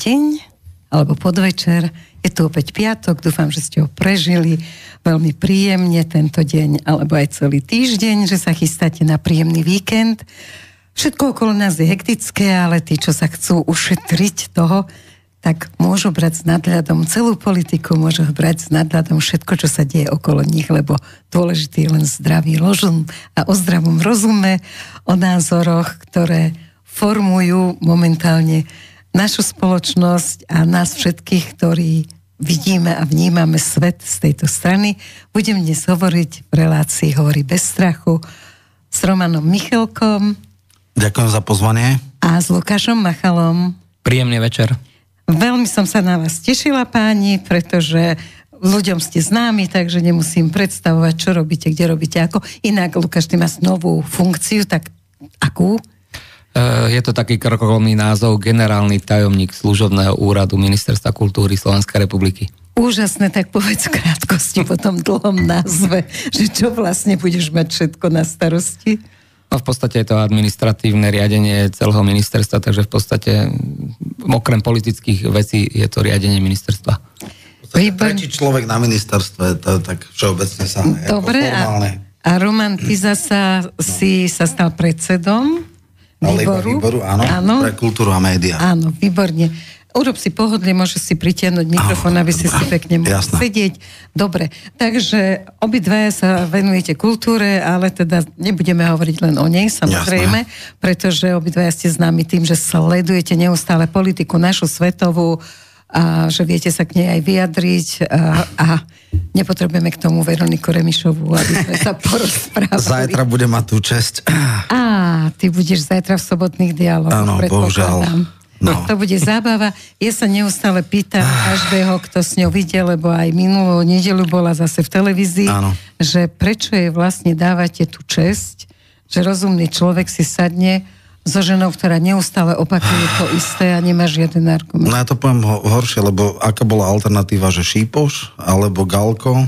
deň alebo podvečer. Je tu opäť piatok, dúfam, že ste ho prežili veľmi príjemne tento deň alebo aj celý týždeň, že sa chystáte na príjemný víkend. Všetko okolo nás je hektické, ale tí, čo sa chcú ušetriť toho, tak môžu brať s nadhľadom celú politiku, môžu brať s nadhľadom všetko, čo sa deje okolo nich, lebo dôležitý je len zdravý rozum a o zdravom rozume, o názoroch, ktoré formujú momentálne našu spoločnosť a nás všetkých, ktorí vidíme a vnímame svet z tejto strany. Budem dnes hovoriť v relácii Hovorí bez strachu s Romanom Michelkom. Ďakujem za pozvanie. A s Lukášom Machalom. Príjemný večer. Veľmi som sa na vás tešila, páni, pretože ľuďom ste známi, takže nemusím predstavovať, čo robíte, kde robíte, ako. Inak, Lukáš, ty máš novú funkciu, tak akú? E, je to taký krokolomný názov generálny tajomník služobného úradu Ministerstva kultúry Slovenskej republiky. Úžasné, tak povedz v krátkosti po tom dlhom názve, že čo vlastne budeš mať všetko na starosti? No v podstate je to administratívne riadenie celého ministerstva, takže v podstate okrem politických vecí je to riadenie ministerstva. Tretí človek na ministerstve, to tak všeobecne sa... Dobre, a, a Roman, ty zasa no. si sa stal predsedom výboru. výboru áno, áno, pre kultúru a média. Áno, výborne. Urob si pohodlie, môže si pritiahnuť mikrofón, aby si si pekne mohli sedieť. Dobre, takže obidve sa venujete kultúre, ale teda nebudeme hovoriť len o nej, samozrejme, Jasné. pretože obidve ste známi tým, že sledujete neustále politiku našu svetovú, a že viete sa k nej aj vyjadriť a, a nepotrebujeme k tomu Veroniku Remišovú, aby sme sa porozprávali. Zajtra bude mať tú česť. Á, ty budeš zajtra v sobotných dialogoch. Áno, bohužiaľ. No. To bude zábava. Ja sa neustále pýtam každého, kto s ňou videl, lebo aj minulú nedelu bola zase v televízii, Áno. že prečo jej vlastne dávate tú česť, že rozumný človek si sadne so ženou, ktorá neustále opakuje to isté a nemá žiaden argument. No ja to poviem horšie, lebo aká bola alternatíva, že Šípoš alebo Galko,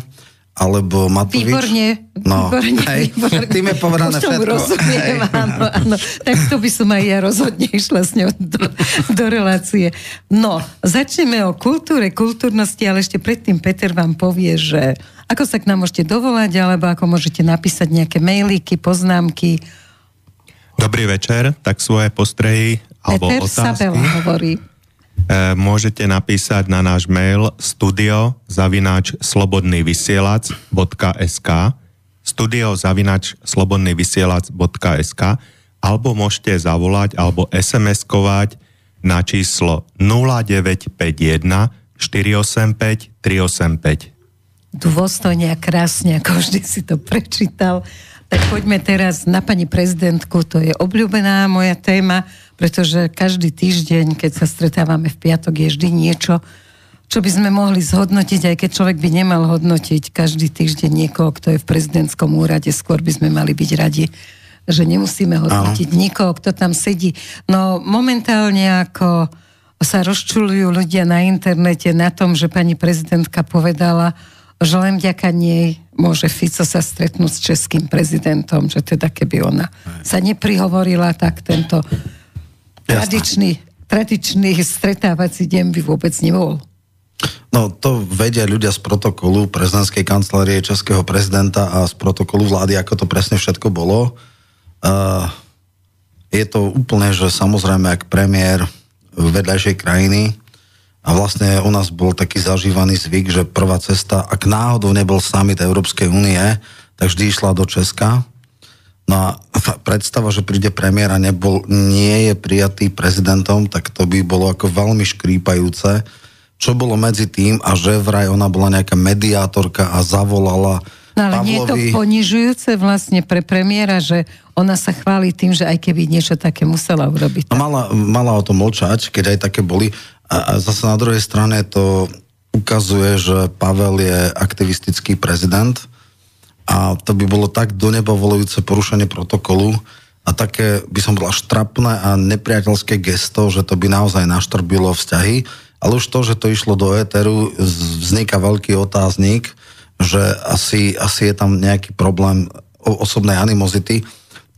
alebo Matovič. Výborne, no, výborne, hej, výborne. Tým je povedané Už všetko. rozumiem, hej. áno, áno. Tak to by som aj ja rozhodne išla s ňou do, do relácie. No, začneme o kultúre, kultúrnosti, ale ešte predtým Peter vám povie, že ako sa k nám môžete dovolať, alebo ako môžete napísať nejaké mailíky, poznámky. Dobrý večer, tak svoje postrehy alebo Peter otázky. Sabela hovorí. E, môžete napísať na náš mail studio zavináč slobodnývysielac.sk studio zavináč slobodnývysielac.sk alebo môžete zavolať alebo SMS-kovať na číslo 0951 485 385. Dôstojne a krásne, ako vždy si to prečítal. Tak poďme teraz na pani prezidentku, to je obľúbená moja téma pretože každý týždeň, keď sa stretávame v piatok, je vždy niečo, čo by sme mohli zhodnotiť, aj keď človek by nemal hodnotiť každý týždeň niekoho, kto je v prezidentskom úrade, skôr by sme mali byť radi, že nemusíme hodnotiť Áno. nikoho, kto tam sedí. No momentálne ako sa rozčulujú ľudia na internete na tom, že pani prezidentka povedala, že len vďaka nej môže Fico sa stretnúť s českým prezidentom, že teda keby ona sa neprihovorila, tak tento tradičný, tradičný stretávací deň by vôbec nebol. No to vedia ľudia z protokolu prezidentskej kancelárie Českého prezidenta a z protokolu vlády, ako to presne všetko bolo. Uh, je to úplne, že samozrejme, ak premiér vedľajšej krajiny a vlastne u nás bol taký zažívaný zvyk, že prvá cesta, ak náhodou nebol summit Európskej únie, tak vždy išla do Česka No a predstava, že príde premiér a nebol, nie je prijatý prezidentom, tak to by bolo ako veľmi škrípajúce. Čo bolo medzi tým a že vraj ona bola nejaká mediátorka a zavolala No ale Pavlovi... nie je to ponižujúce vlastne pre premiéra, že ona sa chváli tým, že aj keby niečo také musela urobiť. No mala, mala o tom mlčať, keď aj také boli. A, a zase na druhej strane to ukazuje, že Pavel je aktivistický prezident, a to by bolo tak do neba volujúce porušenie protokolu a také, by som bola štrapné a nepriateľské gesto, že to by naozaj naštrbilo vzťahy, ale už to, že to išlo do éteru, vzniká veľký otáznik, že asi, asi je tam nejaký problém osobnej animozity.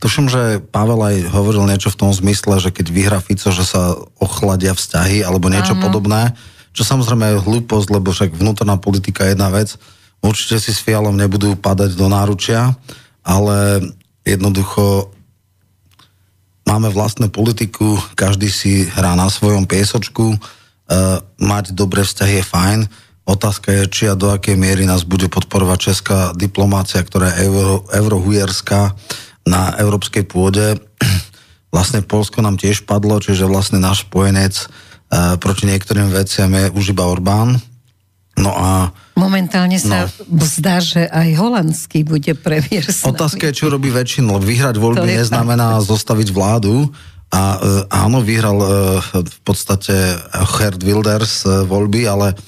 Tuším, že Pavel aj hovoril niečo v tom zmysle, že keď vyhrá Fico, že sa ochladia vzťahy alebo niečo Áno. podobné, čo samozrejme je hlúposť, lebo však vnútorná politika je jedna vec. Určite si s Fialom nebudú padať do náručia, ale jednoducho máme vlastnú politiku, každý si hrá na svojom piesočku, e, mať dobré vzťahy je fajn, Otázka je, či a do akej miery nás bude podporovať česká diplomácia, ktorá je euro, eurohujerská na európskej pôde. Vlastne Polsko nám tiež padlo, čiže vlastne náš spojenec e, proti niektorým veciam je už iba Orbán. No a... Momentálne sa no. zdá, že aj holandský bude premiér Otázka je, čo robí väčšinu. Vyhrať voľby neznamená fakt. zostaviť vládu. A e, áno, vyhral e, v podstate Herd Wilders voľby, ale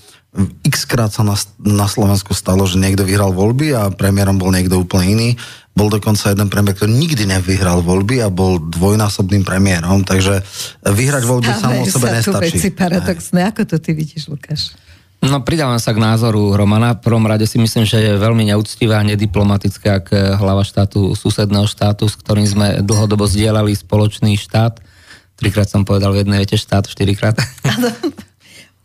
x krát sa na, na Slovensku stalo, že niekto vyhral voľby a premiérom bol niekto úplne iný. Bol dokonca jeden premiér, ktorý nikdy nevyhral voľby a bol dvojnásobným premiérom, takže vyhrať voľby samo o sebe nestačí. veci paradoxné. Ako to ty vidíš, Lukáš? No pridávam sa k názoru Romana. V prvom rade si myslím, že je veľmi neúctivé a nediplomatické, ak hlava štátu, susedného štátu, s ktorým sme dlhodobo zdieľali spoločný štát, trikrát som povedal v jednej vete štát, štyrikrát.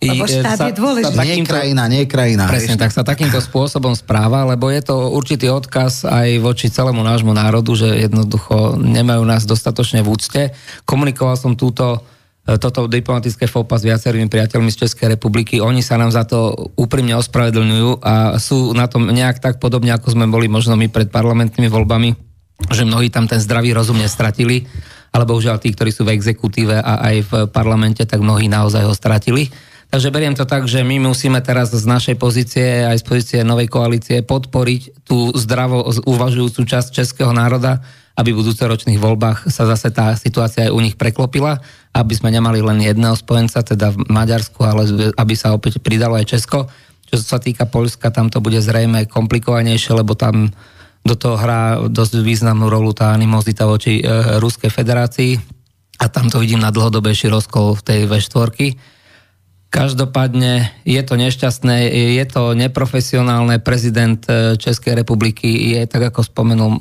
Lebo štát sa, je dôležitý. Takýmto, nie krajina, nie krajina. Presne, tak sa takýmto spôsobom správa, lebo je to určitý odkaz aj voči celému nášmu národu, že jednoducho nemajú nás dostatočne v úcte. Komunikoval som túto e, toto diplomatické fópa s viacerými priateľmi z Českej republiky. Oni sa nám za to úprimne ospravedlňujú a sú na tom nejak tak podobne, ako sme boli možno my pred parlamentnými voľbami, že mnohí tam ten zdravý rozum nestratili, ale bohužiaľ tí, ktorí sú v exekutíve a aj v parlamente, tak mnohí naozaj ho stratili. Takže beriem to tak, že my musíme teraz z našej pozície, aj z pozície novej koalície, podporiť tú zdravo uvažujúcu časť českého národa, aby v budúcoročných voľbách sa zase tá situácia aj u nich preklopila, aby sme nemali len jedného spojenca, teda v Maďarsku, ale aby sa opäť pridalo aj Česko. Čo sa týka Polska, tam to bude zrejme komplikovanejšie, lebo tam do toho hrá dosť významnú rolu tá animozita voči e, Ruskej federácii a tam to vidím na dlhodobejší rozkol v tej V4 Každopádne je to nešťastné, je to neprofesionálne. Prezident e, Českej republiky je, tak ako spomenul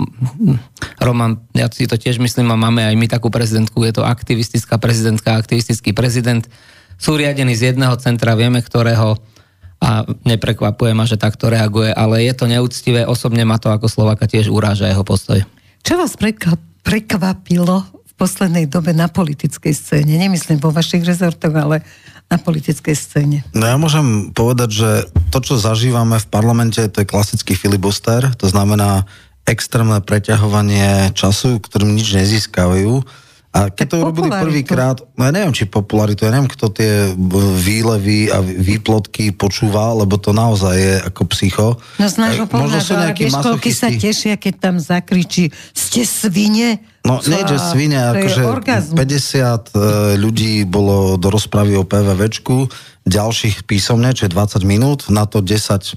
Roman, ja si to tiež myslím a máme aj my takú prezidentku, je to aktivistická prezidentka, aktivistický prezident. Sú riadení z jedného centra, vieme ktorého a neprekvapuje ma, že takto reaguje, ale je to neúctivé, osobne ma to ako Slovaka tiež uráža jeho postoj. Čo vás prekvapilo v poslednej dobe na politickej scéne? Nemyslím vo vašich rezortoch, ale na politickej scéne. No ja môžem povedať, že to, čo zažívame v parlamente, to je klasický filibuster, to znamená extrémne preťahovanie času, ktorým nič nezískajú a keď to urobili prvýkrát, no ja neviem, či popularitu, ja neviem, kto tie výlevy a výplotky počúva, lebo to naozaj je ako psycho. No z nášho pohľadu, ale vieš, koľky sa tešia, keď tam zakričí, ste svine? No nie, že svine, akože 50 e, ľudí bolo do rozpravy o PVVčku, ďalších písomne, čo je 20 minút, na to 10 e,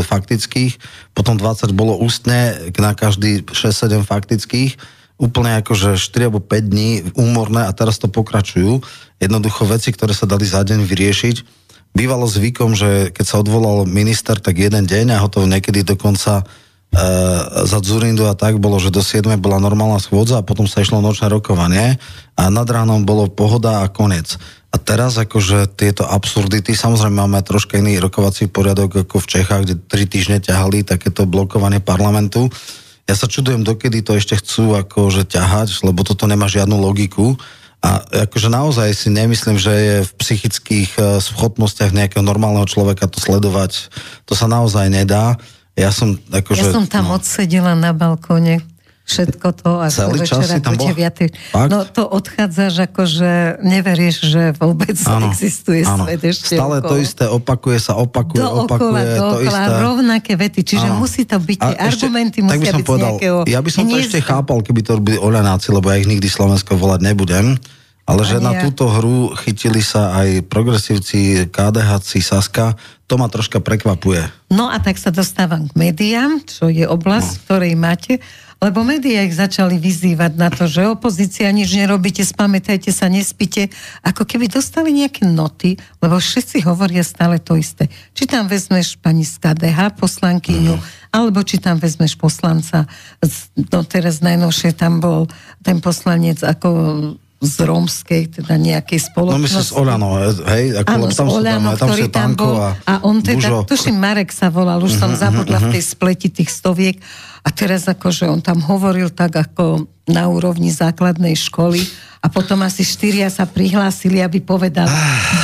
faktických, potom 20 bolo ústne, na každý 6-7 faktických úplne akože 4 alebo 5 dní úmorné a teraz to pokračujú. Jednoducho veci, ktoré sa dali za deň vyriešiť. Bývalo zvykom, že keď sa odvolal minister, tak jeden deň a hotovo niekedy dokonca za Zurindu a tak bolo, že do 7 bola normálna schôdza a potom sa išlo nočné rokovanie a nad ránom bolo pohoda a koniec. A teraz akože tieto absurdity, samozrejme máme troška iný rokovací poriadok ako v Čechách, kde tri týždne ťahali takéto blokovanie parlamentu ja sa čudujem, dokedy to ešte chcú akože ťahať, lebo toto nemá žiadnu logiku. A akože naozaj si nemyslím, že je v psychických eh, schopnostiach nejakého normálneho človeka to sledovať. To sa naozaj nedá. Ja som, akože, ja som tam no. odsedela na balkóne všetko to a Celý si tam bol? No to odchádzaš ako, že neveríš, že vôbec áno, existuje áno. svet ešte Stále okolo. to isté, opakuje sa, opakuje, do opakuje. Okola, to isté. rovnaké vety, čiže áno. musí to byť, tie argumenty musia by som byť povedal, nejakého... Ja by som to ešte chápal, keby to boli oľanáci, lebo ja ich nikdy Slovensko volať nebudem, Ale že na túto hru chytili sa aj progresívci, KDH, Saska, to ma troška prekvapuje. No a tak sa dostávam k médiám, čo je oblasť, v ktorej máte, lebo médiá ich začali vyzývať na to, že opozícia nič nerobíte, spamätajte sa, nespíte, ako keby dostali nejaké noty, lebo všetci hovoria stále to isté. Či tam vezmeš pani z KDH, poslankyňu, alebo či tam vezmeš poslanca, no teraz najnovšie tam bol ten poslanec ako z rómskej, teda nejakej No spoločnosti. myslím z Olano, hej? Ako, Áno, tam sú tam, ktorý tam bol. a, A on teda, Bužo. tuším, Marek sa volal, už som zabudla v tej spleti tých stoviek. A teraz akože on tam hovoril tak ako na úrovni základnej školy a potom asi štyria sa prihlásili, aby povedal,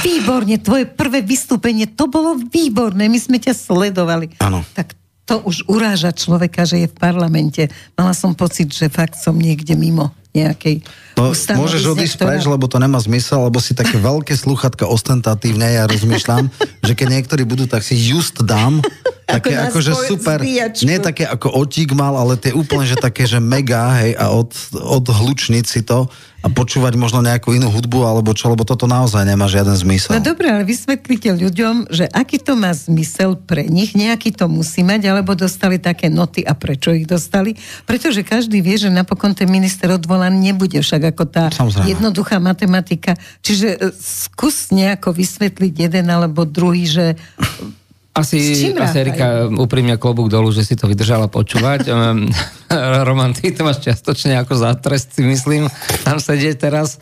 výborne, tvoje prvé vystúpenie, to bolo výborné, my sme ťa sledovali. Áno. Tak to už uráža človeka, že je v parlamente. Mala som pocit, že fakt som niekde mimo nejakej Ustanovizne, môžeš odísť ktorá- preč, lebo to nemá zmysel, lebo si také veľké sluchatka ostentatívne, ja rozmýšľam, že keď niektorí budú, tak si just dám, také na akože super, zbíjačku. nie také ako otík mal, ale tie úplne, že také, že mega, hej, a od, odhlučniť si to a počúvať možno nejakú inú hudbu, alebo čo, lebo toto naozaj nemá žiaden zmysel. No dobre, ale vysvetlite ľuďom, že aký to má zmysel pre nich, nejaký to musí mať, alebo dostali také noty a prečo ich dostali. Pretože každý vie, že napokon ten minister odvolaný nebude však ako tá Samozrejme. jednoduchá matematika. Čiže e, skús nejako vysvetliť jeden alebo druhý, že S Asi, asi? Erika, úprimne klobúk dolu, že si to vydržala počúvať. Roman, ty to máš čiastočne ako za trest, si myslím, tam sedieť teraz.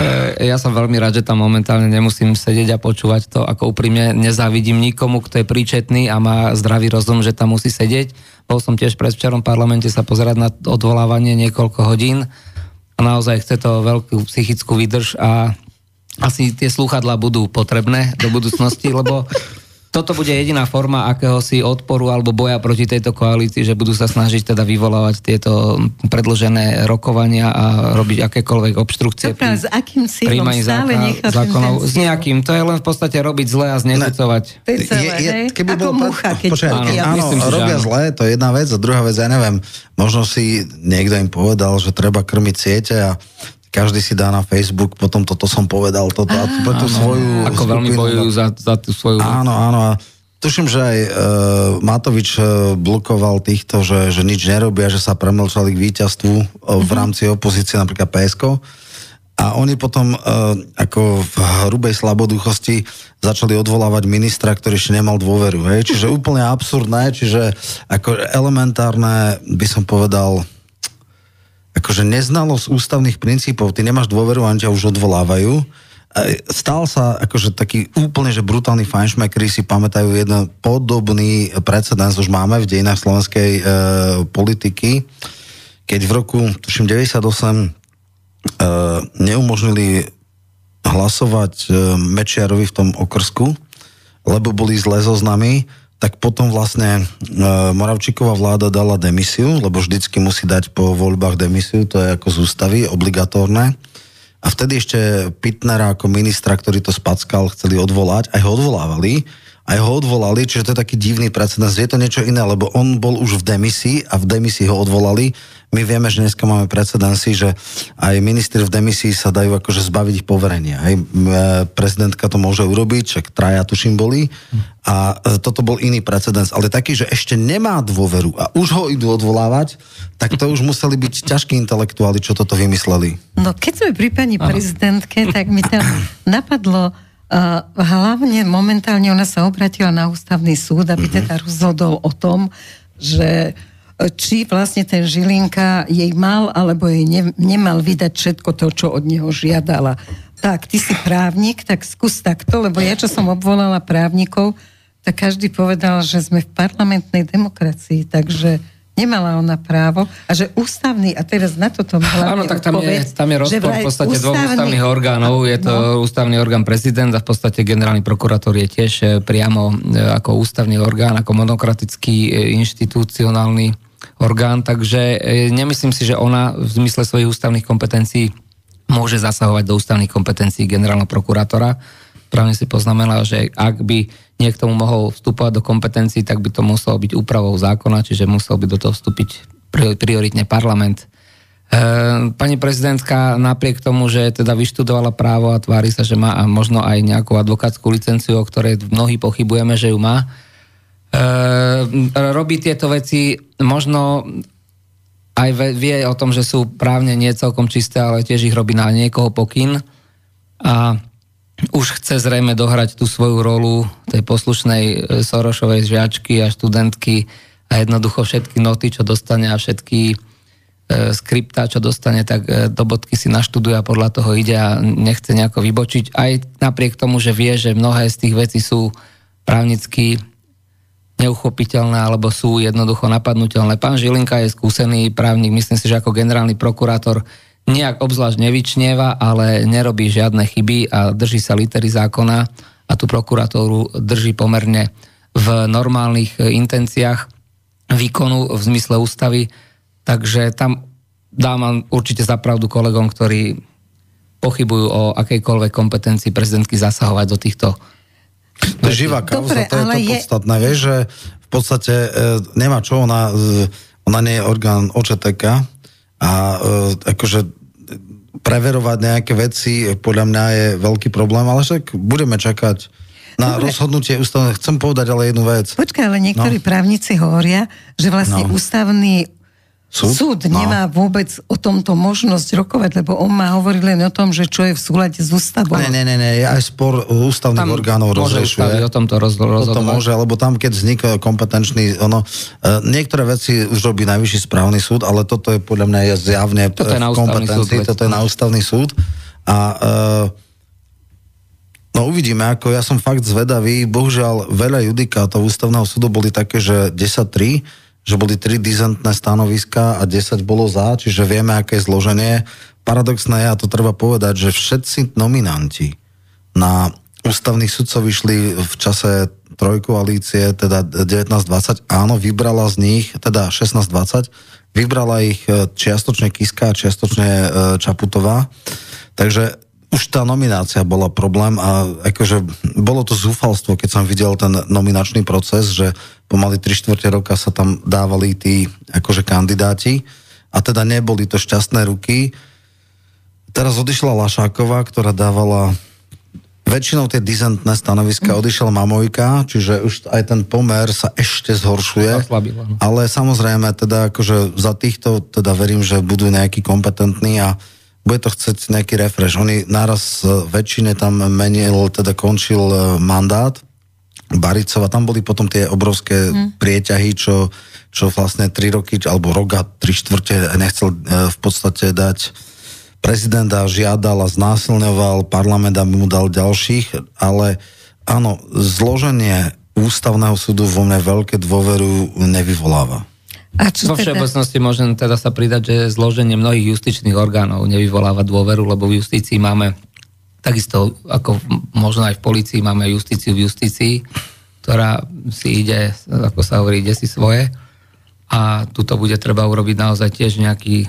E, Ja som veľmi rád, že tam momentálne nemusím sedieť a počúvať to, ako úprimne nezávidím nikomu, kto je príčetný a má zdravý rozum, že tam musí sedieť. Bol som tiež predvčerom v parlamente sa pozerať na odvolávanie niekoľko hodín a naozaj chce to veľkú psychickú výdrž a asi tie slúchadlá budú potrebné do budúcnosti, lebo toto bude jediná forma akéhosi odporu alebo boja proti tejto koalícii, že budú sa snažiť teda vyvolávať tieto predložené rokovania a robiť akékoľvek obštrukcie Dobre, s akým príjmaní Stále nechápem zákonov. S nejakým, to je len v podstate robiť zle a je celé, hej? Ako mucha, keď počkaj, Áno, ja áno, myslím robia áno. zle, to je jedna vec. A druhá vec, ja neviem, možno si niekto im povedal, že treba krmiť siete a každý si dá na Facebook, potom toto som povedal, toto a tú, tú svoju Ako veľmi skupinu. bojujú za, za tú svoju... Áno, áno. A tuším, že aj uh, Matovič uh, blokoval týchto, že, že nič nerobia, že sa premlčali k víťazstvu uh, v rámci opozície, napríklad PSK. A oni potom uh, ako v hrubej slaboduchosti začali odvolávať ministra, ktorý ešte nemal dôveru. Hej? Čiže úplne absurdné, čiže ako elementárne by som povedal akože neznalosť ústavných princípov, ty nemáš dôveru, ani ťa už odvolávajú. Stal sa akože taký úplne, že brutálny fajnšmekri si pamätajú jeden podobný precedens, už máme v dejinách slovenskej e, politiky, keď v roku, tuším, 98 e, neumožnili hlasovať e, Mečiarovi v tom okrsku, lebo boli zlé zoznamy, tak potom vlastne e, Moravčíková vláda dala demisiu, lebo vždycky musí dať po voľbách demisiu, to je ako z ústavy, obligatórne. A vtedy ešte Pitnera ako ministra, ktorý to spackal, chceli odvolať, aj ho odvolávali, aj ho odvolali, čiže to je taký divný precedens. Je to niečo iné, lebo on bol už v demisii a v demisii ho odvolali. My vieme, že dneska máme precedensy, že aj ministri v demisii sa dajú akože zbaviť poverenia. Hej. E, Prezidentka to môže urobiť, však traja tuším boli. A toto bol iný precedens. Ale taký, že ešte nemá dôveru a už ho idú odvolávať, tak to už museli byť ťažkí intelektuáli, čo toto vymysleli. No keď sme pri pani prezidentke, tak mi tam napadlo, hlavne momentálne ona sa obratila na ústavný súd, aby teda rozhodol o tom, že e, či vlastne ten Žilinka jej mal alebo jej ne, nemal vydať všetko to, čo od neho žiadala. Tak, ty si právnik, tak skús takto, lebo ja, čo som obvolala právnikov, tak každý povedal, že sme v parlamentnej demokracii, takže nemala ona právo a že ústavný, a teraz na toto hlavne Áno, tak tam je, odpoveď, tam je rozpor v podstate dvoch ústavný- ústavných orgánov. Je to no. ústavný orgán prezident a v podstate generálny prokurátor je tiež e, priamo e, ako ústavný orgán, ako monokratický e, inštitucionálny orgán, takže nemyslím si, že ona v zmysle svojich ústavných kompetencií môže zasahovať do ústavných kompetencií generálneho prokurátora. Právne si poznamenala, že ak by niekto mu mohol vstupovať do kompetencií, tak by to muselo byť úpravou zákona, čiže musel by do toho vstúpiť pri- prioritne parlament. Pani prezidentka napriek tomu, že teda vyštudovala právo a tvári sa, že má a možno aj nejakú advokátsku licenciu, o ktorej mnohí pochybujeme, že ju má, robí tieto veci možno aj vie o tom, že sú právne nie celkom čisté, ale tiež ich robí na niekoho pokyn. A už chce zrejme dohrať tú svoju rolu tej poslušnej e, Sorošovej žiačky a študentky a jednoducho všetky noty, čo dostane a všetky e, skripta, čo dostane, tak e, do bodky si naštuduje a podľa toho ide a nechce nejako vybočiť. Aj napriek tomu, že vie, že mnohé z tých vecí sú právnicky neuchopiteľné alebo sú jednoducho napadnutelné. Pán Žilinka je skúsený právnik, myslím si, že ako generálny prokurátor nejak obzvlášť nevyčnieva, ale nerobí žiadne chyby a drží sa litery zákona a tú prokurátoru drží pomerne v normálnych intenciách výkonu v zmysle ústavy. Takže tam dám určite zapravdu kolegom, ktorí pochybujú o akejkoľvek kompetencii prezidentky zasahovať do týchto to je živá kauza, Dobre, to je to podstatné, je... vieš, že v podstate e, nemá čo, ona, e, ona nie je orgán OČTK a e, akože preverovať nejaké veci podľa mňa je veľký problém, ale však budeme čakať na Dobre. rozhodnutie ústavné. Chcem povedať ale jednu vec. Počkaj, ale niektorí no. právnici hovoria, že vlastne no. ústavný Súd, Súd no. nemá vôbec o tomto možnosť rokovať, lebo on má hovoriť len o tom, že čo je v súlade s ústavou. Nie, nie, nie, nie. aj spor ústavných tam orgánov rozrešuje. o tomto roz, rozhodovať. O tom môže, lebo tam, keď vzniká kompetenčný, ono, e, niektoré veci už robí najvyšší správny súd, ale toto je podľa mňa je zjavne toto je v kompetencii, súd, toto je na ústavný súd. A e, No uvidíme, ako ja som fakt zvedavý. Bohužiaľ, veľa judikátov ústavného súdu boli také, že 10-3, že boli tri dizentné stanoviska a 10 bolo za, čiže vieme, aké je zloženie. Paradoxné je, a to treba povedať, že všetci nominanti na ústavných sudcov vyšli v čase trojkoalície, teda 1920, áno, vybrala z nich, teda 1620, vybrala ich e, čiastočne Kiska a čiastočne e, Čaputová. Takže už tá nominácia bola problém a akože bolo to zúfalstvo, keď som videl ten nominačný proces, že pomaly 3 čtvrte roka sa tam dávali tí akože kandidáti a teda neboli to šťastné ruky. Teraz odišla Lašáková, ktorá dávala väčšinou tie dizentné stanoviska, mm. odišiel Mamojka, čiže už aj ten pomer sa ešte zhoršuje. No. Ale samozrejme, teda akože za týchto teda verím, že budú nejakí kompetentní a bude to chcieť nejaký refresh. Oni naraz e, väčšine tam menil, teda končil e, mandát Baricova, tam boli potom tie obrovské hmm. prieťahy, čo, čo vlastne 3 roky, alebo rok a 3 štvrte nechcel e, v podstate dať prezidenta žiadal a znásilňoval parlament, aby mu dal ďalších, ale áno, zloženie ústavného súdu vo mne veľké dôveru nevyvoláva. A čo Vo teda? všeobecnosti môžem teda sa pridať, že zloženie mnohých justičných orgánov nevyvoláva dôveru, lebo v justícii máme takisto, ako možno aj v policii, máme justíciu v justícii, ktorá si ide, ako sa hovorí, ide si svoje. A tuto bude treba urobiť naozaj tiež nejaký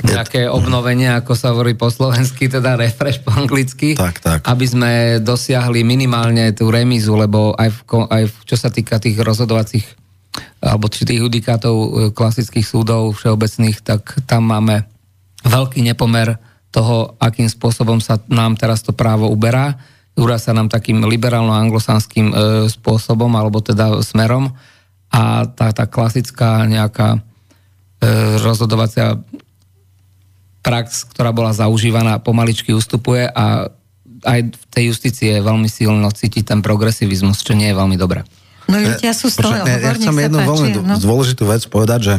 nejaké obnovenie, ako sa hovorí po slovensky, teda refresh po anglicky, tak, tak. aby sme dosiahli minimálne tú remizu, lebo aj, v, aj v, čo sa týka tých rozhodovacích alebo či tých judikátov e, klasických súdov všeobecných, tak tam máme veľký nepomer toho, akým spôsobom sa nám teraz to právo uberá. Urá sa nám takým liberálno-anglosanským e, spôsobom, alebo teda smerom. A tá, tá klasická nejaká e, rozhodovacia prax, ktorá bola zaužívaná, pomaličky ustupuje a aj v tej justícii je veľmi silno cítiť ten progresivizmus, čo nie je veľmi dobré. No ľudia sú z toho ja, ja chcem jednu páči, veľmi no? dôležitú vec povedať, že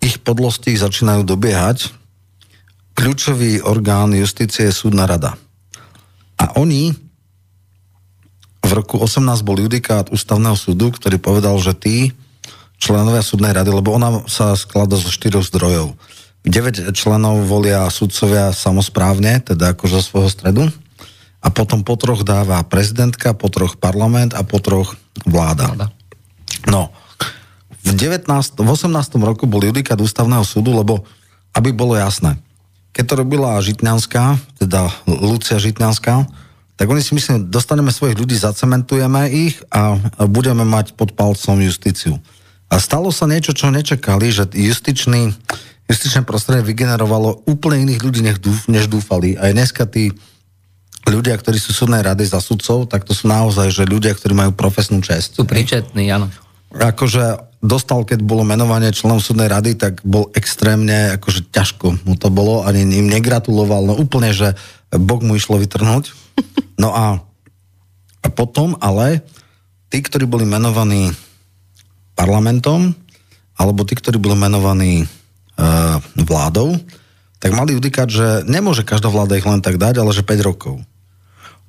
ich podlosti začínajú dobiehať. Kľúčový orgán justície je súdna rada. A oni v roku 18 bol judikát ústavného súdu, ktorý povedal, že tí členovia súdnej rady, lebo ona sa skladá zo štyroch zdrojov. 9 členov volia sudcovia samozprávne, teda ako zo svojho stredu a potom po troch dáva prezidentka, po troch parlament a po troch vláda. vláda. No, v, 19, v 18. roku bol judikát ústavného súdu, lebo aby bolo jasné, keď to robila Žitňanská, teda Lucia Žitňanská, tak oni si myslím, dostaneme svojich ľudí, zacementujeme ich a budeme mať pod palcom justíciu. A stalo sa niečo, čo nečakali, že justičný, justičné prostredie vygenerovalo úplne iných ľudí, než dúfali. Aj dneska tí ľudia, ktorí sú súdnej rady za sudcov, tak to sú naozaj že ľudia, ktorí majú profesnú čest. Sú príčetní, áno. Akože dostal, keď bolo menovanie členom súdnej rady, tak bol extrémne, akože ťažko mu to bolo, ani im negratuloval, no úplne, že Bok mu išlo vytrhnúť. No a, a potom ale tí, ktorí boli menovaní parlamentom, alebo tí, ktorí boli menovaní e, vládou, tak mali judikát, že nemôže každá vláda ich len tak dať, ale že 5 rokov.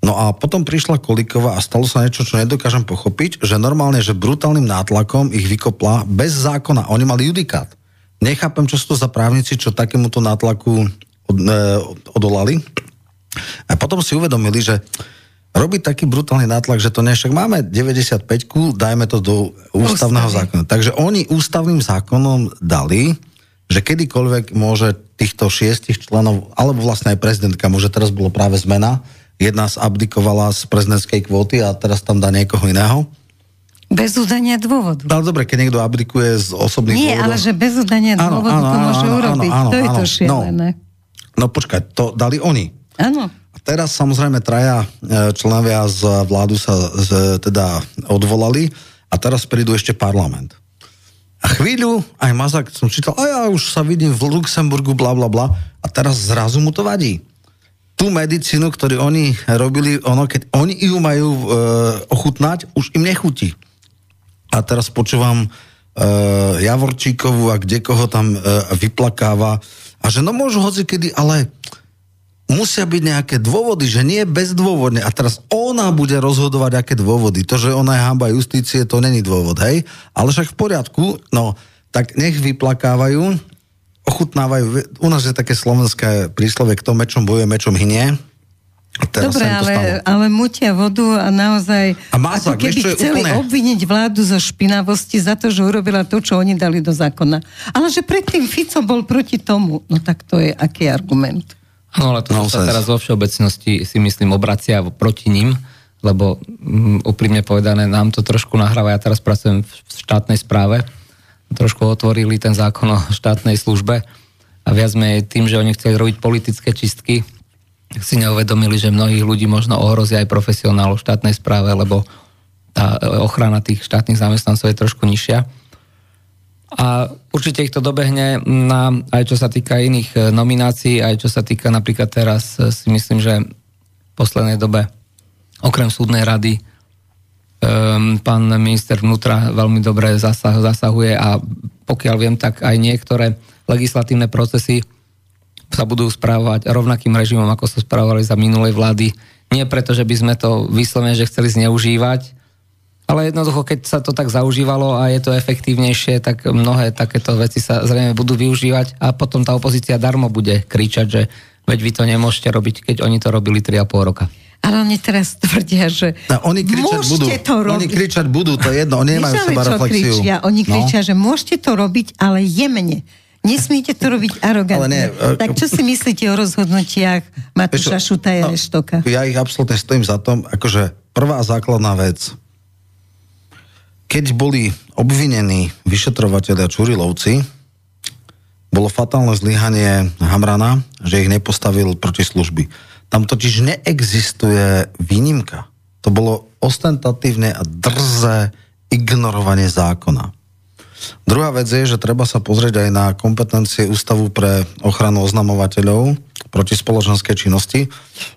No a potom prišla Kolíková a stalo sa niečo, čo nedokážem pochopiť, že normálne, že brutálnym nátlakom ich vykopla bez zákona. Oni mali judikát. Nechápem, čo sú to za právnici, čo takémuto nátlaku od, e, odolali. A potom si uvedomili, že robiť taký brutálny nátlak, že to nie, však máme 95 dajme to do ústavného Ústavy. zákona. Takže oni ústavným zákonom dali, že kedykoľvek môže týchto šiestich členov, alebo vlastne aj prezidentka, môže teraz bolo práve zmena, jedna z abdikovala z prezidentskej kvóty a teraz tam dá niekoho iného. Bez udania dôvodu. Ale dobre, keď niekto abdikuje z osobných Nie, dôvodov... ale že bez udania dôvodu áno, áno, to môže áno, urobiť. Áno, áno, to je to šialené. No, no počkaj, to dali oni. Áno. A teraz samozrejme traja e, členovia z vládu sa z, teda odvolali a teraz prídu ešte parlament. A chvíľu aj Mazak som čítal, a ja už sa vidím v Luxemburgu, bla bla bla, a teraz zrazu mu to vadí. Tú medicínu, ktorú oni robili, ono, keď oni ju majú e, ochutnať, už im nechutí. A teraz počúvam e, Javorčíkovu a kde koho tam e, vyplakáva. A že no môžu hoci kedy, ale musia byť nejaké dôvody, že nie bezdôvodne. A teraz ona bude rozhodovať, aké dôvody. To, že ona je hamba justície, to není dôvod, hej? Ale však v poriadku, no, tak nech vyplakávajú, ochutnávajú. U nás je také slovenské príslovie, kto mečom bojuje, mečom hynie. Dobre, ale, ale mutia vodu a naozaj... A Mazak, ako keby vieš, chceli úplne... obviniť vládu zo špinavosti za to, že urobila to, čo oni dali do zákona. Ale že predtým Fico bol proti tomu. No tak to je aký argument? No ale to no, sa teraz vo všeobecnosti si myslím obracia proti ním, lebo um, úprimne povedané nám to trošku nahráva. Ja teraz pracujem v štátnej správe, trošku otvorili ten zákon o štátnej službe a viac sme tým, že oni chceli robiť politické čistky, si neuvedomili, že mnohých ľudí možno ohrozia aj profesionálov v štátnej správe, lebo tá ochrana tých štátnych zamestnancov je trošku nižšia. A určite ich to dobehne na, aj čo sa týka iných e, nominácií, aj čo sa týka napríklad teraz e, si myslím, že v poslednej dobe okrem súdnej rady um, pán minister vnútra veľmi dobre zasah, zasahuje a pokiaľ viem, tak aj niektoré legislatívne procesy sa budú správať rovnakým režimom, ako sa správali za minulej vlády. Nie preto, že by sme to vyslovene, že chceli zneužívať, ale jednoducho, keď sa to tak zaužívalo a je to efektívnejšie, tak mnohé takéto veci sa zrejme budú využívať a potom tá opozícia darmo bude kričať, že veď vy to nemôžete robiť, keď oni to robili 3,5 roka. Ale oni teraz tvrdia, že no, oni kričať budú. to robiť. Oni kričať budú, to je jedno, oni nemajú seba reflexiu. Kričia. Oni no. kričia, že môžete to robiť, ale jemne. Nesmiete to robiť arogantne. Nie, uh, tak čo si myslíte o rozhodnutiach Matúša Šutaja no, Štoka? Ja ich absolútne stojím za tom, akože prvá základná vec, keď boli obvinení vyšetrovateľia Čurilovci, bolo fatálne zlyhanie Hamrana, že ich nepostavil proti služby. Tam totiž neexistuje výnimka. To bolo ostentatívne a drzé ignorovanie zákona. Druhá vec je, že treba sa pozrieť aj na kompetencie Ústavu pre ochranu oznamovateľov proti spoločenskej činnosti,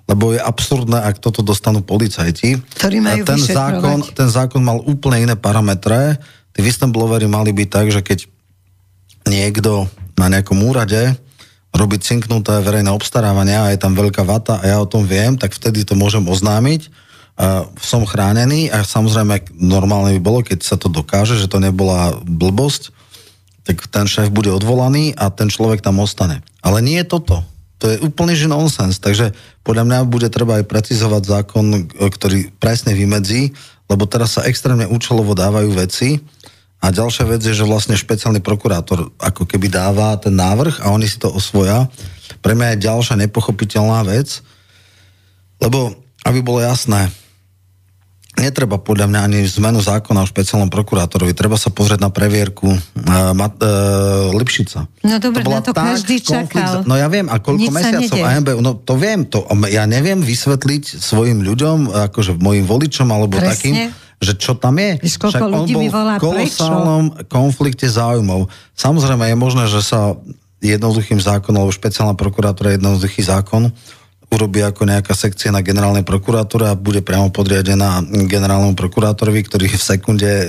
lebo je absurdné, ak toto dostanú policajti. Ktorí majú ten zákon, ten zákon mal úplne iné parametre. Tí whistleblowery mali byť tak, že keď niekto na nejakom úrade robí cinknuté verejné obstarávania a je tam veľká vata a ja o tom viem, tak vtedy to môžem oznámiť som chránený a samozrejme normálne by bolo, keď sa to dokáže, že to nebola blbosť, tak ten šéf bude odvolaný a ten človek tam ostane. Ale nie je toto. To je úplný že nonsens. Takže podľa mňa bude treba aj precizovať zákon, ktorý presne vymedzí, lebo teraz sa extrémne účelovo dávajú veci a ďalšia vec je, že vlastne špeciálny prokurátor ako keby dáva ten návrh a oni si to osvoja. Pre mňa je ďalšia nepochopiteľná vec, lebo aby bolo jasné, netreba podľa mňa ani zmenu zákona o špeciálnom prokurátorovi. Treba sa pozrieť na previerku uh, Mat, uh, Lipšica. No dobre, na to každý čakal. No ja viem, a koľko Nič mesiacov. AMB, no to viem, to, ja neviem vysvetliť svojim ľuďom, akože mojim voličom alebo Presne. takým, že čo tam je. Však on bol volá, v kolosálnom konflikte záujmov. Samozrejme je možné, že sa jednoduchým zákonom, alebo špeciálna prokurátora je jednoduchý zákon, urobí ako nejaká sekcia na generálnej prokuratúre a bude priamo podriadená generálnemu prokurátorovi, ktorý v sekunde e,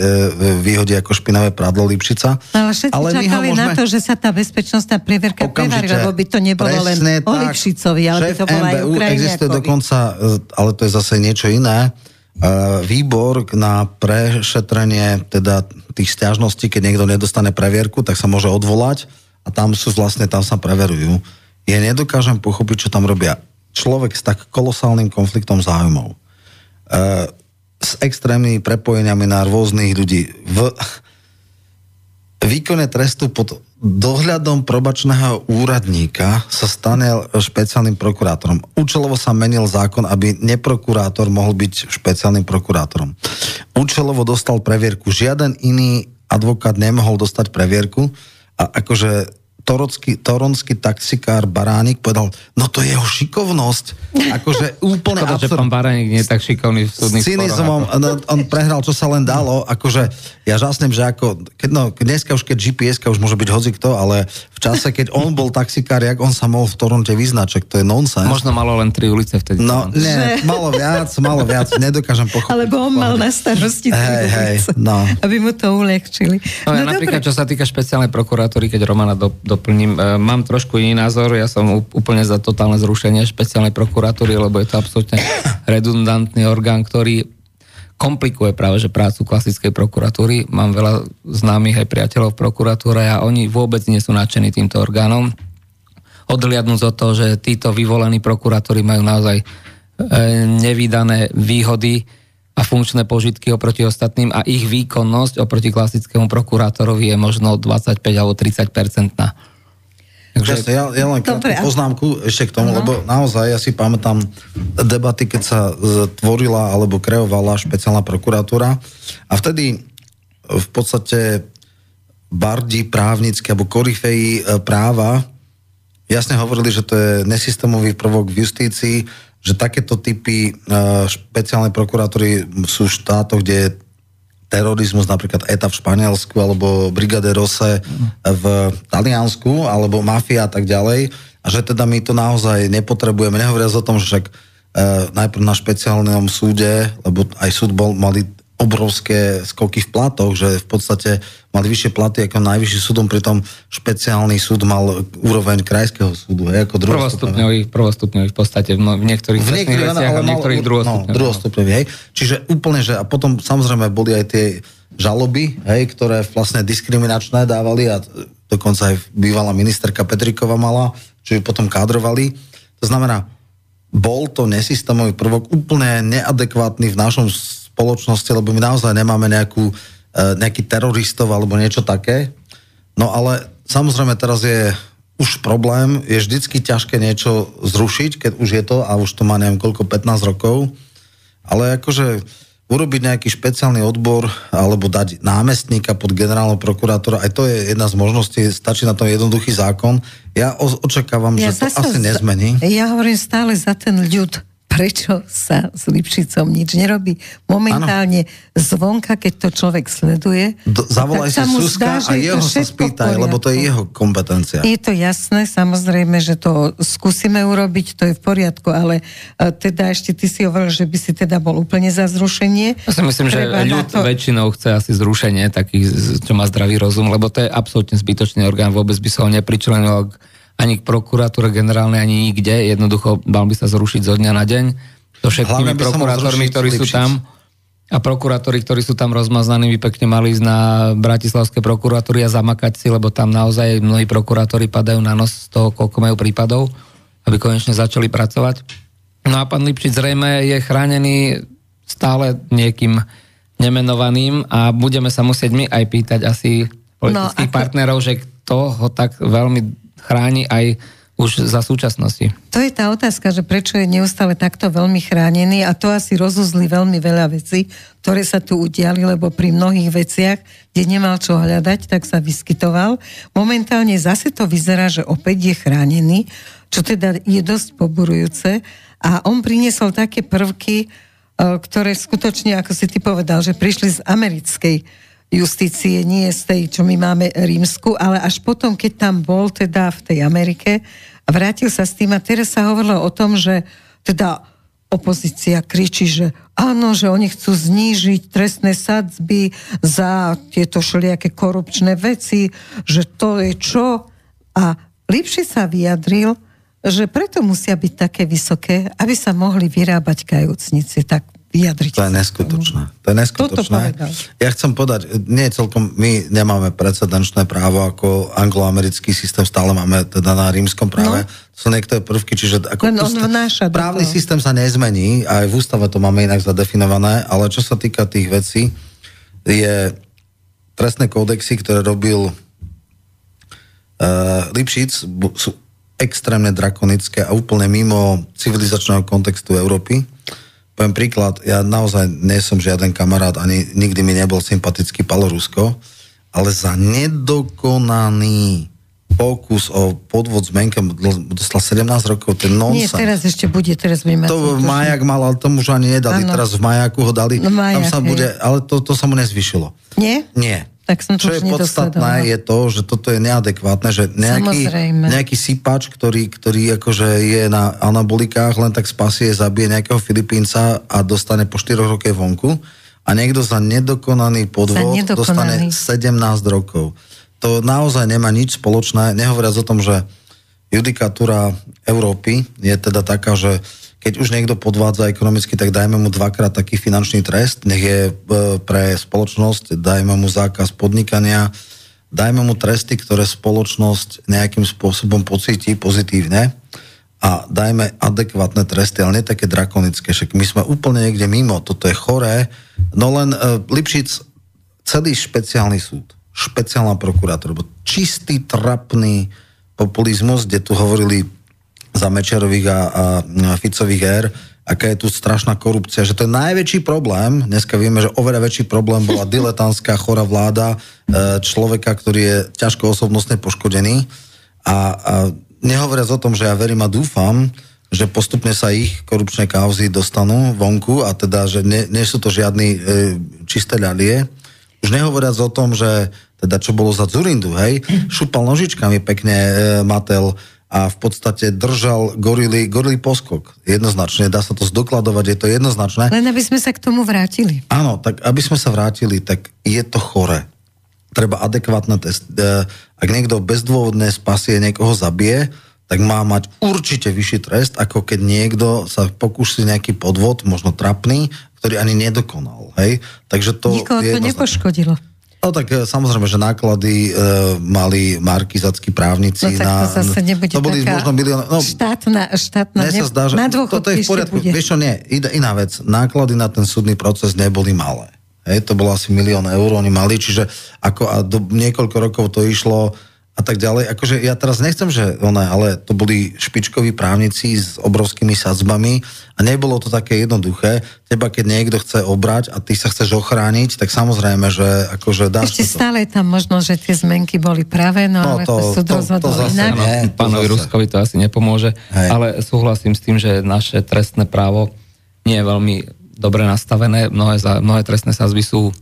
vyhodí ako špinavé prádlo Lipšica. No, ale všetci Ale čakali na to, že sa tá bezpečnostná prieverka prevarí, lebo by to nebolo len Presne o tak. Lipšicovi, ale by to bolo aj o MBU existuje dokonca, e, ale to je zase niečo iné, e, výbor na prešetrenie teda tých stiažností, keď niekto nedostane previerku, tak sa môže odvolať a tam sú vlastne, tam sa preverujú. Ja nedokážem pochopiť, čo tam robia. Človek s tak kolosálnym konfliktom záujmov, e, s extrémnymi prepojeniami na rôznych ľudí, v, výkone trestu pod dohľadom probačného úradníka sa stane špeciálnym prokurátorom. Účelovo sa menil zákon, aby neprokurátor mohol byť špeciálnym prokurátorom. Účelovo dostal previerku. Žiaden iný advokát nemohol dostať previerku a akože toronský, toronský taxikár Baránik povedal, no to je jeho šikovnosť. Akože úplne Škoda, že absurd- pán Baránik nie je tak šikovný v súdnych cynizmom, sporoch. no, on prehral, čo sa len dalo, akože ja žasnem, že ako, keď, no, dneska už keď gps už môže byť hocikto, ale v čase, keď on bol taxikár, jak on sa mohol v Toronte vyznať, čak to je nonsens. Možno malo len tri ulice vtedy. No, nie, malo viac, malo viac, nedokážem pochopiť. Alebo on mal na starosti Hej, hej, ulice, no. aby mu to uľahčili. No, ja napríklad, čo sa týka špeciálnej prokuratúry, keď Romana do, doplním, e, mám trošku iný názor, ja som úplne za totálne zrušenie špeciálnej prokuratúry, lebo je to absolútne redundantný orgán, ktorý komplikuje práve že prácu klasickej prokuratúry. Mám veľa známych aj priateľov v prokuratúre a oni vôbec nie sú nadšení týmto orgánom. Odliadnúť od toho, že títo vyvolení prokurátori majú naozaj e, nevydané výhody a funkčné požitky oproti ostatným a ich výkonnosť oproti klasickému prokurátorovi je možno 25 alebo 30 percentná. Jasne, ja, ja len krátku Dobre, poznámku ešte k tomu, lebo naozaj ja si pamätám debaty, keď sa e, tvorila alebo kreovala špeciálna prokuratúra. A vtedy v podstate bardi právnické alebo korifeji e, práva jasne hovorili, že to je nesystémový prvok v justícii, že takéto typy e, špeciálnej prokuratúry sú v štátoch, kde je terorizmus, napríklad ETA v Španielsku, alebo Brigade Rose v Taliansku, alebo mafia a tak ďalej. A že teda my to naozaj nepotrebujeme. Nehovoriac o tom, že však e, najprv na špeciálnom súde, lebo aj súd bol, mali obrovské skoky v platoch, že v podstate mali vyššie platy ako najvyšší súdom, pritom špeciálny súd mal úroveň krajského súdu, hej, ako druhostupňový. Prvostupňový, prvostupňový v podstate v, no, niektorých, V niektorých, veciach ale v niektorých druhostupňových. No, druhostupňových, hej. Čiže úplne, že a potom samozrejme boli aj tie žaloby, hej, ktoré vlastne diskriminačné dávali a dokonca aj bývalá ministerka Petrikova mala, čo ju potom kádrovali. To znamená, bol to nesystémový prvok úplne neadekvátny v našom spoločnosti, lebo my naozaj nemáme nejakú, e, nejaký teroristov alebo niečo také. No ale samozrejme teraz je už problém, je vždycky ťažké niečo zrušiť, keď už je to a už to má neviem koľko, 15 rokov, ale akože urobiť nejaký špeciálny odbor alebo dať námestníka pod generálneho prokurátora, aj to je jedna z možností, stačí na to jednoduchý zákon. Ja očakávam, že to asi nezmení. Ja hovorím stále za ten ľud. Prečo sa s Lipšicom nič nerobí? Momentálne zvonka, keď to človek sleduje, Do, zavolaj tak sa si mu Suska zdá, a že jeho sa spýtaj, lebo to je jeho kompetencia. Je to jasné, samozrejme, že to skúsime urobiť, to je v poriadku, ale e, teda ešte ty si hovoril, že by si teda bol úplne za zrušenie. Ja si myslím, že Treba na ľud to- väčšinou chce asi zrušenie takých, čo má zdravý rozum, lebo to je absolútne zbytočný orgán, vôbec by sa ho nepričlenil k- ani k prokuratúre generálnej, ani nikde, jednoducho mal by sa zrušiť zo dňa na deň. Hlavne všetkými prokurátormi, ktorí sú Lipšic. tam. A prokurátori, ktorí sú tam rozmaznaní, by pekne mali ísť na Bratislavské prokuratúry a zamakať si, lebo tam naozaj mnohí prokurátori padajú na nos z toho, koľko majú prípadov, aby konečne začali pracovať. No a pán Lipšic zrejme je chránený stále niekým nemenovaným a budeme sa musieť my aj pýtať asi politických No, ako- partnerov, že kto ho tak veľmi chráni aj už za súčasnosti. To je tá otázka, že prečo je neustále takto veľmi chránený a to asi rozuzli veľmi veľa vecí, ktoré sa tu udiali, lebo pri mnohých veciach, kde nemal čo hľadať, tak sa vyskytoval. Momentálne zase to vyzerá, že opäť je chránený, čo teda je dosť poburujúce a on priniesol také prvky, e, ktoré skutočne, ako si ty povedal, že prišli z americkej justície, nie z tej, čo my máme rímsku, ale až potom, keď tam bol teda v tej Amerike, a vrátil sa s tým a teraz sa hovorilo o tom, že teda opozícia kričí, že áno, že oni chcú znížiť trestné sadzby za tieto všelijaké korupčné veci, že to je čo. A Lipši sa vyjadril, že preto musia byť také vysoké, aby sa mohli vyrábať kajúcnici. Tak vyjadriť. To je neskutočné. To je neskutočné. Ja chcem povedať, nie celkom, my nemáme precedenčné právo ako angloamerický systém, stále máme teda na rímskom práve. No. Sú niektoré prvky, čiže ako Len on vnáša právny systém sa nezmení, aj v ústave to máme inak zadefinované, ale čo sa týka tých vecí, je trestné kódexy, ktoré robil uh, Lipšic, sú extrémne drakonické a úplne mimo civilizačného kontextu Európy poviem príklad, ja naozaj nie som žiaden kamarát, ani nikdy mi nebol sympatický Palorusko, ale za nedokonaný pokus o podvod s Menkem dostal 17 rokov, je nonsens. Nie, teraz ešte bude, teraz bude mať... To Majak mal, ale tomu už ani nedali, ano. teraz v Majaku ho dali, no, Majak, tam sa bude, ale to, to sa mu nezvyšilo. Nie? Nie. Tak som Čo je podstatné, je to, že toto je neadekvátne, že nejaký, nejaký sypač, ktorý, ktorý akože je na anabolikách, len tak spasie, zabije nejakého Filipínca a dostane po 4 roke vonku a niekto za nedokonaný podvod za nedokonaný. dostane 17 rokov. To naozaj nemá nič spoločné, nehovoriac o tom, že judikatúra Európy je teda taká, že keď už niekto podvádza ekonomicky, tak dajme mu dvakrát taký finančný trest, nech je e, pre spoločnosť, dajme mu zákaz podnikania, dajme mu tresty, ktoré spoločnosť nejakým spôsobom pocíti pozitívne a dajme adekvátne tresty, ale nie také drakonické, však my sme úplne niekde mimo, toto je choré, no len uh, Lipšic, celý špeciálny súd, špeciálna prokurátor, čistý, trapný populizmus, kde tu hovorili za Mečerových a, a Ficových ér, aká je tu strašná korupcia, že to je najväčší problém, dneska vieme, že oveľa väčší problém bola diletantská chora vláda e, človeka, ktorý je ťažko osobnostne poškodený. A, a nehovoriac o tom, že ja verím a dúfam, že postupne sa ich korupčné kauzy dostanú vonku a teda, že nie, nie sú to žiadny e, čisté ľalie. Už nehovoriac o tom, že teda čo bolo za Zurindu, hej, šupal nožičkami pekne e, Matel a v podstate držal gorily, gorily poskok. Jednoznačne, dá sa to zdokladovať, je to jednoznačné. Len aby sme sa k tomu vrátili. Áno, tak aby sme sa vrátili, tak je to chore. Treba adekvátne test. E, ak niekto bezdôvodne spasie, niekoho zabije, tak má mať určite vyšší trest, ako keď niekto sa pokúsi nejaký podvod, možno trapný, ktorý ani nedokonal. Hej? Takže to Nikoho to nepoškodilo. No tak e, samozrejme, že náklady e, mali markizackí právnici no, tak to na... Zase nebude to boli možno milión... No, štátna, štátna ne, sa zdá, že, na toto je v poriadku. Bude. Vieš čo, nie, iná vec. Náklady na ten súdny proces neboli malé. Hej, to bolo asi milión eur, oni mali, čiže ako a do, niekoľko rokov to išlo a tak ďalej. Akože ja teraz nechcem, že one, ale to boli špičkoví právnici s obrovskými sadzbami a nebolo to také jednoduché. Teba, keď niekto chce obrať a ty sa chceš ochrániť, tak samozrejme, že akože dáš Ešte to. stále je tam možno, že tie zmenky boli práve, no, no ale to, to sú to, to zase inak. Nie, Pánovi zase. Ruskovi to asi nepomôže, Hej. ale súhlasím s tým, že naše trestné právo nie je veľmi dobre nastavené. Mnohé, za, mnohé trestné sazby sú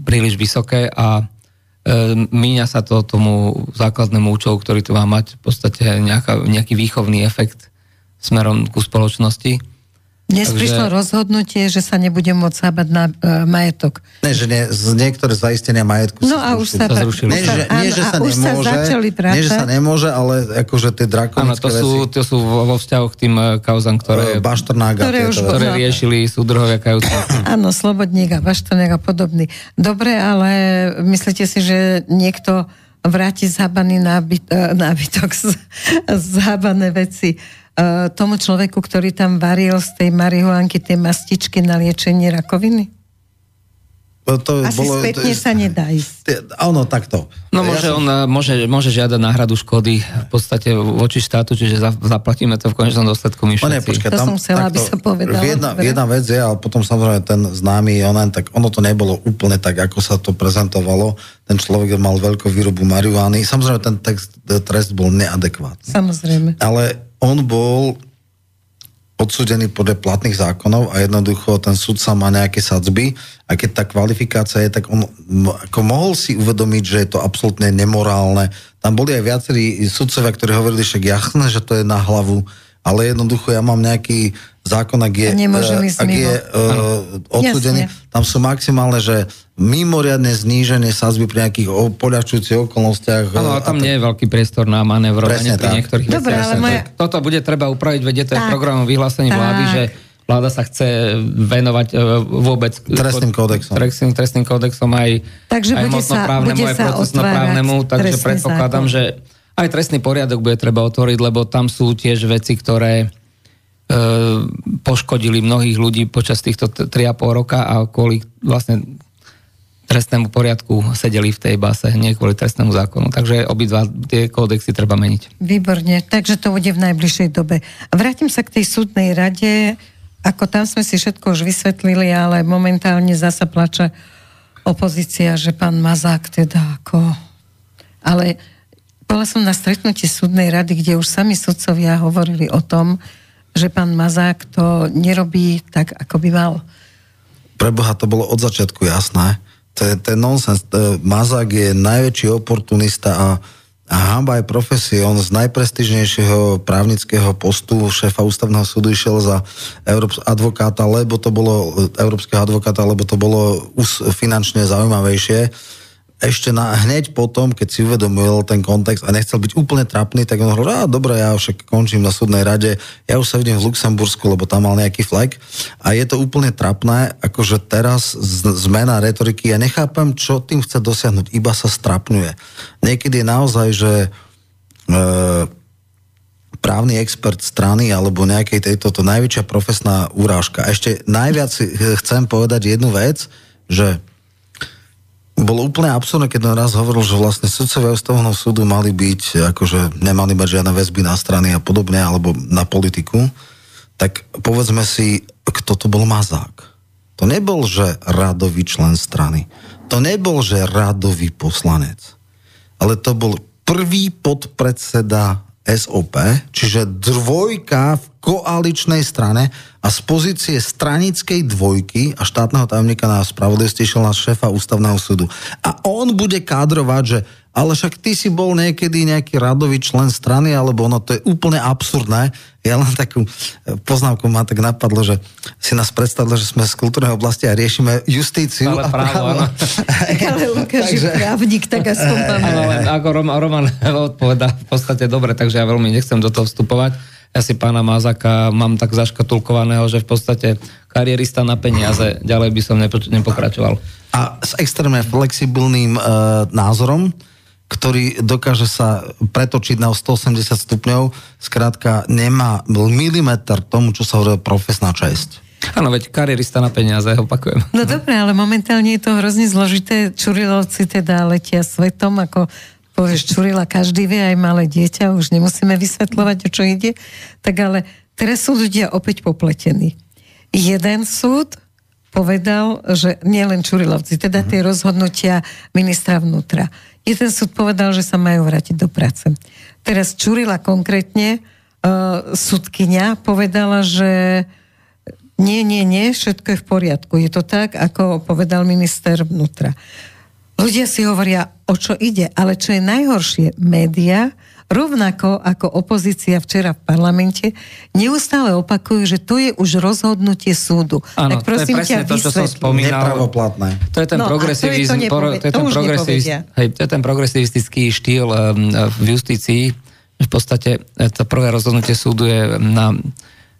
príliš vysoké a míňa sa to tomu základnému účelu, ktorý tu má mať v podstate nejaká, nejaký výchovný efekt smerom ku spoločnosti. Dnes Takže... prišlo rozhodnutie, že sa nebude môcť zábať na uh, majetok. Ne, že nie, z niektoré zaistenia majetku no sa, a už sa, sa zrušili. Nie, že, nie, že sa nemôže, sa nie, že sa nemôže, ale akože tie drakonické Áno, to sú, to sú vo vzťahu k tým e, kauzam, ktoré, Baštrnága, ktoré, už, ktoré riešili súdruhovia kajúci. Áno, Slobodník a Baštrnága a podobný. Dobre, ale myslíte si, že niekto vráti zhabaný nábyt, e, nábytok, zhabané veci E, tomu človeku, ktorý tam varil z tej marihuanky tie mastičky na liečenie rakoviny? to Asi bolo, spätne to, sa nedá ísť. Áno, takto. No môže, ja som... on eh, môže, môže žiadať náhradu škody v podstate voči štátu, čiže zaplatíme to v konečnom dôsledku my všetci. No, počkaj, to tam, som chcela, aby sa povedala. Jedna, jedna vec je, ale potom samozrejme ten známy onen, tak ono to nebolo úplne tak, ako sa to prezentovalo. Ten človek mal veľkú výrobu marihuany. Samozrejme, ten text, trest bol neadekvátny. Samozrejme. Ale on bol odsúdený podľa platných zákonov a jednoducho ten sudca má nejaké sadzby a keď tá kvalifikácia je, tak on ako mohol si uvedomiť, že je to absolútne nemorálne. Tam boli aj viacerí sudcovia, ktorí hovorili, však jasné, že to je na hlavu, ale jednoducho ja mám nejaký zákon, ak je, ak je uh, odsudený, Jasne. tam sú maximálne, že mimoriadne zníženie sazby pri nejakých poľahčujúcich okolnostiach. Áno, tam nie je veľký priestor na manevrovanie pri tak. niektorých Dobre, veciach. Ale moja... Toto bude treba upraviť, vedie to je programom vyhlásení vlády, že vláda sa chce venovať e, vôbec trestným kódexom. Trestným, trestným kódexom aj, takže aj mocnoprávnemu, aj procesnoprávnemu, takže predpokladám, zákon. že aj trestný poriadok bude treba otvoriť, lebo tam sú tiež veci, ktoré e, poškodili mnohých ľudí počas týchto 3,5 roka a kvôli vlastne trestnému poriadku sedeli v tej base, nie kvôli trestnému zákonu. Takže obidva tie kódexy treba meniť. Výborne, takže to bude v najbližšej dobe. Vrátim sa k tej súdnej rade. Ako tam sme si všetko už vysvetlili, ale momentálne zasa plače opozícia, že pán Mazák teda ako... Ale bola som na stretnutí súdnej rady, kde už sami sudcovia hovorili o tom, že pán Mazák to nerobí tak, ako by mal. Preboha, to bolo od začiatku jasné to je, to je nonsens. Mazák je najväčší oportunista a, a hamba aj profesie. On z najprestižnejšieho právnického postu šéfa ústavného súdu išiel za Európs- advokáta, lebo to bolo európskeho advokáta, lebo to bolo finančne zaujímavejšie ešte na, hneď potom, keď si uvedomil ten kontext a nechcel byť úplne trapný, tak on hovoril, a dobre, ja však končím na súdnej rade, ja už sa vidím v Luxembursku, lebo tam mal nejaký flag. A je to úplne trapné, akože teraz zmena retoriky, ja nechápem, čo tým chce dosiahnuť, iba sa strapňuje. Niekedy je naozaj, že e, právny expert strany alebo nejakej tejto, to najväčšia profesná úrážka. Ešte najviac chcem povedať jednu vec, že bolo úplne absurdné, keď raz hovoril, že vlastne sudcovia ústavného súdu mali byť, akože nemali mať žiadne väzby na strany a podobne, alebo na politiku, tak povedzme si, kto to bol Mazák. To nebol, že radový člen strany. To nebol, že radový poslanec. Ale to bol prvý podpredseda SOP, čiže dvojka v koaličnej strane a z pozície stranickej dvojky a štátneho tajomníka na spravodlivosti išiel na šéfa ústavného súdu. A on bude kádrovať, že ale však ty si bol niekedy nejaký radový člen strany, alebo ono to je úplne absurdné. Ja len takú poznámku ma tak napadlo, že si nás predstavilo, že sme z kultúrnej oblasti a riešime justíciu ale a právo. právo. ale Lukáš takže... je právnik, tak aspoň Ale ako Roman, Roman odpoveda v podstate dobre, takže ja veľmi nechcem do toho vstupovať ja si pána Mazaka mám tak zaškatulkovaného, že v podstate karierista na peniaze, ďalej by som nepo, nepokračoval. A s extrémne flexibilným e, názorom, ktorý dokáže sa pretočiť na 180 stupňov, skrátka nemá milimeter tomu, čo sa hovorí profesná česť. Áno, veď karierista na peniaze, opakujem. No dobre, ale momentálne je to hrozne zložité. Čurilovci teda letia svetom, ako povieš, čurila každý vie, aj malé dieťa, už nemusíme vysvetľovať, o čo ide. Tak ale teraz sú ľudia opäť popletení. Jeden súd povedal, že nielen Čurilovci, teda tie rozhodnutia ministra vnútra. Jeden súd povedal, že sa majú vrátiť do práce. Teraz Čurila konkrétne, uh, sudkynia povedala, že nie, nie, nie, všetko je v poriadku. Je to tak, ako povedal minister vnútra. Ľudia si hovoria, o čo ide, ale čo je najhoršie, média, rovnako ako opozícia včera v parlamente, neustále opakujú, že to je už rozhodnutie súdu. Áno, tak prosím to je presne to, čo som spomínal. Nepravoplatné. To je ten, no, progresivizm, to, to, to, je ten hej, to je ten progresivistický štýl um, v justícii. V podstate e, to prvé rozhodnutie súdu je na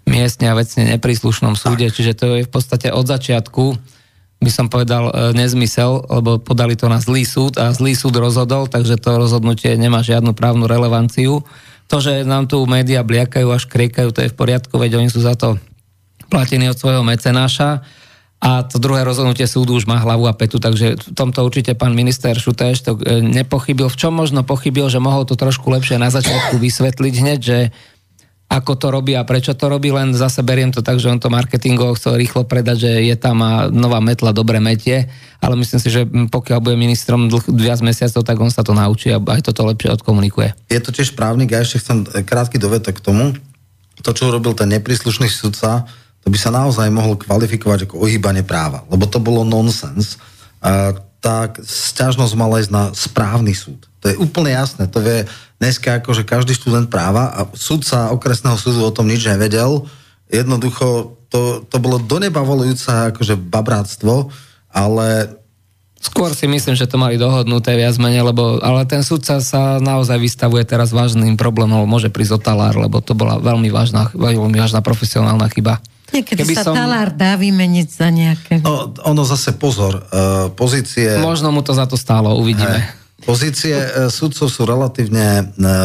miestne a vecne nepríslušnom súde, čiže to je v podstate od začiatku by som povedal, e, nezmysel, lebo podali to na zlý súd a zlý súd rozhodol, takže to rozhodnutie nemá žiadnu právnu relevanciu. To, že nám tu médiá bliakajú až kriekajú, to je v poriadku, veď oni sú za to platení od svojho mecenáša a to druhé rozhodnutie súdu už má hlavu a petu, takže v tomto určite pán minister Šutéš to e, nepochybil. V čom možno pochybil, že mohol to trošku lepšie na začiatku vysvetliť hneď, že ako to robí a prečo to robí, len zase beriem to tak, že on to marketingovo chcel rýchlo predať, že je tam a nová metla dobre metie, ale myslím si, že pokiaľ bude ministrom dlh, viac mesiacov, tak on sa to naučí a aj toto lepšie odkomunikuje. Je to tiež právnik, ja ešte chcem krátky dovetok k tomu. To, čo urobil ten nepríslušný sudca, to by sa naozaj mohol kvalifikovať ako ohýbanie práva, lebo to bolo nonsens. A, tak sťažnosť mala ísť na správny súd. To je úplne jasné. To vie dneska akože každý študent práva a sudca okresného súdu o tom nič nevedel. Jednoducho to, to bolo do neba volujúce akože babráctvo, ale Skôr si myslím, že to mali dohodnuté viac menej, lebo, ale ten sudca sa naozaj vystavuje teraz vážnym problémom, môže prísť o talár, lebo to bola veľmi vážna, veľmi vážna profesionálna chyba. Niekedy Keby sa som... talár dá vymeniť za nejaké... No, ono zase pozor, uh, pozície... Možno mu to za to stálo, uvidíme. Hey. Pozície e, sudcov sú relatívne e,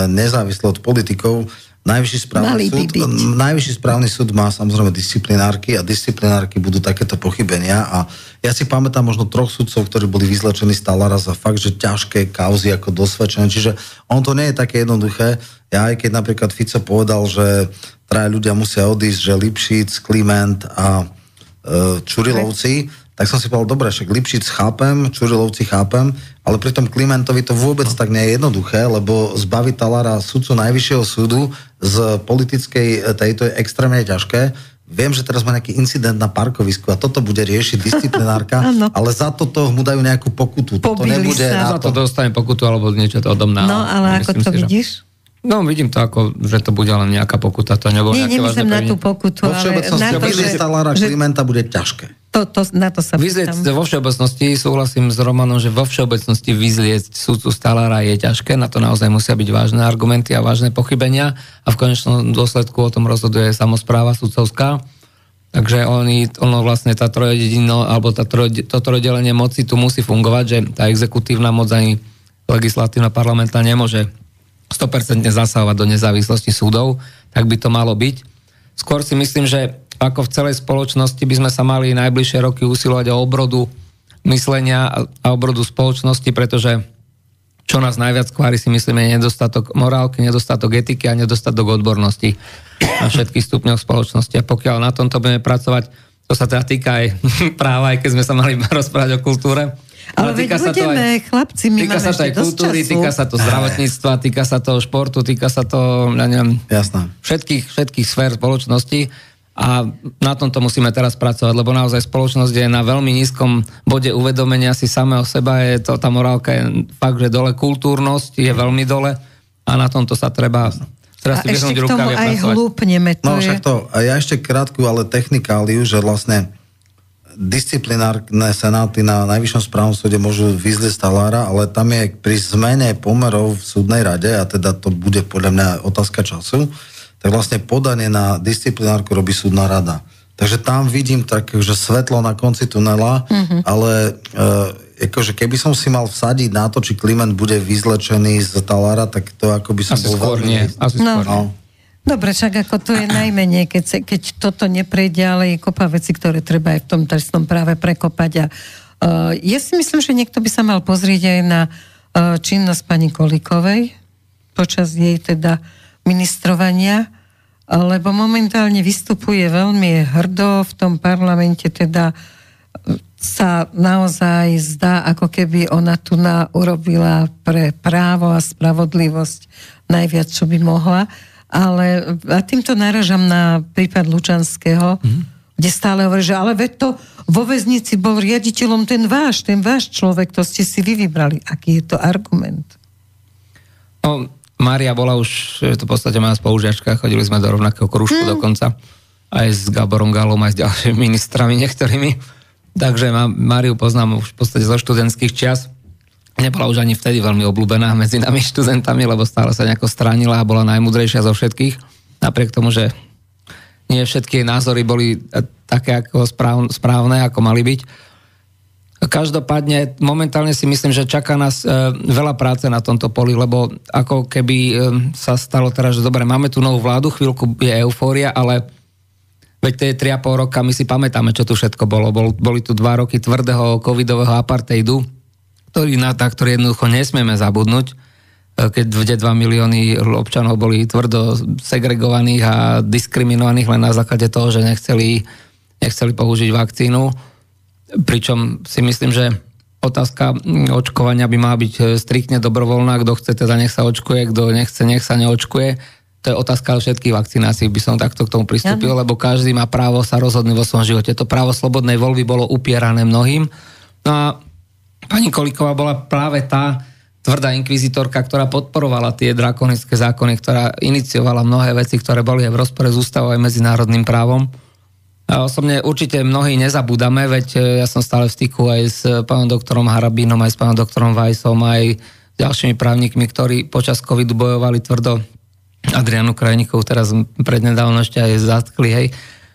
nezávislé od politikov. Najvyšší správny, súd, najvyšší správny súd má samozrejme disciplinárky a disciplinárky budú takéto pochybenia a ja si pamätám možno troch sudcov, ktorí boli vyzlečení z talára za fakt, že ťažké kauzy ako dosvedčené, čiže on to nie je také jednoduché. Ja aj keď napríklad Fico povedal, že traja ľudia musia odísť, že Lipšic, Kliment a e, Čurilovci, tak som si povedal, dobre, však Lipšic chápem, Čurilovci chápem, ale pri tom Klimentovi to vôbec tak nie je jednoduché, lebo zbaviť Talára sudcu Najvyššieho súdu z politickej e, tejto je extrémne ťažké. Viem, že teraz má nejaký incident na parkovisku a toto bude riešiť disciplinárka, ale za toto mu dajú nejakú pokutu. Toto nebude sa. Za to dostane pokutu alebo niečo to odomná. No, ale ako to si, vidíš? Že... No, vidím to ako, že to bude len nejaká pokuta, to nebolo Nie, nemyslím na tú pokutu, ale na to, že... Talára že... Klimenta bude ťažké. To, to, na to sa Vyzlieť vo všeobecnosti, súhlasím s Romanom, že vo všeobecnosti vyzlieť súdcu Stalára je ťažké, na to naozaj musia byť vážne argumenty a vážne pochybenia a v konečnom dôsledku o tom rozhoduje samozpráva sudcovská. Takže oni, ono vlastne tá trojedino, alebo tá troj, to trojdelenie moci tu musí fungovať, že tá exekutívna moc ani legislatívna parlamentná nemôže 100% zasahovať do nezávislosti súdov, tak by to malo byť. Skôr si myslím, že ako v celej spoločnosti by sme sa mali najbližšie roky usilovať o obrodu myslenia a obrodu spoločnosti, pretože čo nás najviac kvári si myslíme je nedostatok morálky, nedostatok etiky a nedostatok odbornosti na všetkých stupňoch spoločnosti. A pokiaľ na tomto budeme pracovať, to sa teda týka aj práva, aj keď sme sa mali rozprávať o kultúre, ale, Ale týka sa to aj, chlapci, my týka sa to aj kultúry, času. týka sa to zdravotníctva, týka sa to športu, týka sa to, ja neviem, Jasná. všetkých, všetkých sfér spoločnosti. A na tomto musíme teraz pracovať, lebo naozaj spoločnosť je na veľmi nízkom bode uvedomenia si samého seba. Je to, tá morálka je fakt, že dole. Kultúrnosť je veľmi dole a na tomto sa treba Teraz a ešte k tomu aj hlúpneme. To no, však to, a ja ešte krátku, ale technikáliu, že vlastne disciplinárne senáty na Najvyššom správnom súde môžu vyzliť talára, ale tam je pri zmene pomerov v súdnej rade, a teda to bude podľa mňa otázka času, tak vlastne podanie na disciplinárku robí súdna rada. Takže tam vidím tak, že svetlo na konci tunela, mm-hmm. ale e, akože keby som si mal vsadiť na to, či Kliment bude vyzlečený z talára, tak to ako by som Asi bol skôr nie. Asi no. skôr no. Dobre, však ako to je najmenej, keď, keď toto neprejde, ale je kopa veci, ktoré treba aj v tom trestnom práve prekopať. A uh, ja si myslím, že niekto by sa mal pozrieť aj na uh, činnosť pani Kolikovej počas jej teda ministrovania, lebo momentálne vystupuje veľmi hrdo v tom parlamente, teda sa naozaj zdá, ako keby ona tu na urobila pre právo a spravodlivosť najviac, čo by mohla ale a týmto naražam na prípad Lučanského, mm-hmm. kde stále hovorí, že ale veď to vo väznici bol riaditeľom ten váš, ten váš človek, to ste si vy vybrali. Aký je to argument? No, Mária bola už, to v podstate moja spolužiačka, chodili sme do rovnakého kružku mm. dokonca, aj s Gaborom Galom, aj s ďalšími ministrami niektorými. Takže Máriu poznám už v podstate zo študentských čias nebola už ani vtedy veľmi obľúbená medzi nami študentami, lebo stále sa nejako stránila a bola najmudrejšia zo všetkých. Napriek tomu, že nie všetky názory boli také ako správne, ako mali byť. Každopádne, momentálne si myslím, že čaká nás e, veľa práce na tomto poli, lebo ako keby e, sa stalo teraz, že dobre, máme tu novú vládu, chvíľku je eufória, ale Veď tie 3,5 roka, my si pamätáme, čo tu všetko bolo. Bol, boli tu dva roky tvrdého covidového apartheidu, ktorý, na, na ktorý jednoducho nesmieme zabudnúť, e, keď 2 milióny občanov boli tvrdo segregovaných a diskriminovaných len na základe toho, že nechceli, nechceli použiť vakcínu. Pričom si myslím, že otázka očkovania by mala byť e, striktne dobrovoľná. Kto chce, teda nech sa očkuje, kto nechce, nech sa neočkuje to je otázka všetkých vakcinácií, by som takto k tomu pristúpil, ja. lebo každý má právo sa rozhodnúť vo svojom živote. To právo slobodnej voľby bolo upierané mnohým. No a pani Koliková bola práve tá tvrdá inkvizitorka, ktorá podporovala tie drakonické zákony, ktorá iniciovala mnohé veci, ktoré boli aj v rozpore s ústavou aj medzinárodným právom. Osobne určite mnohí nezabúdame, veď e, ja som stále v styku aj s pánom doktorom Harabínom, aj s pánom doktorom Vajsom, aj ďalšími právnikmi, ktorí počas covidu bojovali tvrdo. Adrianu Krajníkov teraz prednedávno ešte aj zatkli, hej.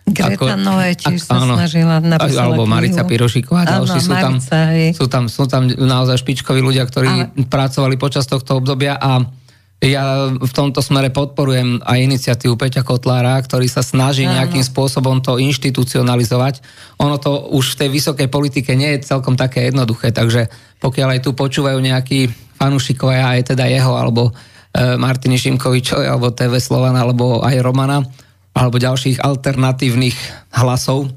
Greta Noé tiež sa áno, snažila napísať Alebo Marica Pirošiková, ďalší sú tam, sú, tam, sú tam naozaj špičkoví ľudia, ktorí Ale... pracovali počas tohto obdobia a ja v tomto smere podporujem aj iniciatívu Peťa Kotlára, ktorý sa snaží nejakým spôsobom to inštitucionalizovať. Ono to už v tej vysokej politike nie je celkom také jednoduché, takže pokiaľ aj tu počúvajú nejakí fanúšikovia, aj teda jeho, alebo E, Martiny Šimkovičovej alebo TV Slovan alebo aj Romana alebo ďalších alternatívnych hlasov,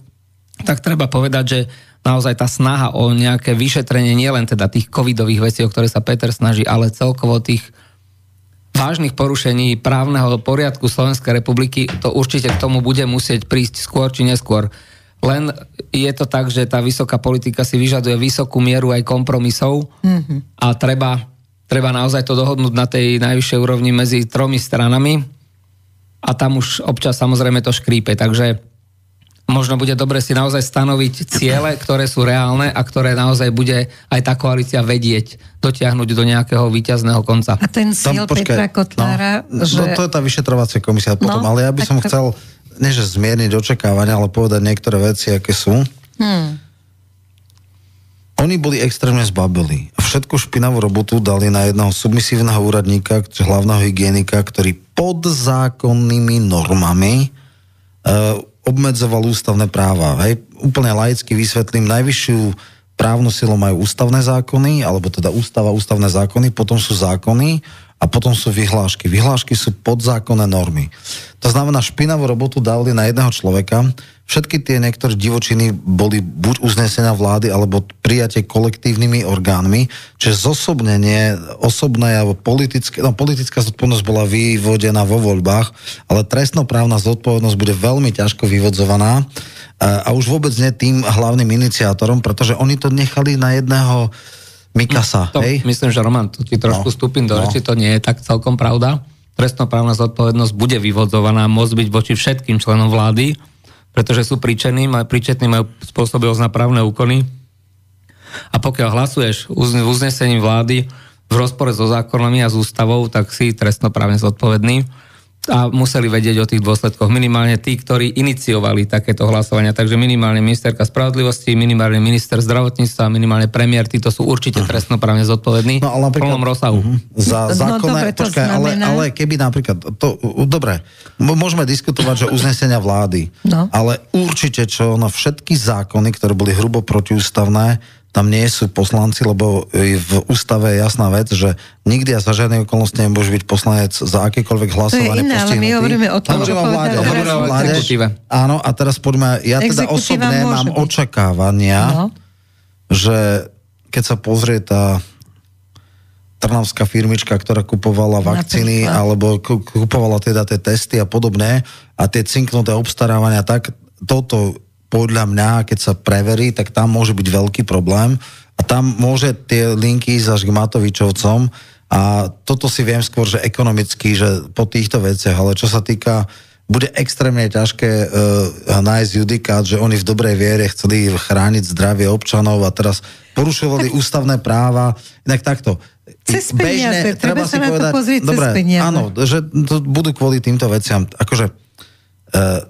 tak treba povedať, že naozaj tá snaha o nejaké vyšetrenie nielen teda tých covidových vecí, o ktoré sa Peter snaží, ale celkovo tých vážnych porušení právneho poriadku Slovenskej republiky, to určite k tomu bude musieť prísť skôr či neskôr. Len je to tak, že tá vysoká politika si vyžaduje vysokú mieru aj kompromisov mm-hmm. a treba treba naozaj to dohodnúť na tej najvyššej úrovni medzi tromi stranami a tam už občas samozrejme to škrípe, takže možno bude dobre si naozaj stanoviť ciele, ktoré sú reálne a ktoré naozaj bude aj tá koalícia vedieť dotiahnuť do nejakého výťazného konca. A ten cieľ Tam, Petra Kotlára, no, že... No, to je tá vyšetrovacia komisia potom, no, ale ja by som to... chcel, nie že zmierniť očakávania, ale povedať niektoré veci, aké sú. Hmm. Oni boli extrémne zbabeli. Všetku špinavú robotu dali na jedného submisívneho úradníka, hlavného hygienika, ktorý pod zákonnými normami e, obmedzoval ústavné práva. Hej, úplne laicky vysvetlím, najvyššiu právnu silu majú ústavné zákony, alebo teda ústava, ústavné zákony, potom sú zákony a potom sú vyhlášky. Vyhlášky sú podzákonné normy. To znamená, špinavú robotu dali na jedného človeka, všetky tie niektoré divočiny boli buď uznesenia vlády, alebo prijatie kolektívnymi orgánmi, čiže zosobnenie osobné alebo politické, no politická zodpovednosť bola vyvodená vo voľbách, ale trestnoprávna zodpovednosť bude veľmi ťažko vyvodzovaná a už vôbec nie tým hlavným iniciátorom, pretože oni to nechali na jedného Mikasa, to, hej? Myslím, že Roman, tu ti trošku no, stúpim do no. reči, to nie je tak celkom pravda. Trestnoprávna zodpovednosť bude vyvodzovaná, môcť byť voči všetkým členom vlády, pretože sú príčetní, príčetní majú spôsobili na úkony. A pokiaľ hlasuješ uznesením vlády v rozpore so zákonami a s ústavou, tak si trestnoprávne zodpovedný a museli vedieť o tých dôsledkoch. Minimálne tí, ktorí iniciovali takéto hlasovania. Takže minimálne ministerka spravodlivosti, minimálne minister zdravotníctva, minimálne premiér, títo sú určite trestnoprávne zodpovední no, ale v plnom rozsahu. Uh-huh. Za no, dobre, počkaj, ale, ale keby napríklad, to, dobre, môžeme diskutovať, že uznesenia vlády, no. ale určite čo na všetky zákony, ktoré boli hrubo protiústavné, tam nie sú poslanci, lebo v ústave je jasná vec, že nikdy a za žiadnej okolnosti nemôže byť poslanec za akékoľvek hlasovanie to je iné, ale my hovoríme o tom, čo vláde, o vláde. Áno, a teraz poďme, ja teda osobne mám byť. očakávania, no. že keď sa pozrie tá trnavská firmička, ktorá kupovala vakcíny alebo kupovala teda tie testy a podobné a tie cinknuté obstarávania, tak toto podľa mňa, keď sa preverí, tak tam môže byť veľký problém a tam môže tie linky ísť až k Matovičovcom a toto si viem skôr, že ekonomicky, že po týchto veciach, ale čo sa týka bude extrémne ťažké uh, nájsť judikát, že oni v dobrej viere chceli chrániť zdravie občanov a teraz porušovali tak... ústavné práva. Inak takto. Cez peniaze, bežne, treba, treba si povedať, to pozrieť dobre, cez peniaze. Áno, že to budú kvôli týmto veciam. Akože uh,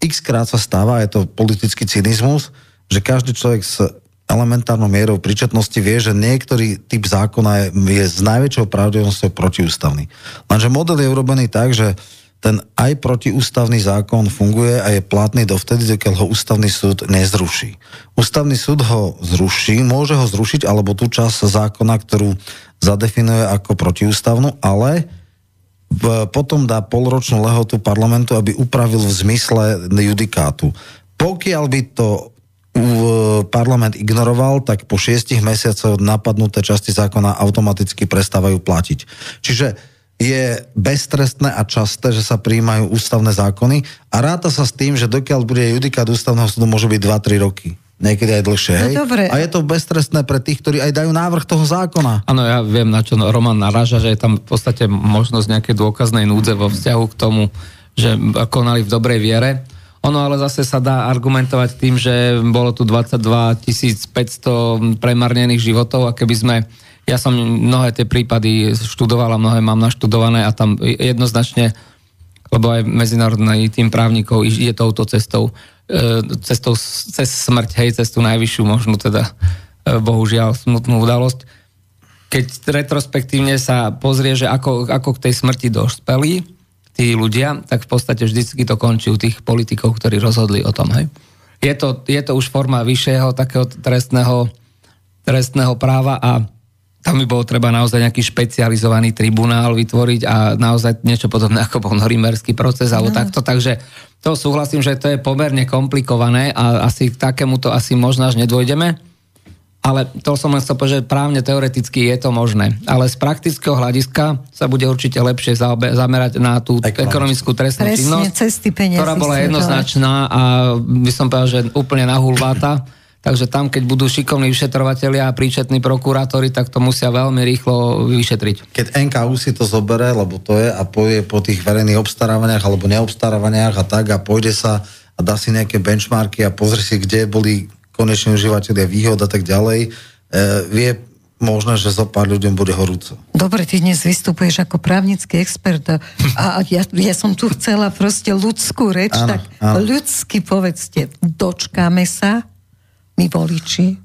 x krát sa stáva, je to politický cynizmus, že každý človek s elementárnou mierou príčetnosti vie, že niektorý typ zákona je, je s najväčšou pravdivosťou protiústavný. Lenže model je urobený tak, že ten aj protiústavný zákon funguje a je platný dovtedy, dokiaľ ho ústavný súd nezruší. Ústavný súd ho zruší, môže ho zrušiť, alebo tú časť zákona, ktorú zadefinuje ako protiústavnú, ale potom dá polročnú lehotu parlamentu, aby upravil v zmysle judikátu. Pokiaľ by to parlament ignoroval, tak po šiestich mesiacoch napadnuté časti zákona automaticky prestávajú platiť. Čiže je beztrestné a časté, že sa príjmajú ústavné zákony a ráta sa s tým, že dokiaľ bude judikát ústavného súdu, môže byť 2-3 roky. Niekedy aj dlhšie. No, hej? dobre. A je to beztrestné pre tých, ktorí aj dajú návrh toho zákona. Áno, ja viem, na čo Roman naráža, že je tam v podstate možnosť nejakej dôkaznej núdze vo vzťahu k tomu, že konali v dobrej viere. Ono ale zase sa dá argumentovať tým, že bolo tu 22 500 premarnených životov a keby sme ja som mnohé tie prípady študoval a mnohé mám naštudované a tam jednoznačne, lebo aj medzinárodný tým právnikov ide touto cestou, cestou cez smrť, hej, cez tú najvyššiu možnú teda e, bohužiaľ smutnú udalosť. Keď retrospektívne sa pozrie, že ako, ako k tej smrti dospeli tí ľudia, tak v podstate vždycky to končí u tých politikov, ktorí rozhodli o tom, hej. Je to, je to už forma vyššieho takého trestného, trestného práva a tam by bolo treba naozaj nejaký špecializovaný tribunál vytvoriť a naozaj niečo podobné ako bol norimerský proces alebo no. takto, takže to súhlasím, že to je pomerne komplikované a asi k takémuto asi možno až nedôjdeme. Ale to som len chcel povedať, že právne teoreticky je to možné. Ale z praktického hľadiska sa bude určite lepšie zamerať na tú ekonomickú trestnú Presne, činnosť, cesty peniazy, ktorá bola jednoznačná a by som povedal, že úplne na hulváta. Takže tam, keď budú šikovní vyšetrovatelia a príčetní prokurátori, tak to musia veľmi rýchlo vyšetriť. Keď NKU si to zobere, lebo to je, a pôjde po tých verejných obstarávaniach alebo neobstarávaniach a tak a pôjde sa a dá si nejaké benchmarky a pozrie si, kde boli koneční užívateľia výhod a tak ďalej, e, vie možno, že zo pár ľuďom bude horúco. Dobre, ty dnes vystupuješ ako právnický expert a, a ja, ja som tu chcela proste ľudskú reč, áno, tak áno. ľudsky povedzte, dočkáme sa my voliči,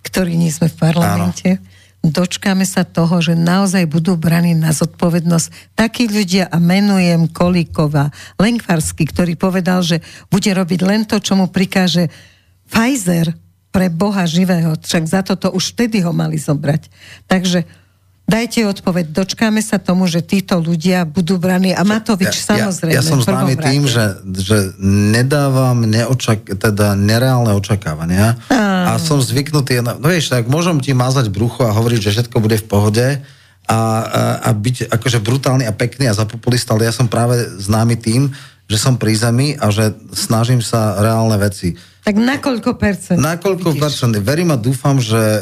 ktorí nie sme v parlamente, Áno. dočkáme sa toho, že naozaj budú braní na zodpovednosť takí ľudia a menujem Kolíkova, Lenkvarsky, ktorý povedal, že bude robiť len to, čo mu prikáže Pfizer pre Boha živého, však za toto už vtedy ho mali zobrať. Takže Dajte odpoveď, dočkáme sa tomu, že títo ľudia budú braní. A Matovič ja, samozrejme. Ja, ja som známy tým, že, že nedávam neočak, teda nereálne očakávania a, a som zvyknutý, no, no vieš, tak môžem ti mazať brucho a hovoriť, že všetko bude v pohode a, a, a byť akože brutálny a pekný a za populista, ale ja som práve známy tým, že som pri zemi a že snažím sa reálne veci. Tak na koľko percent? Na koľko percent? Verím a dúfam, že e,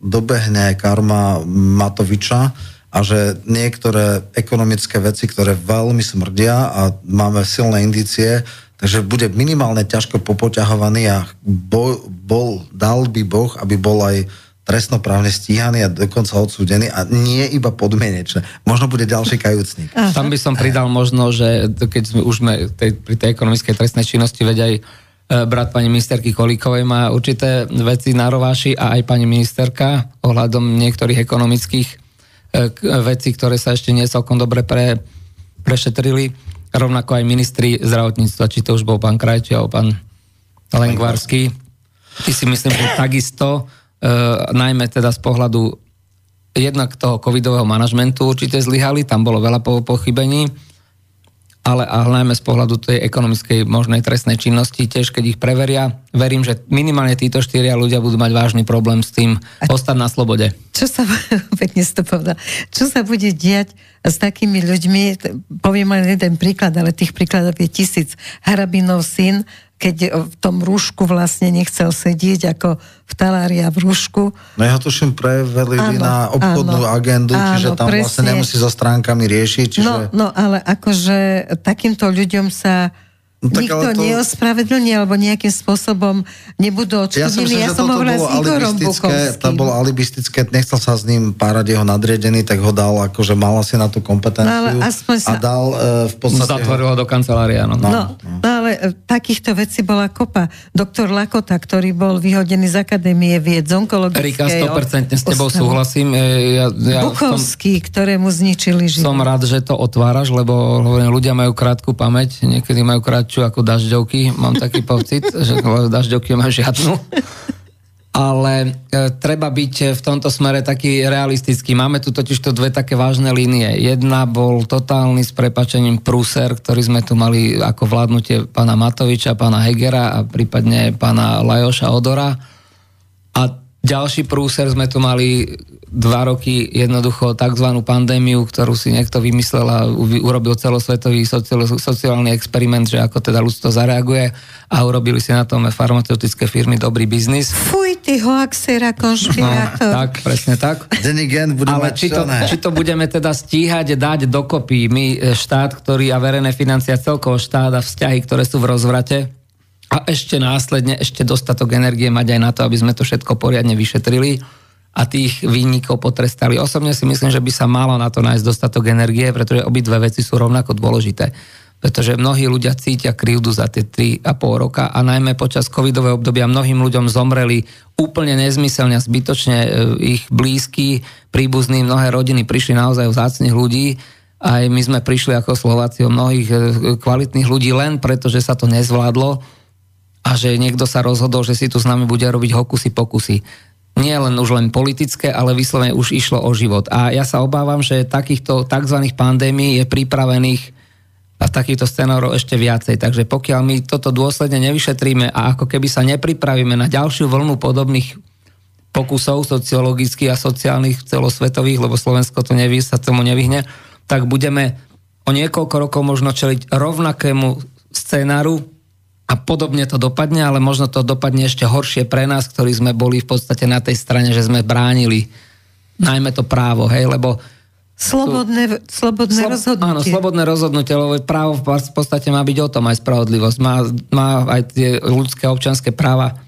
dobehne karma Matoviča a že niektoré ekonomické veci, ktoré veľmi smrdia a máme silné indície, takže bude minimálne ťažko popoťahovaný a bol, bol, dal by Boh, aby bol aj trestnoprávne stíhaný a dokonca odsúdený a nie iba podmienečné. Možno bude ďalší kajúcnik. Tam by som pridal možno, že keď sme už sme tej, pri tej ekonomickej trestnej činnosti veď brat pani ministerky Kolíkovej má určité veci na rováši a aj pani ministerka ohľadom niektorých ekonomických e, vecí, ktoré sa ešte nie celkom dobre pre, prešetrili. Rovnako aj ministri zdravotníctva, či to už bol pán Krajči alebo pán Lengvarský. Ty si myslím, že takisto, e, najmä teda z pohľadu jednak toho covidového manažmentu určite zlyhali, tam bolo veľa pochybení ale a najmä z pohľadu tej ekonomickej možnej trestnej činnosti, tiež keď ich preveria, verím, že minimálne títo štyria ľudia budú mať vážny problém s tým ostať na slobode. Čo sa, pekne to povedal, čo sa bude diať s takými ľuďmi, poviem len jeden príklad, ale tých príkladov je tisíc. Harabinov syn keď v tom rúšku vlastne nechcel sedieť ako v talária v rúšku. No ja tuším prevelili na obchodnú áno, agendu, áno, čiže tam presne. vlastne nemusí so stránkami riešiť. Čiže... No, no ale akože takýmto ľuďom sa No, tak Nikto to... neospravedlní alebo nejakým spôsobom nebudú odškodnení. Ja, ja som hovorila s Igorom To bolo alibistické, nechcel sa s ním párať jeho nadriedený, tak ho dal, akože mal asi na tú kompetenciu no, ale aspoň sa... a dal uh, v podstate... Zatvoril ho do kancelária, no. No, no. no ale ale e, takýchto vecí bola kopa. Doktor Lakota, ktorý bol vyhodený z Akadémie vied z Erika, 100% s tebou súhlasím. E, ja, ja Buchovský, tom, ktorému zničili život. Som rád, že to otváraš, lebo hovorím, ľudia majú krátku pamäť, niekedy majú krátšiu ako dažďovky. Mám taký pocit, že dažďovky majú žiadnu ale e, treba byť v tomto smere taký realistický. Máme tu totiž to dve také vážne línie. Jedna bol totálny s prepačením prúser, ktorý sme tu mali ako vládnutie pána Matoviča, pána Hegera a prípadne pána Lajoša Odora. A ďalší prúser sme tu mali dva roky jednoducho tzv. pandémiu, ktorú si niekto vymyslel a urobil celosvetový sociálny experiment, že ako teda ľudstvo zareaguje a urobili si na tom farmaceutické firmy dobrý biznis. Fuj, ty hoaxera, konšpirátor. No, tak, presne tak. Ale či to, či to budeme teda stíhať dať dokopy my e, štát, ktorý a verejné financie celkovo štát a vzťahy, ktoré sú v rozvrate, a ešte následne ešte dostatok energie mať aj na to, aby sme to všetko poriadne vyšetrili a tých výnikov potrestali. Osobne si myslím, že by sa malo na to nájsť dostatok energie, pretože obidve veci sú rovnako dôležité. Pretože mnohí ľudia cítia krivdu za tie 3,5 roka a najmä počas covidového obdobia mnohým ľuďom zomreli úplne nezmyselne a zbytočne e, ich blízky, príbuzní, mnohé rodiny prišli naozaj o zácných ľudí. Aj my sme prišli ako Slováci o mnohých e, kvalitných ľudí len preto, že sa to nezvládlo a že niekto sa rozhodol, že si tu s nami bude robiť hokusy pokusy nie len už len politické, ale vyslovene už išlo o život. A ja sa obávam, že takýchto tzv. pandémií je pripravených a takýchto scenárov ešte viacej. Takže pokiaľ my toto dôsledne nevyšetríme a ako keby sa nepripravíme na ďalšiu vlnu podobných pokusov sociologických a sociálnych celosvetových, lebo Slovensko to nevie, sa tomu nevyhne, tak budeme o niekoľko rokov možno čeliť rovnakému scenáru, a podobne to dopadne, ale možno to dopadne ešte horšie pre nás, ktorí sme boli v podstate na tej strane, že sme bránili najmä to právo, hej, lebo Slobodné, slobodné Slob, rozhodnutie. Áno, slobodné rozhodnutie, lebo právo v podstate má byť o tom aj spravodlivosť. Má, má aj tie ľudské občanské práva.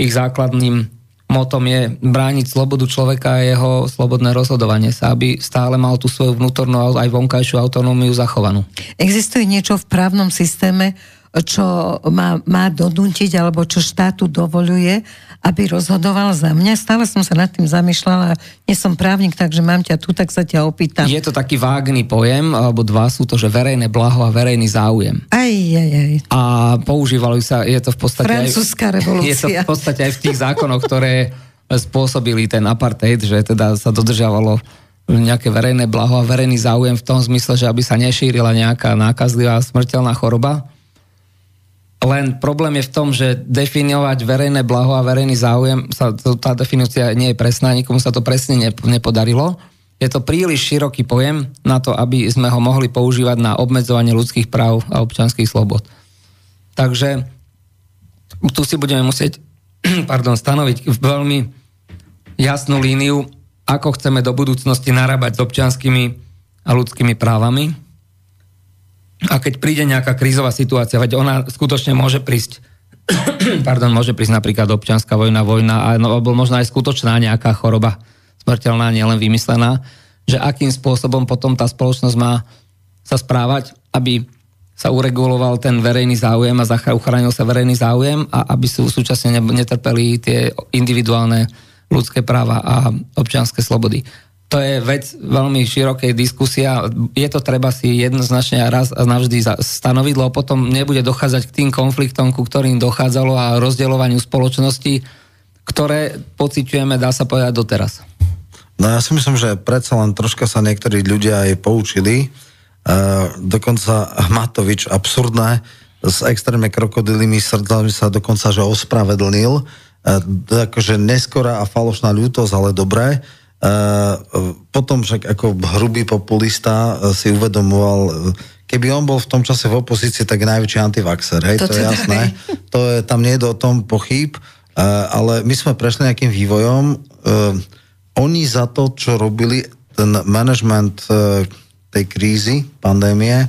Ich základným motom je brániť slobodu človeka a jeho slobodné rozhodovanie sa, aby stále mal tú svoju vnútornú aj vonkajšiu autonómiu zachovanú. Existuje niečo v právnom systéme, čo má, má doduntiť alebo čo štátu dovoluje, aby rozhodoval za mňa. Stále som sa nad tým zamýšľala. Nie som právnik, takže mám ťa tu, tak sa ťa opýtam. Je to taký vágný pojem, alebo dva sú to, že verejné blaho a verejný záujem. Aj, aj, aj. A používali sa, je to v podstate... Francúzska revolúcia. Je to v podstate aj v tých zákonoch, ktoré spôsobili ten apartheid, že teda sa dodržiavalo nejaké verejné blaho a verejný záujem v tom zmysle, že aby sa nešírila nejaká nákazlivá smrteľná choroba len problém je v tom, že definovať verejné blaho a verejný záujem, sa, tá definícia nie je presná, nikomu sa to presne nepodarilo. Je to príliš široký pojem na to, aby sme ho mohli používať na obmedzovanie ľudských práv a občanských slobod. Takže tu si budeme musieť pardon, stanoviť veľmi jasnú líniu, ako chceme do budúcnosti narábať s občanskými a ľudskými právami a keď príde nejaká krízová situácia, veď ona skutočne môže prísť, pardon, môže prísť napríklad občianská vojna, vojna, alebo možno aj skutočná nejaká choroba, smrteľná, nielen vymyslená, že akým spôsobom potom tá spoločnosť má sa správať, aby sa ureguloval ten verejný záujem a uchránil sa verejný záujem a aby sú súčasne netrpeli tie individuálne ľudské práva a občianské slobody to je vec veľmi širokej diskusia. Je to treba si jednoznačne a raz a navždy stanoviť, lebo potom nebude dochádzať k tým konfliktom, ku ktorým dochádzalo a rozdeľovaniu spoločnosti, ktoré pociťujeme, dá sa povedať, doteraz. No ja si myslím, že predsa len troška sa niektorí ľudia aj poučili. Uh, dokonca Matovič absurdné s extrémne krokodilými srdcami sa dokonca, že ospravedlnil. Uh, akože neskorá a falošná ľútosť, ale dobré. Eh, potom však ako hrubý populista eh, si uvedomoval, eh, keby on bol v tom čase v opozícii, tak najväčší antivaxer, hej, to, to je teda jasné. To je, tam nie je o tom pochyb, ale my sme prešli nejakým vývojom. Oni za to, čo robili, ten management tej krízy, pandémie,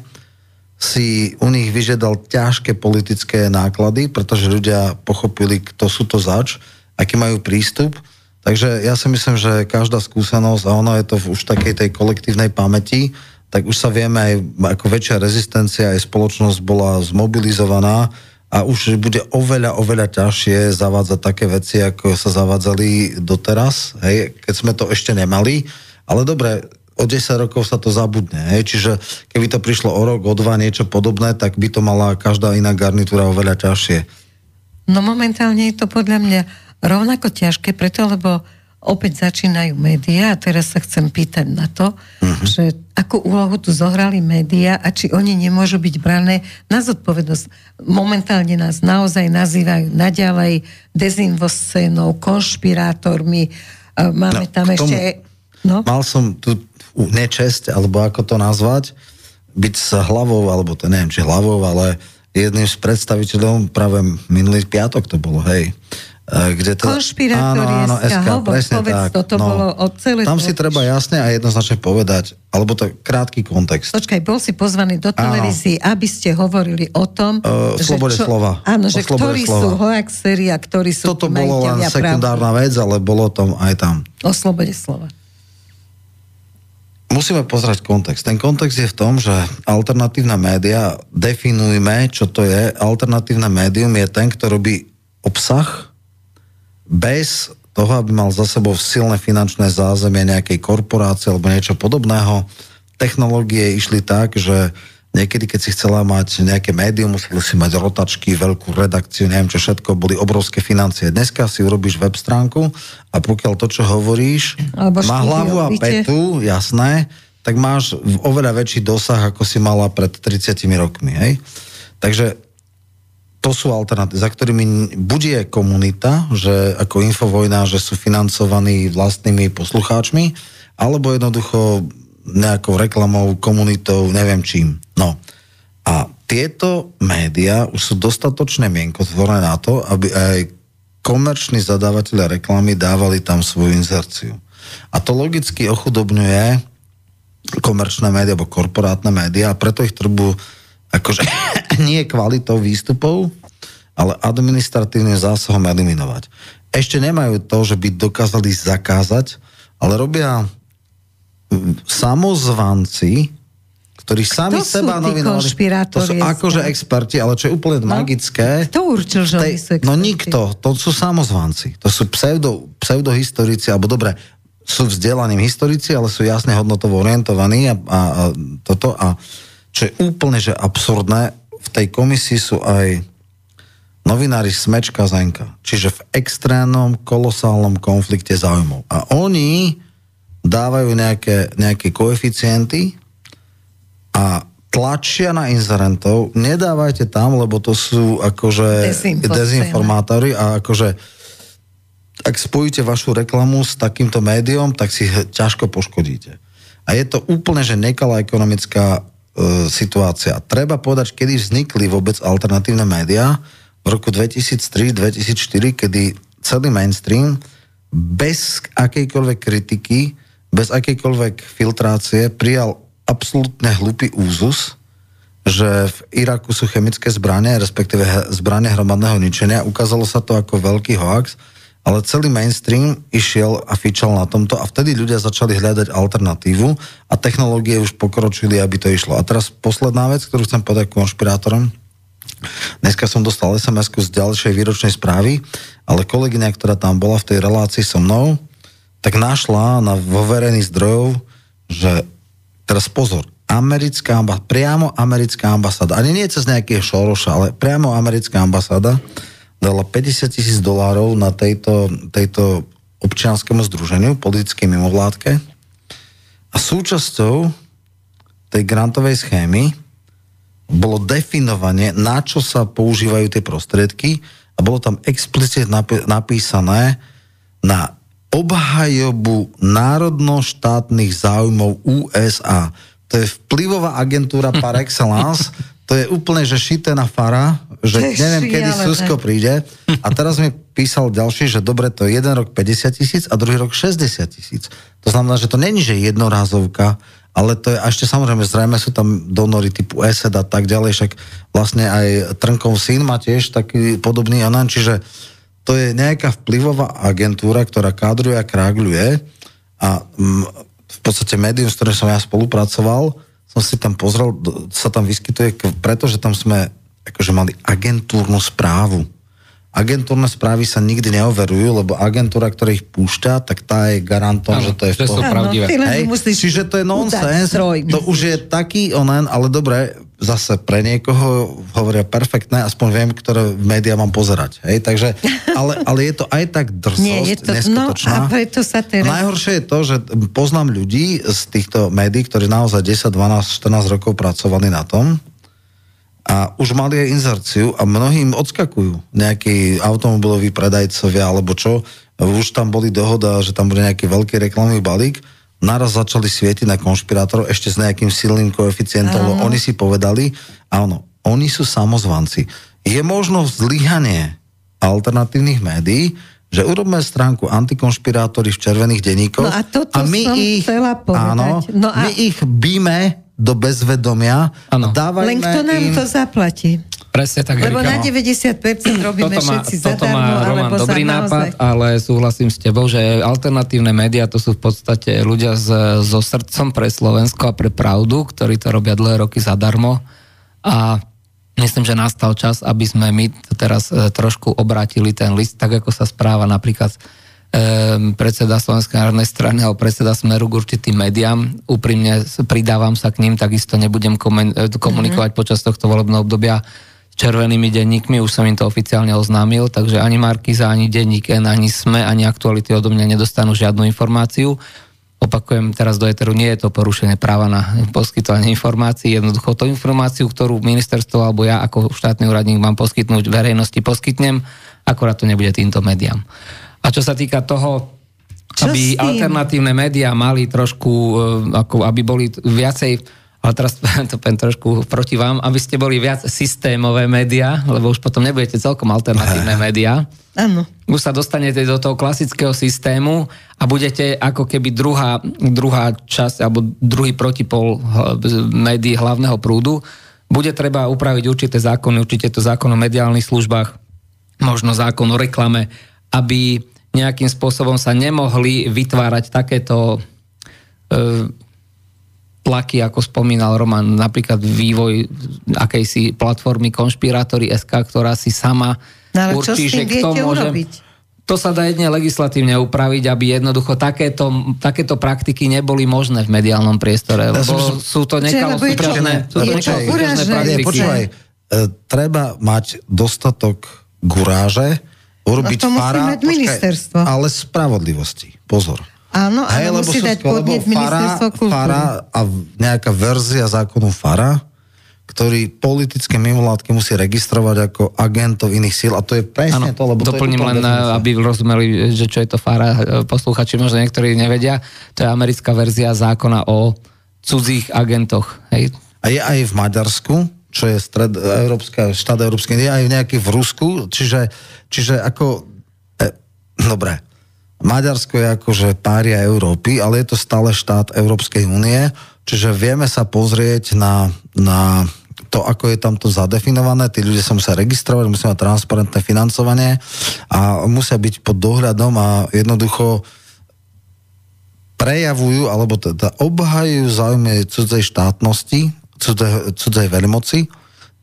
si u nich vyžiadal ťažké politické náklady, pretože ľudia pochopili, kto sú to zač, aký majú prístup Takže ja si myslím, že každá skúsenosť, a ono je to už v takej tej kolektívnej pamäti, tak už sa vieme aj, ako väčšia rezistencia, aj spoločnosť bola zmobilizovaná a už bude oveľa, oveľa ťažšie zavádzať také veci, ako sa zavádzali doteraz, hej, keď sme to ešte nemali. Ale dobre, o 10 rokov sa to zabudne. Hej? Čiže keby to prišlo o rok, o dva, niečo podobné, tak by to mala každá iná garnitúra oveľa ťažšie. No momentálne je to podľa mňa rovnako ťažké, preto lebo opäť začínajú médiá a teraz sa chcem pýtať na to, uh-huh. že akú úlohu tu zohrali médiá a či oni nemôžu byť brané na zodpovednosť. Momentálne nás naozaj nazývajú naďalej dezinvoscénou, konšpirátormi, máme no, tam ešte... No? Mal som tu nečesť, alebo ako to nazvať, byť s hlavou, alebo to neviem, či hlavou, ale jedným z predstaviteľov práve minulý piatok to bolo, hej, E, kde to... Áno, áno, SK, hovor, presne povedz, tak. toto no, bolo od celé Tam si treba jasne a jednoznačne povedať, alebo to krátky kontext. Počkaj, bol si pozvaný do televízie, aby ste hovorili o tom, uh, že slobode čo, slova. Áno, že ktorí slova. sú hoaxeri a ktorí sú Toto bolo len sekundárna pravdu. vec, ale bolo tom aj tam. O slobode slova. Musíme pozrieť kontext. Ten kontext je v tom, že alternatívne média, definujme, čo to je. Alternatívne médium je ten, ktorý robí obsah, bez toho, aby mal za sebou silné finančné zázemie nejakej korporácie alebo niečo podobného. Technológie išli tak, že niekedy, keď si chcela mať nejaké médium, museli si mať rotačky, veľkú redakciu, neviem čo všetko, boli obrovské financie. Dneska si urobíš web stránku a pokiaľ to, čo hovoríš, Alebo má hlavu a petu, jasné, tak máš oveľa väčší dosah, ako si mala pred 30 rokmi. Hej? Takže to sú alternatívy, za ktorými bude komunita, že ako Infovojna, že sú financovaní vlastnými poslucháčmi, alebo jednoducho nejakou reklamou, komunitou, neviem čím. No. A tieto médiá už sú dostatočne mienkotvorné na to, aby aj komerční zadávateľe reklamy dávali tam svoju inzerciu. A to logicky ochudobňuje komerčné médiá alebo korporátne médiá a preto ich trbu akože nie kvalitou výstupov, ale administratívnym zásahom eliminovať. Ešte nemajú to, že by dokázali zakázať, ale robia mm, samozvanci, ktorí sami Kto seba novinovali. To sú akože experti, ale čo je úplne no, magické. Kto určil, že tej, sú No nikto, to sú samozvanci. To sú pseudo, pseudohistorici, alebo dobre, sú vzdelaným historici, ale sú jasne hodnotovo orientovaní a, a, a toto. A čo je úplne že absurdné, v tej komisii sú aj novinári Smečka Zenka. Čiže v extrémnom, kolosálnom konflikte záujmov. A oni dávajú nejaké, nejaké koeficienty a tlačia na inzerentov, nedávajte tam, lebo to sú akože dezinformátori a akože ak spojíte vašu reklamu s takýmto médium, tak si ťažko poškodíte. A je to úplne, že nekalá ekonomická situácia. Treba povedať, kedy vznikli vôbec alternatívne médiá. V roku 2003-2004, kedy celý mainstream bez akejkoľvek kritiky, bez akejkoľvek filtrácie prijal absolútne hlupý úzus, že v Iraku sú chemické zbranie, respektíve zbranie hromadného ničenia. Ukázalo sa to ako veľký hoax ale celý mainstream išiel a fičal na tomto a vtedy ľudia začali hľadať alternatívu a technológie už pokročili, aby to išlo. A teraz posledná vec, ktorú chcem povedať konšpirátorom. Dneska som dostal sms z ďalšej výročnej správy, ale kolegyňa, ktorá tam bola v tej relácii so mnou, tak našla na, vo verejných zdrojov, že teraz pozor, americká ambasáda, priamo americká ambasáda, ani nie cez nejakého Šoroša, ale priamo americká ambasáda, dala 50 tisíc dolárov na tejto, tejto občianskému združeniu, politickej mimovládke a súčasťou tej grantovej schémy bolo definovanie, na čo sa používajú tie prostriedky a bolo tam explicitne napísané na obhajobu národno-štátnych záujmov USA. To je vplyvová agentúra par excellence, to je úplne, že šité na fara, že neviem, kedy Susko príde. A teraz mi písal ďalší, že dobre, to je jeden rok 50 tisíc a druhý rok 60 tisíc. To znamená, že to není, že jednorázovka, ale to je, a ešte samozrejme, zrejme sú tam donory typu ESED a tak ďalej, však vlastne aj Trnkov syn má tiež taký podobný anan, čiže to je nejaká vplyvová agentúra, ktorá kádruje a krágľuje a m, v podstate médium, s ktorým som ja spolupracoval, som si tam pozrel, sa tam vyskytuje, pretože tam sme akože mali agentúrnu správu. Agentúrne správy sa nikdy neoverujú, lebo agentúra, ktorá ich púšťa, tak tá je garantom, že to je v pohode. pravdivé. Hej, čiže to je nonsens. To už je taký onen, ale dobre, zase pre niekoho hovoria perfektné, aspoň viem, ktoré médiá mám pozerať. Hej, takže, ale, ale je to aj tak drsosť Nie, je to, no neskutočná. a preto sa teraz... Najhoršie je to, že poznám ľudí z týchto médií, ktorí naozaj 10, 12, 14 rokov pracovali na tom a už mali aj inzerciu a mnohí im odskakujú nejakí automobiloví predajcovia alebo čo. Už tam boli dohoda, že tam bude nejaký veľký reklamný balík. Naraz začali svietiť na konšpirátorov ešte s nejakým silným koeficientom, lebo oni si povedali, áno, oni sú samozvanci. Je možno zlyhanie alternatívnych médií, že urobíme stránku antikonšpirátory v červených denníkoch No a toto som chcela povedať. áno, No a- my ich bíme do bezvedomia Áno. a dávajme Len kto nám im... to zaplatí? Presne tak, Lebo Erika. na 90% robíme toto má, všetci toto zadarmo, má Roman alebo dobrý za nápad, naozaj. ale súhlasím s tebou, že alternatívne médiá to sú v podstate ľudia s, so srdcom pre Slovensko a pre pravdu, ktorí to robia dlhé roky zadarmo a myslím, že nastal čas, aby sme my teraz e, trošku obrátili ten list, tak ako sa správa napríklad predseda Slovenskej národnej strany alebo predseda Smeru k určitým médiám. Úprimne pridávam sa k ním, takisto nebudem eh, komunikovať mm-hmm. počas tohto volebného obdobia červenými denníkmi, už som im to oficiálne oznámil, takže ani Markiza, ani denník N, ani SME, ani aktuality odo mňa nedostanú žiadnu informáciu. Opakujem teraz do Eteru, nie je to porušenie práva na poskytovanie informácií. Jednoducho tú informáciu, ktorú ministerstvo alebo ja ako štátny úradník mám poskytnúť verejnosti, poskytnem, akorát to nebude týmto médiám. A čo sa týka toho, Čo aby alternatívne médiá mali trošku, e, ako aby boli viacej, ale teraz to poviem trošku proti vám, aby ste boli viac systémové médiá, lebo už potom nebudete celkom alternatívne médiá. Áno. Už sa dostanete do toho klasického systému a budete ako keby druhá, druhá časť alebo druhý protipol médií hlavného prúdu. Bude treba upraviť určité zákony, určite to zákon o mediálnych službách, možno zákon o reklame, aby nejakým spôsobom sa nemohli vytvárať takéto e, tlaky, ako spomínal Roman, napríklad vývoj akejsi platformy Konšpirátory SK, ktorá si sama No ale čo určí, s tým že kto môže... urobiť? To sa dá jedne legislatívne upraviť, aby jednoducho takéto, takéto praktiky neboli možné v mediálnom priestore, lebo som- sú to nekalo súťažné, praktiky. počúvaj, e, treba mať dostatok guráže, urobiť No to musí fara, mať ministerstvo. ale spravodlivosti. Pozor. Áno, ale lebo musí dať lebo podnet ministerstvo kultúry. Fara a nejaká verzia zákonu Fara, ktorý politické mimovládky musí registrovať ako agentov iných síl a to je presne Áno, to, lebo doplním to je len, definícia. aby rozumeli, že čo je to fára, e, posluchači možno niektorí nevedia, to je americká verzia zákona o cudzích agentoch. Hej. A je aj v Maďarsku, čo je stred Európska, štát Európskej nie, aj nejaký v Rusku, čiže, čiže ako, e, dobre, Maďarsko je akože pária Európy, ale je to stále štát Európskej únie, čiže vieme sa pozrieť na, na to, ako je tam to zadefinované, tí ľudia sa musia registrovať, musia mať transparentné financovanie a musia byť pod dohľadom a jednoducho prejavujú alebo teda obhajujú záujmy cudzej štátnosti, cudzej, cudzej veľmoci,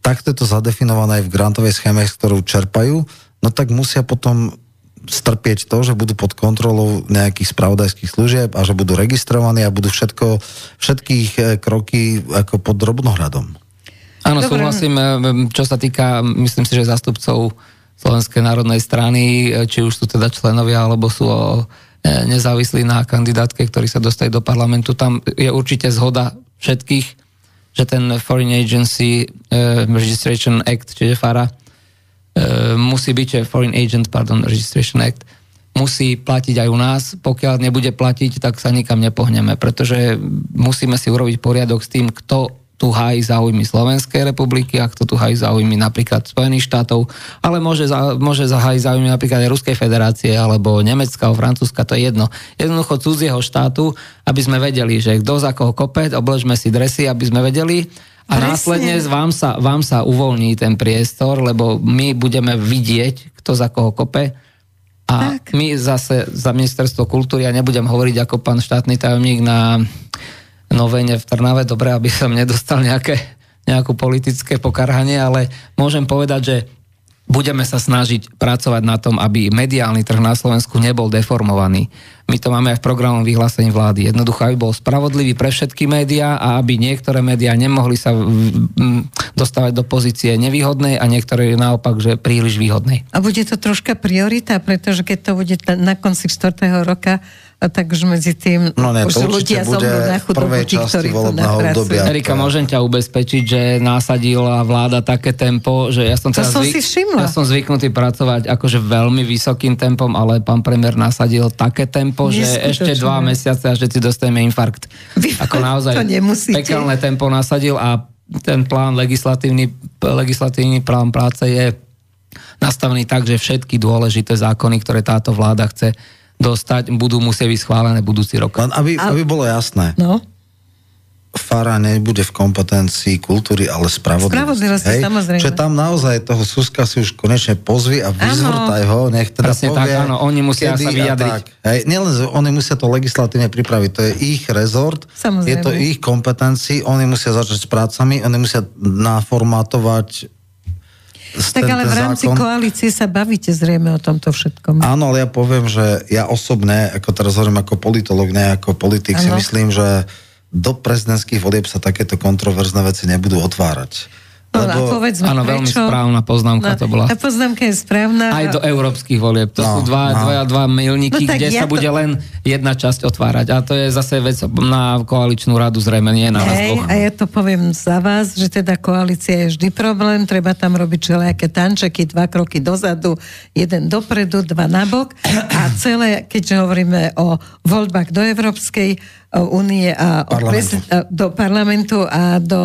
takto je to zadefinované aj v grantovej schéme, s ktorou čerpajú, no tak musia potom strpieť to, že budú pod kontrolou nejakých spravodajských služieb a že budú registrovaní a budú všetko, všetkých eh, kroky ako pod drobnohľadom. Áno, Dobre. súhlasím, e, čo sa týka, myslím si, že zástupcov Slovenskej národnej strany, e, či už sú teda členovia, alebo sú o, e, nezávislí na kandidátke, ktorí sa dostali do parlamentu. Tam je určite zhoda všetkých, že ten Foreign Agency uh, Registration Act, čiže FARA, uh, musí byť, Foreign Agent, pardon, Registration Act, musí platiť aj u nás. Pokiaľ nebude platiť, tak sa nikam nepohneme, pretože musíme si urobiť poriadok s tým, kto tu hájí záujmy Slovenskej republiky a kto tu hájí záujmy napríklad Spojených štátov, ale môže, za, môže zahájiť záujmy napríklad aj Ruskej federácie alebo Nemecka, alebo Francúzska, to je jedno. Jednoducho cudzieho štátu, aby sme vedeli, že kto za koho kope, obležme si dresy, aby sme vedeli a Presne. následne vám sa, vám sa uvoľní ten priestor, lebo my budeme vidieť, kto za koho kope a Tak. my zase za ministerstvo kultúry, ja nebudem hovoriť ako pán štátny tajomník na, novene v Trnave. Dobre, aby som nedostal nejaké, nejakú politické pokarhanie, ale môžem povedať, že budeme sa snažiť pracovať na tom, aby mediálny trh na Slovensku nebol deformovaný. My to máme aj v programom vyhlásení vlády. Jednoducho, aby bol spravodlivý pre všetky médiá a aby niektoré médiá nemohli sa dostávať do pozície nevýhodnej a niektoré naopak, že príliš výhodnej. A bude to troška priorita, pretože keď to bude na konci 4. roka, tak už medzi tým no ne, už ľudia zomrú na chudobu, tí, ktorí tu obdobia. Erika, môžem ťa ubezpečiť, že násadila vláda také tempo, že ja som, to som zvyk, si ja som zvyknutý pracovať akože veľmi vysokým tempom, ale pán premiér nasadil také tempo, že ešte dva mesiace a všetci dostaneme infarkt. Vy Ako naozaj pekelné tempo nasadil a ten plán legislatívny, legislatívny plán práce je nastavený tak, že všetky dôležité zákony, ktoré táto vláda chce dostať, budú musieť byť schválené budúci rok. Len aby, aby bolo jasné. No? Fara nebude v kompetencii kultúry, ale spravodlivosti. Spravodlivosti, Hej? samozrejme. Čiže tam naozaj toho Suska si už konečne pozvi a vyzvrtaj ho, nech teda Presne povie, tak, áno, oni musia sa vyjadriť. Tak. Hej, nielen, oni musia to legislatívne pripraviť, to je ich rezort, samozrejme. je to ich kompetencii, oni musia začať s prácami, oni musia naformátovať tak ale v rámci zákon... koalície sa bavíte zrejme o tomto všetkom. Áno, ale ja poviem, že ja osobne, ako teraz hovorím ako politolog, ne ako politik, ano. si myslím, že do prezidentských volieb sa takéto kontroverzné veci nebudú otvárať. No, Lebo... a povedzme, Áno, veľmi prečo? správna poznámka no, to bola. Tá poznámka je správna. Aj do európskych volieb. To no, sú dva, no. dva, dva milníky, no, kde ja sa to... bude len jedna časť otvárať. A to je zase vec na koaličnú radu zrejme, nie na Hej, A ja to poviem za vás, že teda koalícia je vždy problém, treba tam robiť všelijaké tančeky, dva kroky dozadu, jeden dopredu, dva nabok. A celé, keďže hovoríme o voľbách do Európskej únie a parlamentu. Prez, do parlamentu a do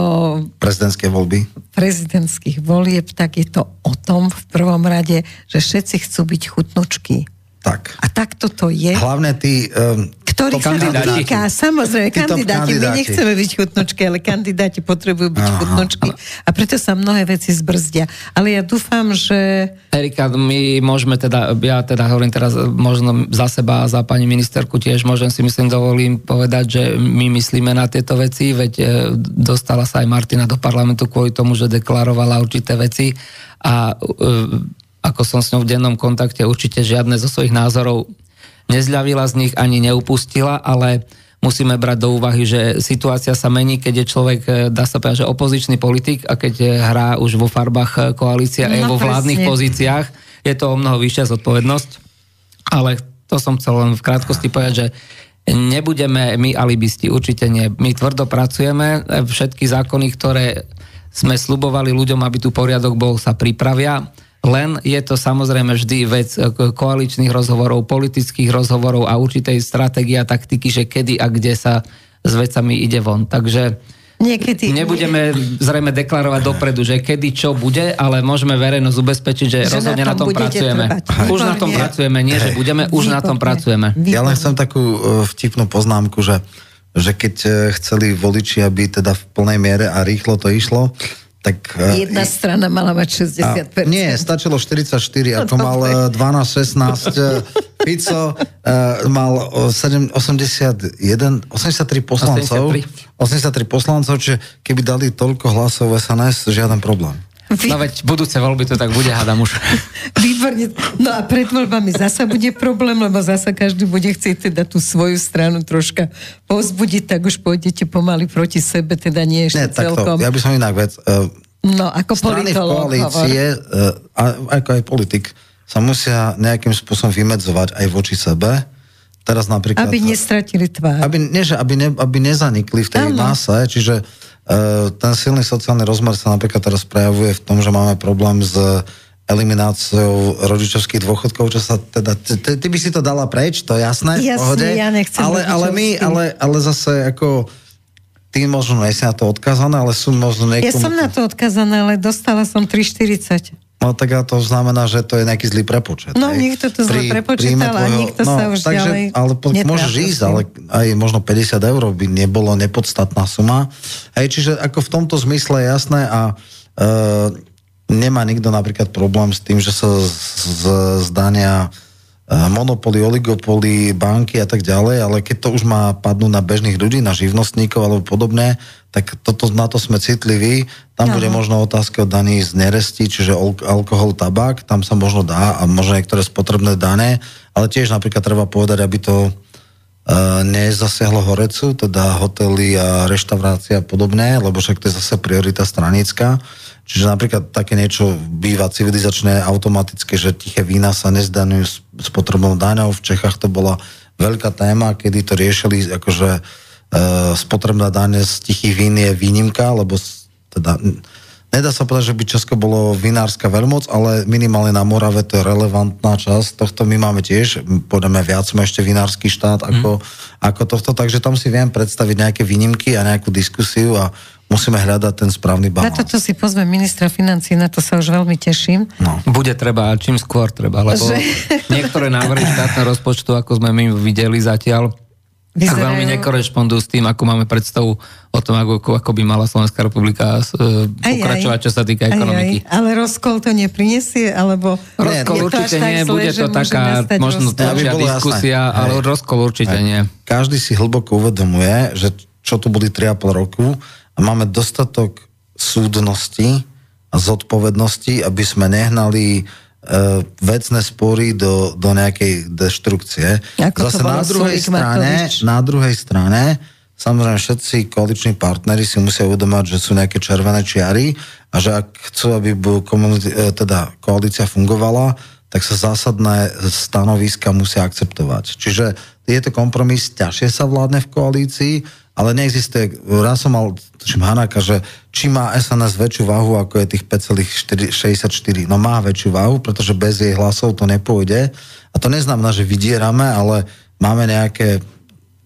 prezidentskej voľby prezidentských volieb, tak je to o tom v prvom rade, že všetci chcú byť chutnočky. Tak. A takto to je. Hlavne tí... Um, ktorých sa to týka, samozrejme, kandidáti. kandidáti. My nechceme byť chutnočky, ale kandidáti potrebujú byť Aha, chutnočky. A preto sa mnohé veci zbrzdia. Ale ja dúfam, že... Erika, my môžeme teda, ja teda hovorím teraz možno za seba a za pani ministerku tiež, môžem si myslím, dovolím povedať, že my myslíme na tieto veci, veď e, dostala sa aj Martina do parlamentu kvôli tomu, že deklarovala určité veci a e, ako som s ňou v dennom kontakte, určite žiadne zo svojich názorov nezľavila z nich ani neupustila, ale musíme brať do úvahy, že situácia sa mení, keď je človek, e, dá sa povedať, že opozičný politik a keď e, hrá už vo farbách e, koalícia no, aj vo vládnych presne. pozíciách, je to o mnoho vyššia zodpovednosť. Ale to som chcel len v krátkosti povedať, že nebudeme my alibisti, určite nie. My tvrdo pracujeme, všetky zákony, ktoré sme slubovali ľuďom, aby tu poriadok bol, sa pripravia len je to samozrejme vždy vec eh, koaličných rozhovorov, politických rozhovorov a určitej stratégie a taktiky, že kedy a kde sa s vecami ide von. Takže Niekedy. Nebudeme zrejme deklarovať dopredu, že kedy čo bude, ale môžeme verejnosť ubezpečiť, že, že rozhodne na tom, na tom pracujeme. Trvať. Už na tom pracujeme, nie že budeme, už Výborné. na tom pracujeme. Výborné. Ja len chcem takú eh, vtipnú poznámku, že že keď eh, chceli voliči, aby teda v plnej miere a rýchlo to išlo, tak, e, Jedna strana mala mať 60%. A, nie, stačilo 44, no, ako mal 12-16. E, Fico uh, mal 7, 81, 83 poslancov. 83. 83 poslancov, čiže keby dali toľko hlasov SNS, žiaden problém. Vy... No veď budúce voľby to tak bude, hádam už. Výborne. No a pred voľbami zasa bude problém, lebo zasa každý bude chcieť teda tú svoju stranu troška pozbudiť, tak už pôjdete pomaly proti sebe, teda nie ešte nie, celkom. Takto, ja by som inak vec. Uh, no, ako strany v koalície, uh, ako aj politik, sa musia nejakým spôsobom vymedzovať aj voči sebe. Teraz napríklad... Aby nestratili tvár. Aby, nie, že aby, ne, aby nezanikli v tej ano. máse, čiže ten silný sociálny rozmer sa napríklad teraz prejavuje v tom, že máme problém s elimináciou rodičovských dôchodkov, čo sa teda, ty, ty by si to dala preč, to je jasné, Jasne, pohode, ja nechcem ale, ale my, ale, ale zase ako ty možno nie si na to odkazaná, ale sú možno niekomu... Ja som na to odkazaná, ale dostala som 3,40. No tak a to znamená, že to je nejaký zlý prepočet. No hej. niekto to zle prepočítal a nikto no, sa už takže, ďalej Ale po, môžeš ísť, ale aj možno 50 eur by nebolo nepodstatná suma. Hej, čiže ako v tomto zmysle je jasné a e, nemá nikto napríklad problém s tým, že sa z, z zdania monopoly, oligopoly, banky a tak ďalej, ale keď to už má padnúť na bežných ľudí, na živnostníkov alebo podobné, tak toto, na to sme citliví. Tam Aha. bude možno otázka o daní z neresti, čiže alkohol, tabak, tam sa možno dá a možno niektoré spotrebné dané, ale tiež napríklad treba povedať, aby to nezasiahlo horecu, teda hotely a reštaurácia a podobné, lebo však to je zase priorita stranická. Čiže napríklad také niečo býva civilizačné, automatické, že tiché vína sa nezdaňujú s, s potrebnou daňou. V Čechách to bola veľká téma, kedy to riešili, akože e, spotrebná daň z tichých vín je výnimka, lebo teda nedá sa povedať, že by Česko bolo vinárska veľmoc, ale minimálne na Morave to je relevantná časť tohto. My máme tiež, poďme viac, sme ešte vinársky štát ako, mm. ako tohto, takže tam si viem predstaviť nejaké výnimky a nejakú diskusiu a musíme hľadať ten správny balans. Na toto si pozve ministra financí, na to sa už veľmi teším. No. Bude treba, čím skôr treba, lebo že... niektoré návrhy štátneho rozpočtu, ako sme my videli zatiaľ, Vyzerajú... veľmi nekorešpondujú s tým, ako máme predstavu o tom, ako, ako by mala Slovenská republika uh, pokračovať, čo sa týka aj, ekonomiky. Aj, ale rozkol to neprinesie, alebo... Rozkol určite nie, zle, bude to taká možno ďalšia diskusia, jasné. ale rozkol určite aj. nie. Každý si hlboko uvedomuje, že čo tu boli 3,5 roku, a máme dostatok súdnosti a zodpovednosti, aby sme nehnali vecné spory do, do nejakej deštrukcie. Ako Zase na druhej, strane, na druhej strane samozrejme všetci koaliční partnery si musia uvedomať, že sú nejaké červené čiary a že ak chcú, aby e, teda koalícia fungovala, tak sa zásadné stanoviska musia akceptovať. Čiže je to kompromis, ťažšie sa vládne v koalícii, ale neexistuje, raz som mal, tuším Hanáka, že či má SNS väčšiu váhu, ako je tých 5,64. No má väčšiu váhu, pretože bez jej hlasov to nepôjde. A to neznamená, že vydierame, ale máme nejaké,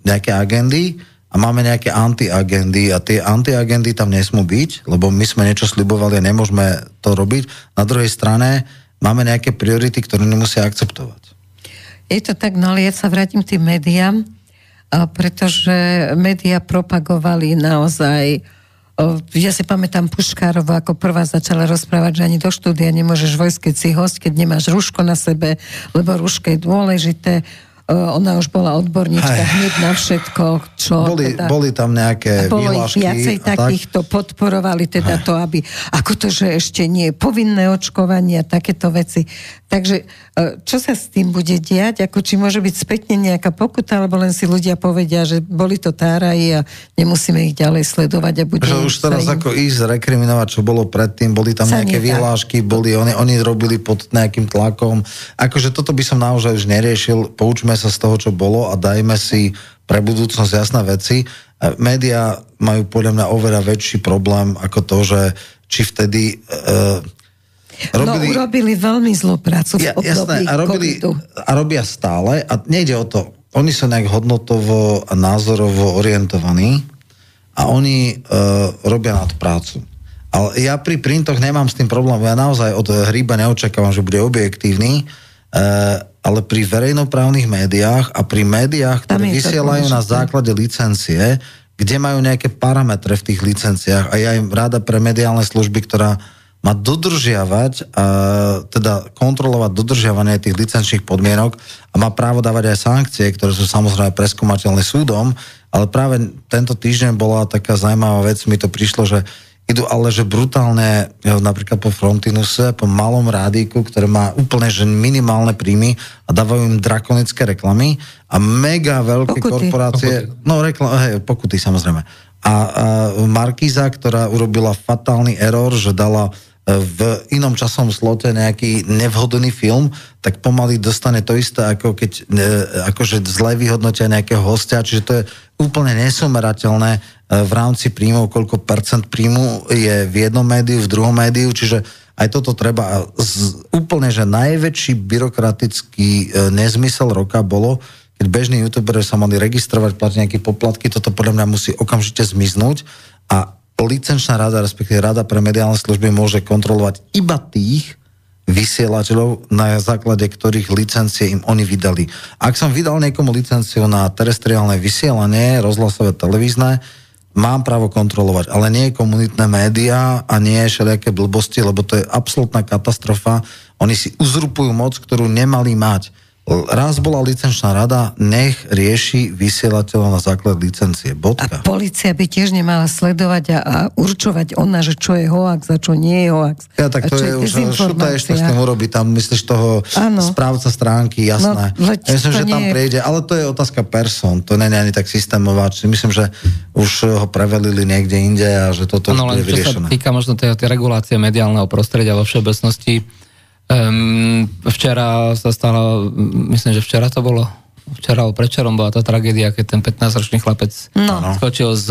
nejaké agendy a máme nejaké antiagendy a tie antiagendy tam nesmú byť, lebo my sme niečo slibovali a nemôžeme to robiť. Na druhej strane máme nejaké priority, ktoré nemusia akceptovať. Je to tak, no ale ja sa vrátim k tým médiám pretože médiá propagovali naozaj ja si pamätám Puškárova, ako prvá začala rozprávať, že ani do štúdia nemôžeš vojske si host, keď nemáš rúško na sebe, lebo rúško je dôležité ona už bola odborníčka Aj. hneď na všetko, čo... Boli, teda, boli tam nejaké bolo výlažky. viacej takýchto, tak? podporovali teda Aj. to, aby... Ako to, že ešte nie je povinné očkovanie a takéto veci. Takže čo sa s tým bude diať? Ako, či môže byť spätne nejaká pokuta, alebo len si ľudia povedia, že boli to táraji a nemusíme ich ďalej sledovať a bude... Že už teraz im... ako ísť rekriminovať, čo bolo predtým, boli tam nejaké výlážky, boli, oni, oni robili pod nejakým tlakom. Akože toto by som naozaj už neriešil, poučme sa z toho, čo bolo a dajme si pre budúcnosť jasné veci. Média majú podľa mňa oveľa väčší problém ako to, že či vtedy... E, robili, no urobili veľmi zlú prácu v ja, jasné, a, robili, a robia stále a nejde o to. Oni sú nejak hodnotovo a názorovo orientovaní a oni e, robia nad prácu. Ale ja pri printoch nemám s tým problém. Ja naozaj od hríba neočakávam, že bude objektívny. E, ale pri verejnoprávnych médiách a pri médiách, ktoré vysielajú na základe licencie, kde majú nejaké parametre v tých licenciách a ja im ráda pre mediálne služby, ktorá má dodržiavať, a, teda kontrolovať dodržiavanie tých licenčných podmienok a má právo dávať aj sankcie, ktoré sú samozrejme preskúmateľné súdom, ale práve tento týždeň bola taká zaujímavá vec, mi to prišlo, že idú ale že brutálne, napríklad po Frontinuse, po malom rádíku, ktoré má úplne že minimálne príjmy a dávajú im drakonické reklamy a mega veľké pokuty. korporácie, pokuty. no reklam, hej, pokuty samozrejme. A, a Markíza, ktorá urobila fatálny error, že dala v inom časom slote nejaký nevhodný film, tak pomaly dostane to isté, ako keď e, akože zle vyhodnotia nejakého hostia, čiže to je úplne nesumerateľné e, v rámci príjmov, koľko percent príjmu je v jednom médiu, v druhom médiu, čiže aj toto treba. Z, úplne, že najväčší byrokratický e, nezmysel roka bolo, keď bežní youtuberi sa mali registrovať, platiť nejaké poplatky, toto podľa mňa musí okamžite zmiznúť. A licenčná rada, respektíve rada pre mediálne služby môže kontrolovať iba tých vysielateľov, na základe ktorých licencie im oni vydali. Ak som vydal niekomu licenciu na terestriálne vysielanie, rozhlasové, televízne, mám právo kontrolovať, ale nie komunitné médiá a nie všelijaké blbosti, lebo to je absolútna katastrofa. Oni si uzrupujú moc, ktorú nemali mať raz bola licenčná rada, nech rieši vysielateľa na základ licencie. A Bodka. policia by tiež nemala sledovať a, a určovať ona, že čo je hoax a čo nie je hoax. Ja, tak a to čo je už šuta dezinformácia. ešte s tým urobí. Tam myslíš toho Áno. správca stránky, jasné. No, ja myslím, že tam nie je- prejde, ale to je otázka person, to nie je ani tak systémová. Myslím, že už ho prevelili niekde inde a že toto No už len bude čo sa vyriešené. týka možno tej, tej regulácie mediálneho prostredia vo všeobecnosti, um, včera sa stala, myslím, že včera to bolo, včera alebo predčerom bola tá tragédia, keď ten 15-ročný chlapec No. skočil z,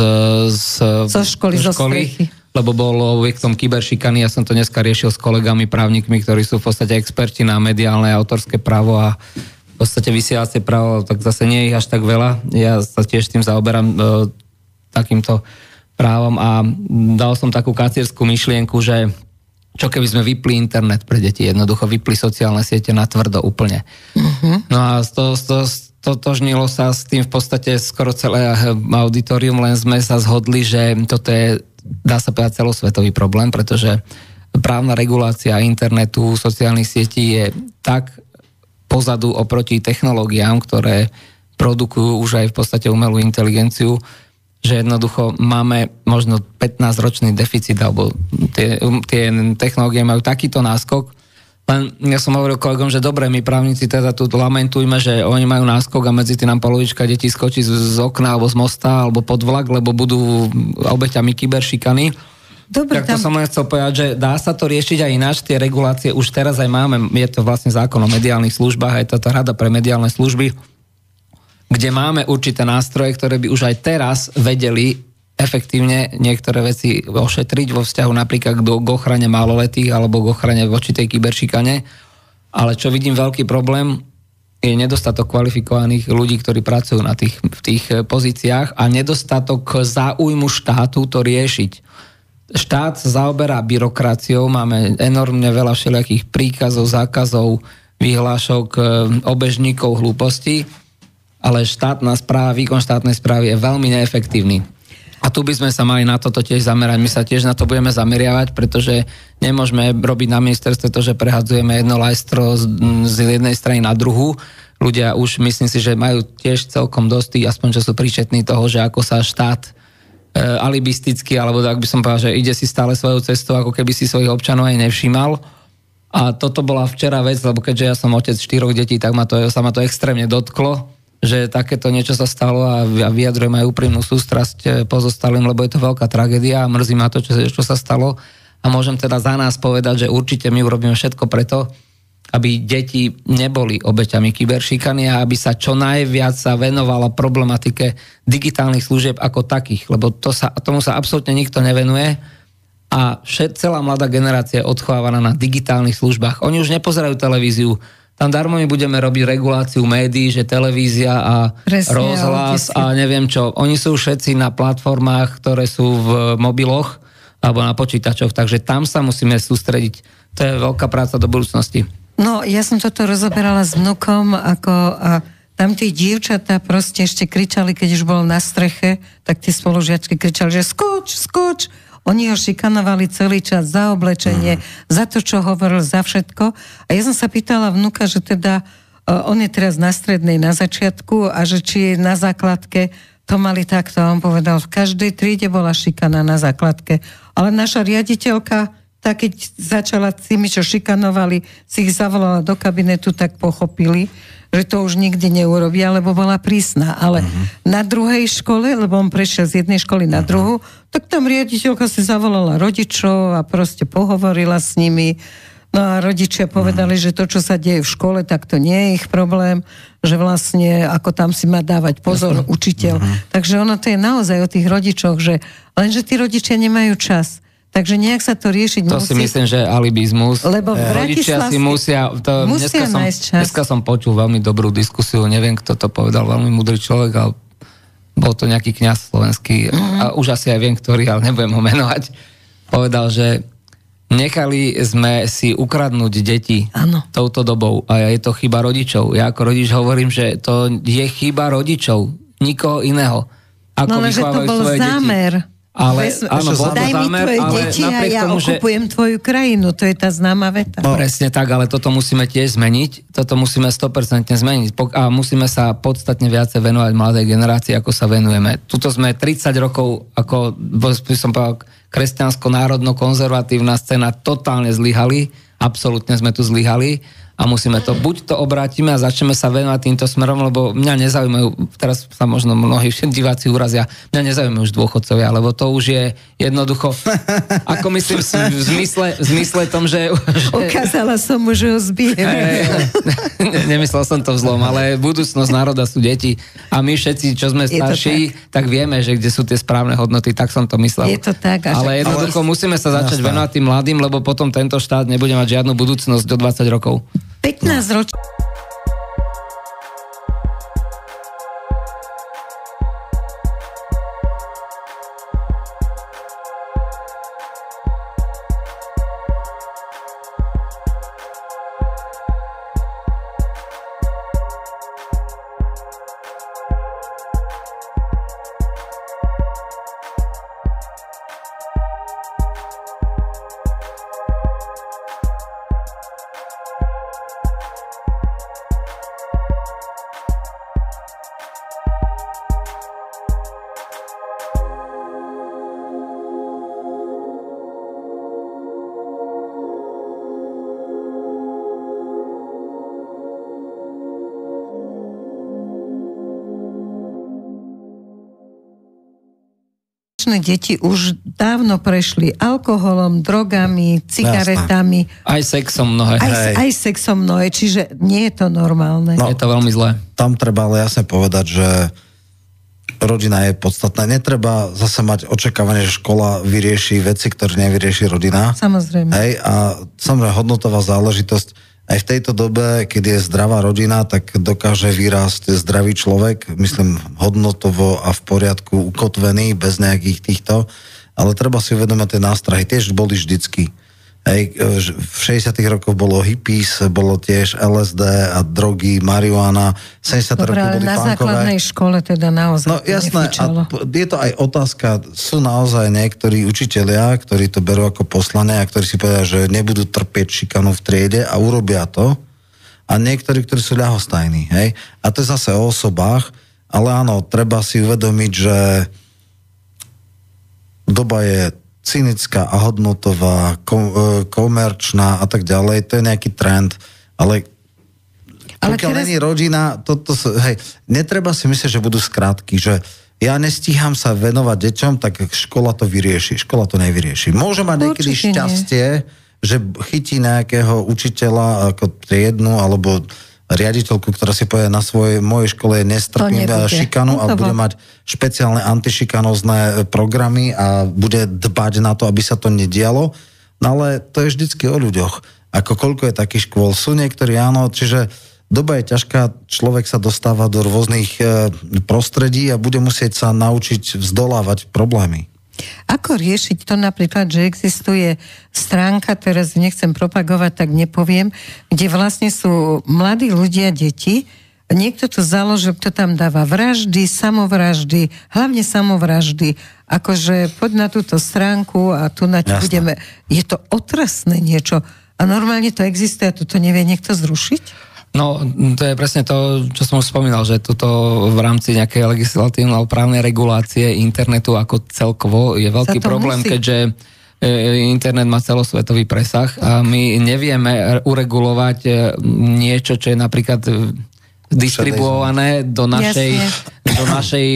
z, Zo školy, zo strechy. lebo bol objektom kyberšikany. Ja som to dneska riešil s kolegami právnikmi, ktorí sú v podstate experti na mediálne a autorské právo a v podstate vysielacie právo, tak zase nie je ich až tak veľa. Ja sa tiež tým zaoberám e, takýmto právom a dal som takú kacierskú myšlienku, že čo keby sme vypli internet pre deti, jednoducho vypli sociálne siete na tvrdo úplne. No a to, to, totožnilo sa s tým v podstate skoro celé auditorium, len sme sa zhodli, že toto je, dá sa povedať, celosvetový problém, pretože právna regulácia internetu, sociálnych sietí je tak pozadu oproti technológiám, ktoré produkujú už aj v podstate umelú inteligenciu, že jednoducho máme možno 15-ročný deficit, alebo tie, tie technológie majú takýto náskok, len ja som hovoril kolegom, že dobre, my právnici teda tu lamentujme, že oni majú náskok a medzi tým nám polovička detí skočí z, z okna alebo z mosta alebo pod vlak, lebo budú obeťami kyberšikany. Dobre, Tak to tam, som len chcel povedať, že dá sa to riešiť aj ináč, tie regulácie už teraz aj máme, je to vlastne zákon o mediálnych službách, aj táto rada pre mediálne služby, kde máme určité nástroje, ktoré by už aj teraz vedeli efektívne niektoré veci ošetriť vo vzťahu napríklad k, k ochrane maloletých alebo k ochrane voči tej kyberšikane. Ale čo vidím veľký problém, je nedostatok kvalifikovaných ľudí, ktorí pracujú na tých, v tých pozíciách a nedostatok záujmu štátu to riešiť štát zaoberá byrokraciou, máme enormne veľa všelijakých príkazov, zákazov, vyhlášok, e, obežníkov, hlúpostí, ale štátna správa, výkon štátnej správy je veľmi neefektívny. A tu by sme sa mali na toto tiež zamerať. My sa tiež na to budeme zameriavať, pretože nemôžeme robiť na ministerstve to, že prehadzujeme jedno lajstro z, z jednej strany na druhú. Ľudia už myslím si, že majú tiež celkom dosť, aspoň čo sú príčetní toho, že ako sa štát e, alibisticky, alebo tak by som povedal, že ide si stále svojou cestou, ako keby si svojich občanov aj nevšímal. A toto bola včera vec, lebo keďže ja som otec štyroch detí, tak ma to, sa ma to extrémne dotklo, že takéto niečo sa stalo a ja vyjadrujem aj úprimnú sústrasť e, pozostalým, lebo je to veľká tragédia a mrzí ma to, čo, čo sa stalo. A môžem teda za nás povedať, že určite my urobíme všetko preto, aby deti neboli obeťami kyberšikany a aby sa čo najviac sa venovala problematike digitálnych služieb ako takých, lebo to sa, tomu sa absolútne nikto nevenuje a všet, celá mladá generácia je odchovávaná na digitálnych službách. Oni už nepozerajú televíziu, tam darmo my budeme robiť reguláciu médií, že televízia a Presne, rozhlas a neviem čo. Oni sú všetci na platformách, ktoré sú v mobiloch alebo na počítačoch, takže tam sa musíme sústrediť. To je veľká práca do budúcnosti. No, ja som toto rozoberala s vnukom, ako a tam tí dievčatá proste ešte kričali, keď už bol na streche, tak tie spolužiačky kričali, že skoč, skoč. Oni ho šikanovali celý čas za oblečenie, za to, čo hovoril, za všetko. A ja som sa pýtala vnuka, že teda uh, on je teraz na strednej, na začiatku a že či je na základke to mali takto. On povedal, v každej triede bola šikana na základke. Ale naša riaditeľka tak keď začala tými, čo šikanovali, si ich zavolala do kabinetu, tak pochopili, že to už nikdy neurobia, lebo bola prísna. Ale uh-huh. na druhej škole, lebo on prešiel z jednej školy na uh-huh. druhú, tak tam riaditeľka si zavolala rodičov a proste pohovorila s nimi. No a rodičia povedali, uh-huh. že to, čo sa deje v škole, tak to nie je ich problém, že vlastne ako tam si má dávať pozor uh-huh. učiteľ. Uh-huh. Takže ono to je naozaj o tých rodičoch, že lenže tí rodičia nemajú čas. Takže nejak sa to riešiť To musí. si myslím, že alibizmus. Lebo v Rodičia si musia... To, musia dneska, som, čas. dneska som počul veľmi dobrú diskusiu, neviem, kto to povedal, veľmi múdry človek, ale bol to nejaký kňaz slovenský, Mhm. a už asi aj viem, ktorý, ale nebudem ho menovať, povedal, že nechali sme si ukradnúť deti Áno. touto dobou a je to chyba rodičov. Ja ako rodič hovorím, že to je chyba rodičov, nikoho iného. Ako No lenže to vychovávajú bol zámer. Deti. Ale, Vezme- áno, bol Daj mi zámer, tvoje ale deti a ja tomu, že... okupujem tvoju krajinu. To je tá známa veta. No. Presne tak, ale toto musíme tiež zmeniť. Toto musíme 100% zmeniť. A musíme sa podstatne viacej venovať mladej generácii, ako sa venujeme. Tuto sme 30 rokov, ako by som povedal, kresťansko-národno-konzervatívna scéna totálne zlyhali. Absolútne sme tu zlyhali a musíme to, buď to obrátime a začneme sa venovať týmto smerom, lebo mňa nezaujímajú, teraz sa možno mnohí diváci urazia, mňa nezaujímajú už dôchodcovia, lebo to už je jednoducho, ako myslím v zmysle, v zmysle tom, že... že Ukázala som mu, že ho zbijem. Ne- nemyslel som to vzlom, ale budúcnosť národa sú deti a my všetci, čo sme Je starší, tak. tak vieme, že kde sú tie správne hodnoty, tak som to myslel. Je to tak, Ale jednoducho musíme sa začať venovať tým mladým, lebo potom tento štát nebude mať žiadnu budúcnosť do 20 rokov. 15 ročí. Dnešné deti už dávno prešli alkoholom, drogami, cigaretami, Aj sexom mnohé. aj, aj sexom mnohé, čiže nie je to normálne. No. Je to veľmi zlé. Tam treba ale jasne povedať, že rodina je podstatná. Netreba zase mať očakávanie, že škola vyrieši veci, ktoré nevyrieši rodina. Samozrejme. Hej, a samozrejme hodnotová záležitosť. Aj v tejto dobe, keď je zdravá rodina, tak dokáže vyrásť zdravý človek, myslím hodnotovo a v poriadku ukotvený, bez nejakých týchto. Ale treba si uvedomať tie nástrahy. Tiež boli vždycky. Hej, v 60 rokoch bolo hippies, bolo tiež LSD a drogy, marihuana. 70 Dobre, roky boli na punkové. základnej škole teda naozaj No jasné, nefičalo. a je to aj otázka, sú naozaj niektorí učitelia, ktorí to berú ako poslanie a ktorí si povedia, že nebudú trpieť šikanu v triede a urobia to. A niektorí, ktorí sú ľahostajní, hej. A to je zase o osobách, ale áno, treba si uvedomiť, že doba je cynická a hodnotová, kom, e, komerčná a tak ďalej, to je nejaký trend, ale Ale pokiaľ teraz- není rodina, to, to, hej, netreba si myslieť, že budú skrátky, že ja nestíham sa venovať deťom, tak škola to vyrieši. Škola to nevyrieši. Môže mať niekedy Určite nie. šťastie, že chytí nejakého učiteľa ako triednu alebo riaditeľku, ktorá si povie na svojej mojej škole nestrpím nebude. šikanu a No to bude mať špeciálne antišikanózne e, programy a bude dbať na to, aby sa to nedialo. No ale to je vždycky o ľuďoch. Ako koľko je takých škôl. Sú niektorí áno, čiže doba je ťažká, človek sa dostáva do rôznych e, prostredí a bude musieť sa naučiť vzdolávať problémy. Ako riešiť to napríklad, že existuje stránka, teraz nechcem propagovať, tak nepoviem, kde vlastne sú mladí ľudia, deti, niekto to založil, kto tam dáva vraždy, samovraždy, hlavne samovraždy, akože poď na túto stránku a tu na ti budeme... Je to otrasné niečo. A normálne to existuje a tu to nevie niekto zrušiť? No, to je presne to, čo som už spomínal, že toto v rámci nejakej legislatívnej alebo právnej regulácie internetu ako celkovo je veľký problém, musí. keďže e, internet má celosvetový presah a my nevieme uregulovať e, niečo, čo je napríklad e, distribuované do našej, do našej,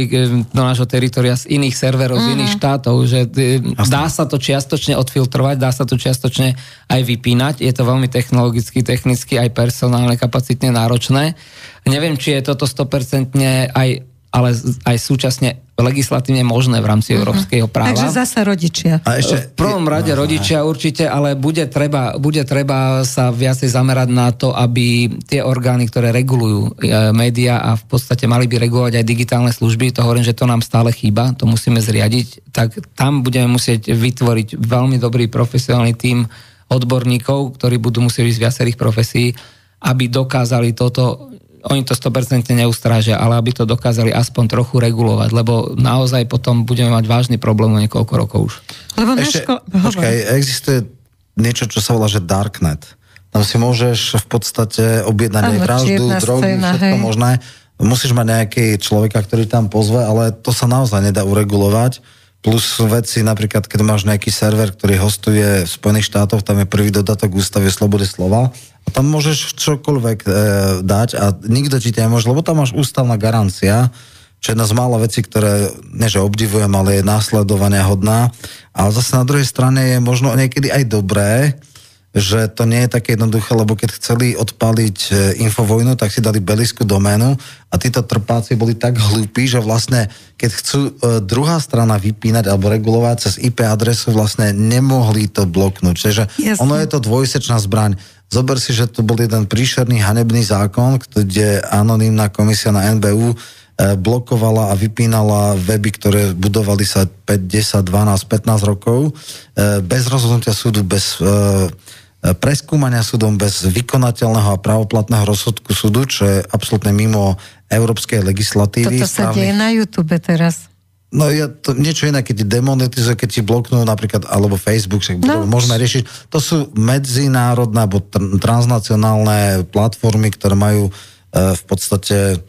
do našho teritoria z iných serverov, z iných štátov, že e, dá sa to čiastočne odfiltrovať, dá sa to čiastočne aj vypínať, je to veľmi technologicky, technicky, aj personálne, kapacitne náročné. Neviem, či je toto 100% aj, ale aj súčasne legislatívne možné v rámci európskeho práva. Takže zasa rodičia. A ešte, V prvom rade No, rodičia určite, ale bude treba, bude treba sa viacej zamerať na to, aby tie orgány, ktoré regulujú e, médiá a v podstate mali by regulovať aj digitálne služby, to hovorím, že to nám stále chýba, to musíme zriadiť, tak tam budeme musieť vytvoriť veľmi dobrý profesionálny tím odborníkov, ktorí budú musieť ísť z viacerých profesí, aby dokázali toto oni to 100% neustrážia, ale aby to dokázali aspoň trochu regulovať, lebo naozaj potom budeme mať vážny problém o niekoľko rokov už. Lebo Ešte, ško- počkaj, existuje niečo, čo sa volá, že Darknet. Tam si môžeš v podstate objednať aj vraždu, drogy, scéna, všetko hej. možné. Musíš mať nejaký človeka, ktorý tam pozve, ale to sa naozaj nedá uregulovať. Plus veci, napríklad, keď máš nejaký server, ktorý hostuje v Spojených štátoch, tam je prvý dodatok ústavy slobody slova tam môžeš čokoľvek e, dať a nikto ti to nemôže, lebo tam máš ústavná garancia, čo je jedna z mála vecí, ktoré, že obdivujem, ale je následovania hodná. Ale zase na druhej strane je možno niekedy aj dobré, že to nie je také jednoduché, lebo keď chceli odpaliť e, infovojnu, tak si dali beliskú doménu a títo trpáci boli tak hlúpi, že vlastne keď chcú e, druhá strana vypínať alebo regulovať cez IP adresu, vlastne nemohli to bloknúť. Čiže Jasne. ono je to dvojsečná zbraň. Zober si, že to bol jeden príšerný hanebný zákon, kde anonimná komisia na NBU e, blokovala a vypínala weby, ktoré budovali sa 5, 10, 12, 15 rokov bez rozhodnutia súdu, bez preskúmania súdom, bez vykonateľného a pravoplatného rozsudku súdu, čo je absolútne mimo európskej legislatívy. Toto sa deje na YouTube teraz. No ja to niečo iné, keď ti demonetizuje, keď ti bloknú napríklad, alebo Facebook, však No. môžeme riešiť. To sú medzinárodné alebo tr- transnacionálne platformy, ktoré majú e, v podstate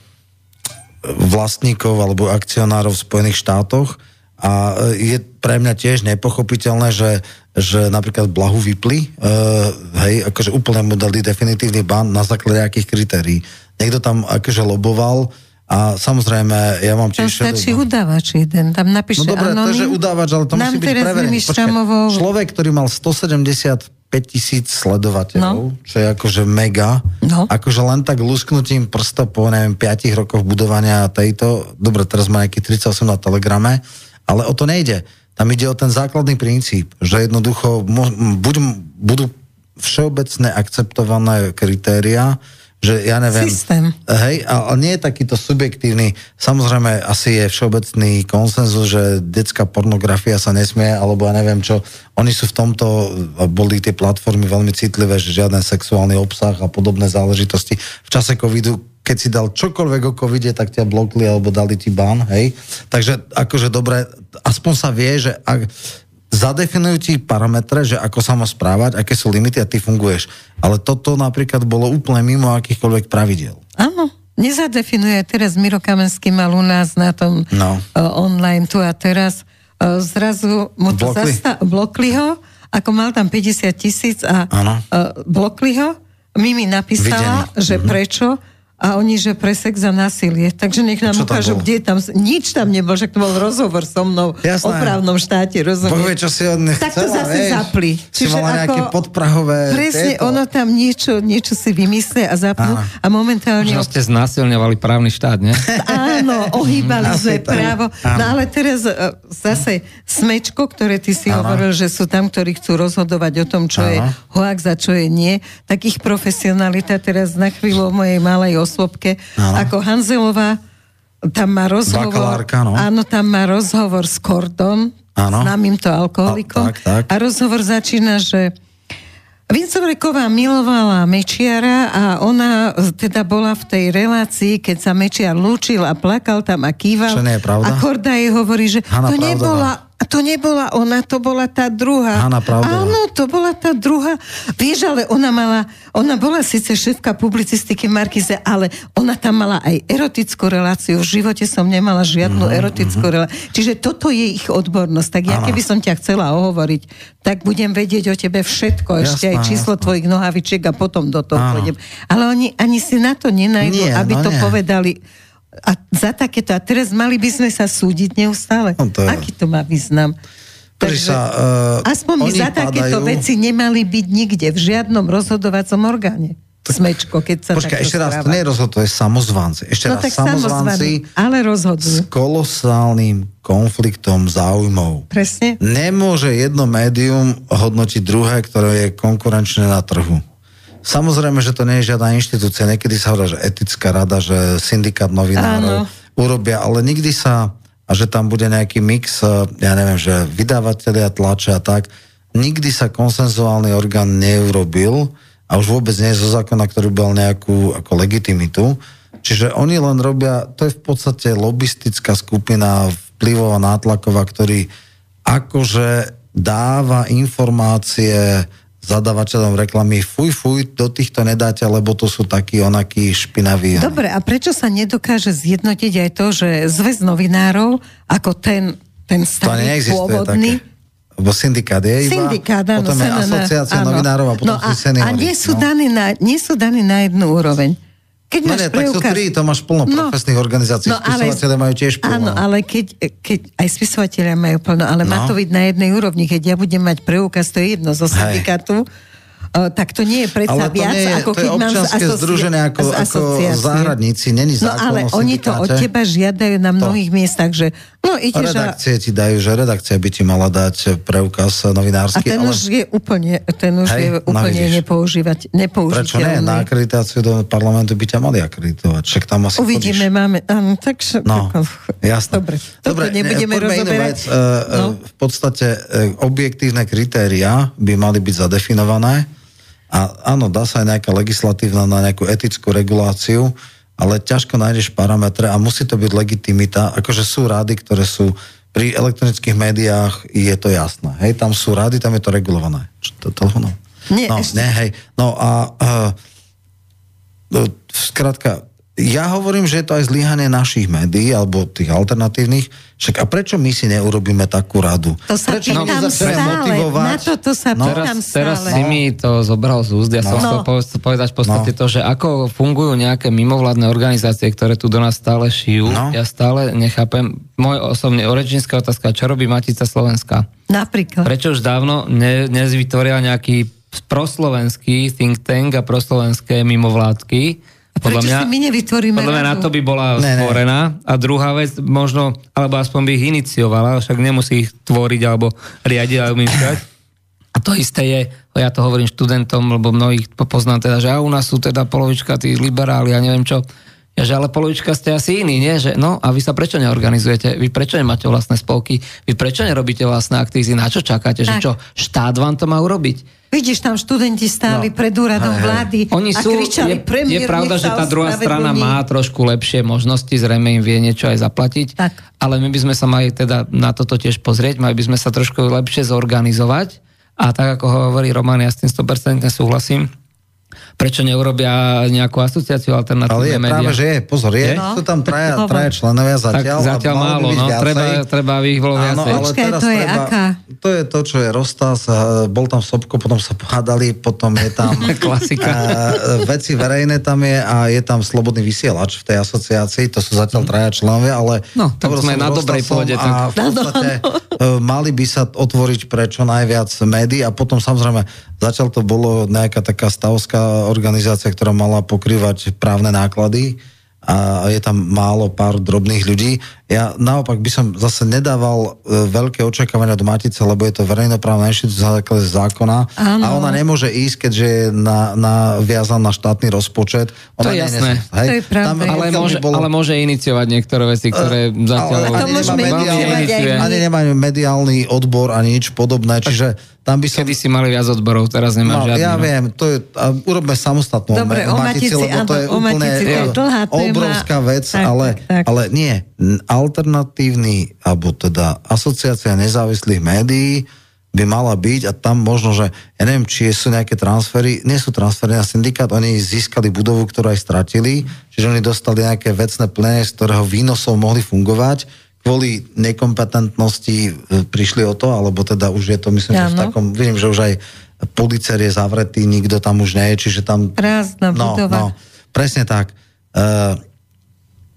vlastníkov alebo akcionárov v Spojených štátoch a e, je pre mňa tiež nepochopiteľné, že, že napríklad Blahu vypli, uh, hej, akože úplne mu dali definitívny ban na základe akých kritérií. Niekto tam akože loboval a samozrejme, ja mám Tam tiež... stačí udávač jeden. Tam napíše No dobre, to anonym. je že udávač, ale to musí byť preverený. Šramovou- Človek, ktorý mal 175 tisíc sledovateľov, No. čo je akože mega, No. akože len tak lusknutím prsta po, neviem, 5 rokoch budovania tejto, dobre, teraz má nejaký 38 na Telegrame, ale o to nejde. Tam ide o ten základný princíp, že jednoducho buď budú všeobecne akceptované kritéria, že ja neviem... Systém. Hej, a, a nie je takýto subjektívny. Samozrejme, asi je všeobecný konsenzus, že detská pornografia sa nesmie, alebo ja neviem čo. Oni sú v tomto, boli tie platformy veľmi citlivé, že žiaden sexuálny obsah a podobné záležitosti. V čase covidu, keď si dal čokoľvek o covide, tak ťa blokli alebo dali ti ban, hej. Takže akože dobre, aspoň sa vie, že ak, zadefinujú ti parametre, že ako sa má správať, aké sú limity a ty funguješ. Ale toto napríklad bolo úplne mimo akýchkoľvek pravidel. Áno, nezadefinuje. Teraz Miro Kamenský mal u nás na tom No. uh, online tu a teraz uh, zrazu mu to Blokli? zasta- blokli ho, ako mal tam 50 tisíc a Áno. uh, blokli ho. Mimi napísala, Videný. že prečo a oni, že pre sex a násilie. Takže nech nám ukážu, kde je tam... Nič tam nebol, že to bol rozhovor so mnou Jasné. o právnom štáte, Boh vie, rozumieš? čo si od nich Tak to zase vieš. zapli. Si mala nejaké podprahové... Presne, tieto. ono tam niečo, niečo si vymyslia a zapnú Áno. a momentálne... Možno ste znásilňovali právny štát, nie? Áno, ohýbali sme právo. Áno. No ale teraz e, zase smečko, ktoré ty si Áno. hovoril, že sú tam, ktorí chcú rozhodovať o tom, čo je Áno. hoax a čo je nie, tak ich profesionalita teraz na chvíľu mojej malej osôbke, Áno. ako Hanzelová, tam má rozhovor... Bakalárka, no. Áno, tam má rozhovor s Kordom, Áno. známym to alkoholikom. A- tak, tak. A rozhovor začína, že Vincovreková milovala Mečiara a ona teda bola v tej relácii, keď sa Mečiar lúčil a plakal tam a kýval. Čo nie je pravda? A Korda jej hovorí, že Hanna to Pravdová. nebola, to nebola ona, to bola tá druhá. Hanna Pravdová. Áno, to bola tá druhá. Vieš, ale ona mala, ona bola síce šéfka publicistiky Markize, ale ona tam mala aj erotickú reláciu. V živote som nemala žiadnu Mhm, erotickú reláciu. Čiže toto je ich odbornosť. Tak ja Áno. keby som ťa chcela ohovoriť, tak budem vedieť o tebe všetko, ešte aj číslo jasné. tvojich nohavičiek a potom do toho pôjdem. Ale oni ani si na to nenajdu, Nie, aby no to nie. povedali. A za takéto, a teraz mali by sme sa súdiť neustále. No to je- Aký to má význam? Takže sa, uh, aspoň by za takéto padajú- veci nemali byť nikde, v žiadnom rozhodovacom orgáne. Smečko, keď sa Počkaj, ešte raz, to správa. nie je rozhod, to je samozvanci. Ešte No raz, tak samozvanci ale s rozhodujú. kolosálnym konfliktom záujmov. Presne. Nemôže jedno médium hodnotiť druhé, ktoré je konkurenčné na trhu. Samozrejme, že to nie je žiadna inštitúcia. Niekedy sa hovorí, že etická rada, že syndikát novinárov Áno. urobia, ale nikdy sa, a že tam bude nejaký mix, eh, ja neviem, že vydavatelia tlače a tak, nikdy sa konsenzuálny orgán neurobil a už vôbec nie je zo zákona, ktorý bol nejakú ako legitimitu. Čiže oni len robia, to je v podstate lobistická skupina vplyvová nátlaková, ktorý akože dáva informácie zadavateľom reklamy, fuj, fuj, do týchto nedáte, lebo to sú takí onakí špinaví. Dobre, a prečo sa nedokáže zjednotiť aj to, že zväz novinárov, ako ten, ten starý, pôvodný, také. Lebo syndikát je iba, syndikát, áno, potom je asociácia áno. novinárov a potom no a, sú. A nie sú, no. daní na, nie sú daní na jednu úroveň. Keď no nie, preukaz... tak sú tri, to máš plno no, profesných organizácií. No, spisovateľe majú tiež plno. Áno, ale keď, keď aj spisovateľe majú plno, ale no. má to byť na jednej úrovni. Keď ja budem mať preukaz, to je jedno zo syndikátu, tak to nie je predsa viac, nie je, ako to keď mám z asoci- združené ako, ako záhradníci, není zákon No ale oni to od teba žiadajú na mnohých to. miestach, že no ideš Redakcie a... ti dajú, že redakcia by ti mala dať preukaz novinársky. A ten ale... už je úplne, ten už Hej, je no úplne no nepoužívať, nepoužiteľný. Prečo nie? Na akreditáciu do parlamentu by ťa mali akreditovať. Však tam asi Uvidíme, chodíš. máme, áno, tak... No, jasné. Dobre, Dobre nebudeme ne, rozoberať. Vec, e, e, no. V podstate e, objektívne kritéria by mali byť zadefinované a áno, dá sa aj nejaká legislatívna na nejakú etickú reguláciu, ale ťažko nájdeš parametre a musí to byť legitimita. Akože sú rády, ktoré sú pri elektronických médiách, je to jasné. Hej, tam sú rády, tam je to regulované. Čo to telefónom? Nie, no, ešte. nie, hej. No a uh, uh, skrátka, ja hovorím, že je to aj zlyhanie našich médií, alebo tých alternatívnych. Však a prečo my si neurobíme takú radu? To sa prečo pýtam stále. Motivovať? Na to, to sa no, teraz, stále. teraz si mi to zobral z úst. Ja no. som chcel no. povedať v podstate no. to, že ako fungujú nejaké mimovládne organizácie, ktoré tu do nás stále šijú. No. Ja stále nechápem. Môj osobný oričinská otázka, čo robí Matica Slovenska? Napríklad. Prečo už dávno ne, nezvytvorila nejaký proslovenský think tank a proslovenské mimovládky, podľa Prečo mňa, si my nevytvoríme Podľa mňa na to by bola ne, stvorená. Ne. A druhá vec, možno, alebo aspoň by ich iniciovala, však nemusí ich tvoriť alebo riadiť alebo myšľať. A to isté je, ja to hovorím študentom, lebo mnohých poznám teda, že a u nás sú teda polovička tí liberáli a neviem čo. Ja, že ale polovička ste asi iní, nie? Že, no a vy sa prečo neorganizujete? Vy prečo nemáte vlastné spolky? Vy prečo nerobíte vlastné aktízy? Na čo čakáte? Tak. Že čo, štát vám to má urobiť? Vidíš, tam študenti stáli no. pred úradom hej, vlády Oni a sú, kričali, je, premiér, je pravda, že tá druhá strana má trošku lepšie možnosti, zrejme im vie niečo aj zaplatiť, tak. ale my by sme sa mali teda na toto tiež pozrieť, mali by sme sa trošku lepšie zorganizovať a tak ako hovorí Roman, ja s tým 100% súhlasím, prečo neurobia nejakú asociáciu alternatívne médiá. Ale je práve, že je, pozor, je, je? sú tam traja, traja členovia zatiaľ. Tak zatiaľ málo, no, treba, treba aby ich bolo viacej. ale Počkej, teraz to je treba, aká? To je to, čo je Rostas, bol tam Sobko, potom sa pohádali, potom je tam Klasika. Uh, veci verejné tam je a je tam slobodný vysielač v tej asociácii, to sú zatiaľ traja členovia, ale... No, tak sme na dobrej pôde. A v podstate no, no. mali by sa otvoriť pre čo najviac médií a potom samozrejme zatiaľ to bolo nejaká taká stavská organizácia, ktorá mala pokrývať právne náklady a je tam málo pár drobných ľudí. Ja naopak by som zase nedával e, veľké očakávania do Matice, lebo je to verejnoprávna inštitúcia základe zákona ano. a ona nemôže ísť, keďže je na, na, viazaná na štátny rozpočet. Ona to je jasné. Nes, hej? To je Tam, ale, môže, bolo... ale môže iniciovať niektoré veci, ktoré uh, zatiaľ... Ale to môžeme iniciovať. Ani nemajú mediálny odbor, ani nič podobné, čiže tam by som... Kedy si mali viac odborov, teraz nemá no, žiadny. Ja no. viem, to je, a urobme samostatnú Dobre, o Matici, lebo to je úplne je obrovská vec, tak, ale, tak, tak. ale nie. Alternatívny, alebo teda asociácia nezávislých médií by mala byť a tam možno, že ja neviem, či sú nejaké transfery, nie sú transfery na syndikát, oni získali budovu, ktorú aj stratili, čiže oni dostali nejaké vecné plene, z ktorého výnosov mohli fungovať kvôli nekompetentnosti e, prišli o to, alebo teda už je to, myslím, ja, že v takom, vidím, že už aj policer je zavretý, nikto tam už nie je, čiže tam... Prázdna no, budova. No, presne tak. E,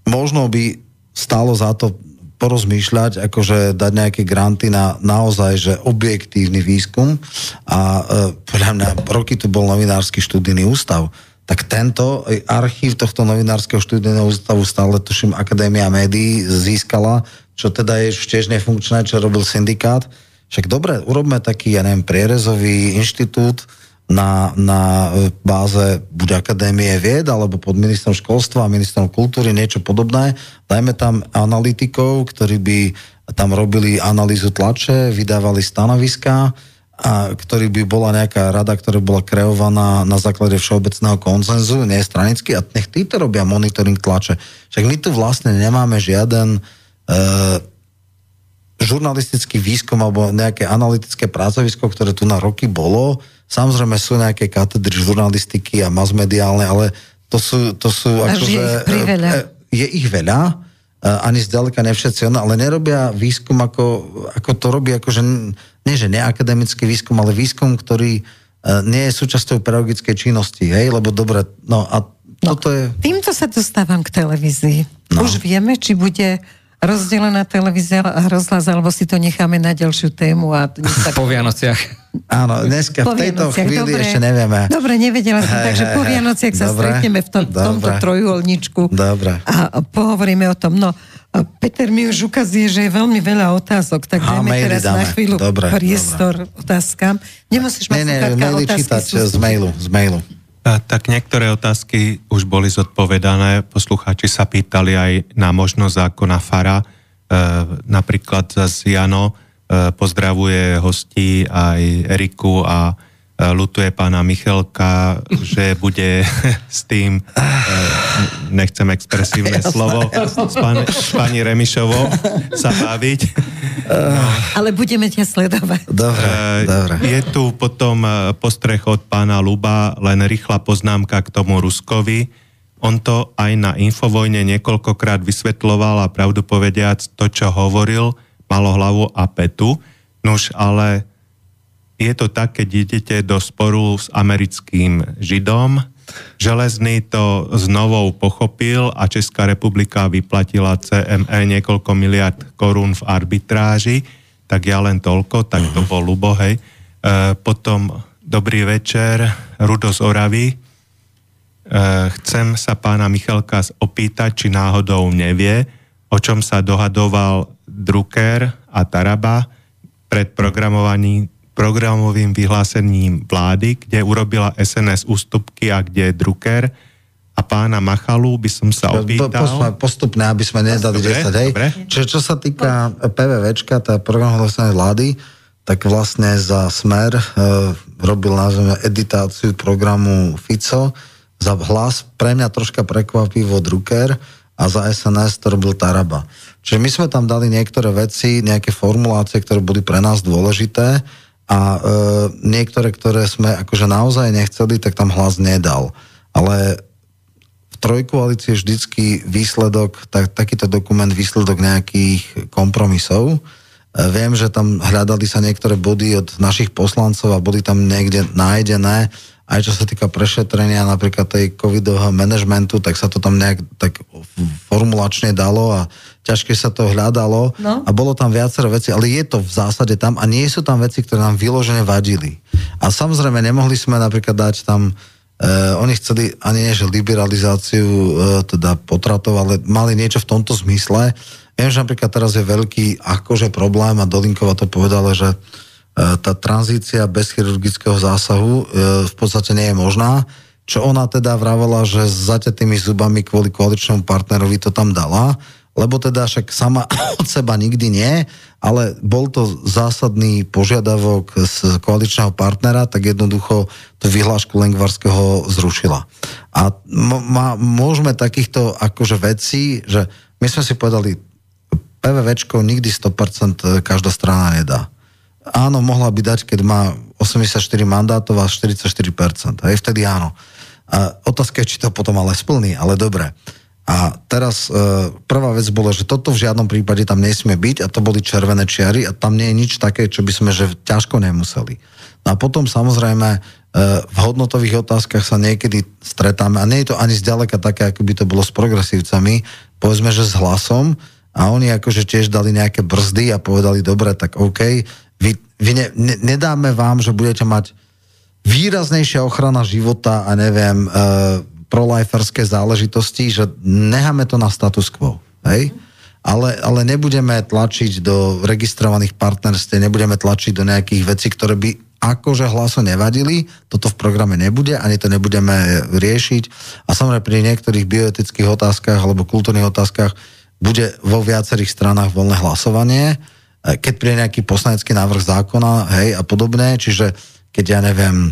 možno by stalo za to porozmýšľať, akože dať nejaké granty na naozaj, že objektívny výskum a e, podľa mňa roky tu bol novinársky študijný ústav, tak tento archív tohto novinárskeho študijného ústavu stále, tuším, Akadémia médií získala, čo teda je tiež nefunkčné, čo robil syndikát. Však dobre, urobme taký, ja neviem, prierezový inštitút na, na báze buď Akadémie vied, alebo pod ministrom školstva ministrom kultúry, niečo podobné. Dajme tam analytikov, ktorí by tam robili analýzu tlače, vydávali stanoviská, a ktorý by bola nejaká rada, ktorá bola kreovaná na základe všeobecného koncenzu, nie stranicky, a nech títo robia monitoring tlače. Však my tu vlastne nemáme žiaden e, žurnalistický výskum alebo nejaké analytické pracovisko, ktoré tu na roky bolo. Samozrejme sú nejaké katedry žurnalistiky a masmediálne, ale to sú, to sú akože... Je ich priveľa. E, je ich veľa, ani zďaleka ne všetci, ale nerobia výskum ako, ako to robí, akože nie že neakademický výskum, ale výskum, ktorý e, nie je súčasťou pedagogickej činnosti, hej, lebo dobre, no a no, toto je... Týmto sa dostávam k televízii. No. Už vieme, či bude rozdelená televízia a rozhlas, alebo si to necháme na ďalšiu tému. A sa... po Vianociach. Áno, dneska po v tejto Vianociach, chvíli dobre, ešte nevieme. Dobre, nevedela som, takže po Vianociach sa dobre, stretneme v, tom, tomto trojuholničku dobre. a pohovoríme o tom. No, Peter mi už ukazuje, že je veľmi veľa otázok, tak ha, dajme teraz dáme. na chvíľu dobre, priestor dobre. otázkam. Nemusíš ma ne, ne, maily čítať z mailu, z mailu. Tak niektoré otázky už boli zodpovedané. Poslucháči sa pýtali aj na možnosť zákona FARA. E, napríklad z Jano e, pozdravuje hostí aj Eriku a lutuje pána Michelka, že bude s tým, eh, nechcem expresívne jasné, slovo, jasné. s, pán, s pani Remišovou sa baviť. No. Ale budeme ťa sledovať. Dobre, uh, dobre. Je tu potom eh, postrech od pána Luba, len rýchla poznámka k tomu Ruskovi. On to aj na Infovojne niekoľkokrát vysvetloval a pravdu povediac to, čo hovoril, malo hlavu a petu. Nuž, ale je to tak, keď idete do sporu s americkým Židom. Železný to znovu pochopil a Česká republika vyplatila CME niekoľko miliard korún v arbitráži, tak ja len toľko, tak to bol Lubo, hej. E, potom dobrý večer, Rudo z Oravy. E, chcem sa pána Michalka opýtať, či náhodou nevie, o čom sa dohadoval Drucker a Taraba pred programovaním programovým vyhlásením vlády, kde urobila SNS ústupky a kde je Drucker a pána Machalu by som sa opýtal... Postupne, aby sme nedali dobre, 10, hej. Dobre. Čiže čo sa týka PVVčka, tá program vlády, tak vlastne za Smer e, robil názveme editáciu programu Fico, za hlas pre mňa troška prekvapivo Drucker a za SNS to robil Taraba. Čiže my sme tam dali niektoré veci, nejaké formulácie, ktoré boli pre nás dôležité a e, niektoré, ktoré sme akože naozaj nechceli, tak tam hlas nedal. Ale v trojkoalícii je vždycky výsledok, tak, takýto dokument výsledok nejakých kompromisov. E, viem, že tam hľadali sa niektoré body od našich poslancov a boli tam niekde nájdené aj čo sa týka prešetrenia napríklad tej covidového manažmentu, tak sa to tam nejak tak formulačne dalo a ťažké sa to hľadalo no. a bolo tam viacero veci, ale je to v zásade tam a nie sú tam veci, ktoré nám vyložene vadili. A samozrejme nemohli sme napríklad dať tam Uh, oni chceli ani nie, že liberalizáciu uh, teda potratov, ale mali niečo v tomto zmysle. Viem, že napríklad teraz je veľký akože problém a Dolinkova to povedala, že uh, E, tá tranzícia bez chirurgického zásahu e, v podstate nie je možná. Čo ona teda vravala, že s zaťatými zubami kvôli koaličnému partnerovi to tam dala, lebo teda však sama od seba nikdy nie, ale bol to zásadný požiadavok z koaličného partnera, tak jednoducho tú vyhlášku Lengvarského zrušila. A m- môžeme takýchto akože veci, že my sme si povedali, PVVčko nikdy 100% každá strana nedá áno, mohla by dať, keď má 84 mandátov a 44%. Aj vtedy áno. A otázka je, či to potom ale splní, ale dobre. A teraz e, prvá vec bola, že toto v žiadnom prípade tam nesmie byť a to boli červené čiary a tam nie je nič také, čo by sme že ťažko nemuseli. No a potom samozrejme e, v hodnotových otázkach sa niekedy stretáme a nie je to ani zďaleka také, ako by to bolo s progresívcami, povedzme, že s hlasom a oni akože tiež dali nejaké brzdy a povedali, dobre, tak OK, vy, vy ne, ne, nedáme vám, že budete mať výraznejšia ochrana života a neviem, e, proliferské záležitosti, že necháme to na status quo. Hej? Ale, ale nebudeme tlačiť do registrovaných partnerstiev, nebudeme tlačiť do nejakých vecí, ktoré by akože hlaso nevadili, toto v programe nebude, ani to nebudeme riešiť. A samozrejme pri niektorých bioetických otázkach alebo kultúrnych otázkach bude vo viacerých stranách voľné hlasovanie keď príde nejaký poslanecký návrh zákona, hej, a podobné, čiže keď ja neviem,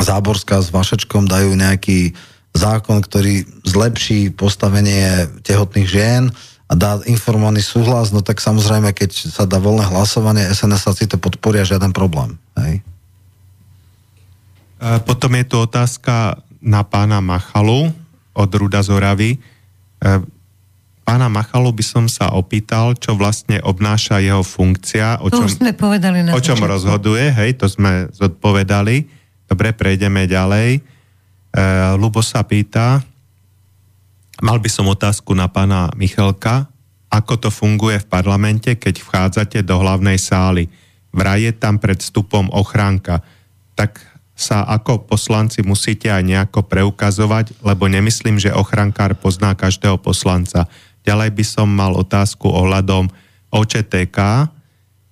Záborská s Vašečkom dajú nejaký zákon, ktorý zlepší postavenie tehotných žien a dá informovaný súhlas, no tak samozrejme, keď sa dá voľné hlasovanie, SNS si to podporia, žiaden problém. Hej? Potom je tu otázka na pána Machalu od Ruda Zoravy. Pána Machalu by som sa opýtal, čo vlastne obnáša jeho funkcia, o čom, to už sme povedali na o čom rozhoduje, hej, to sme zodpovedali. Dobre, prejdeme ďalej. E, Lubo sa pýta, mal by som otázku na pána Michalka, ako to funguje v parlamente, keď vchádzate do hlavnej sály. Vraj je tam pred vstupom ochránka. Tak sa ako poslanci musíte aj nejako preukazovať, lebo nemyslím, že ochrankár pozná každého poslanca. Ďalej by som mal otázku ohľadom OČTK.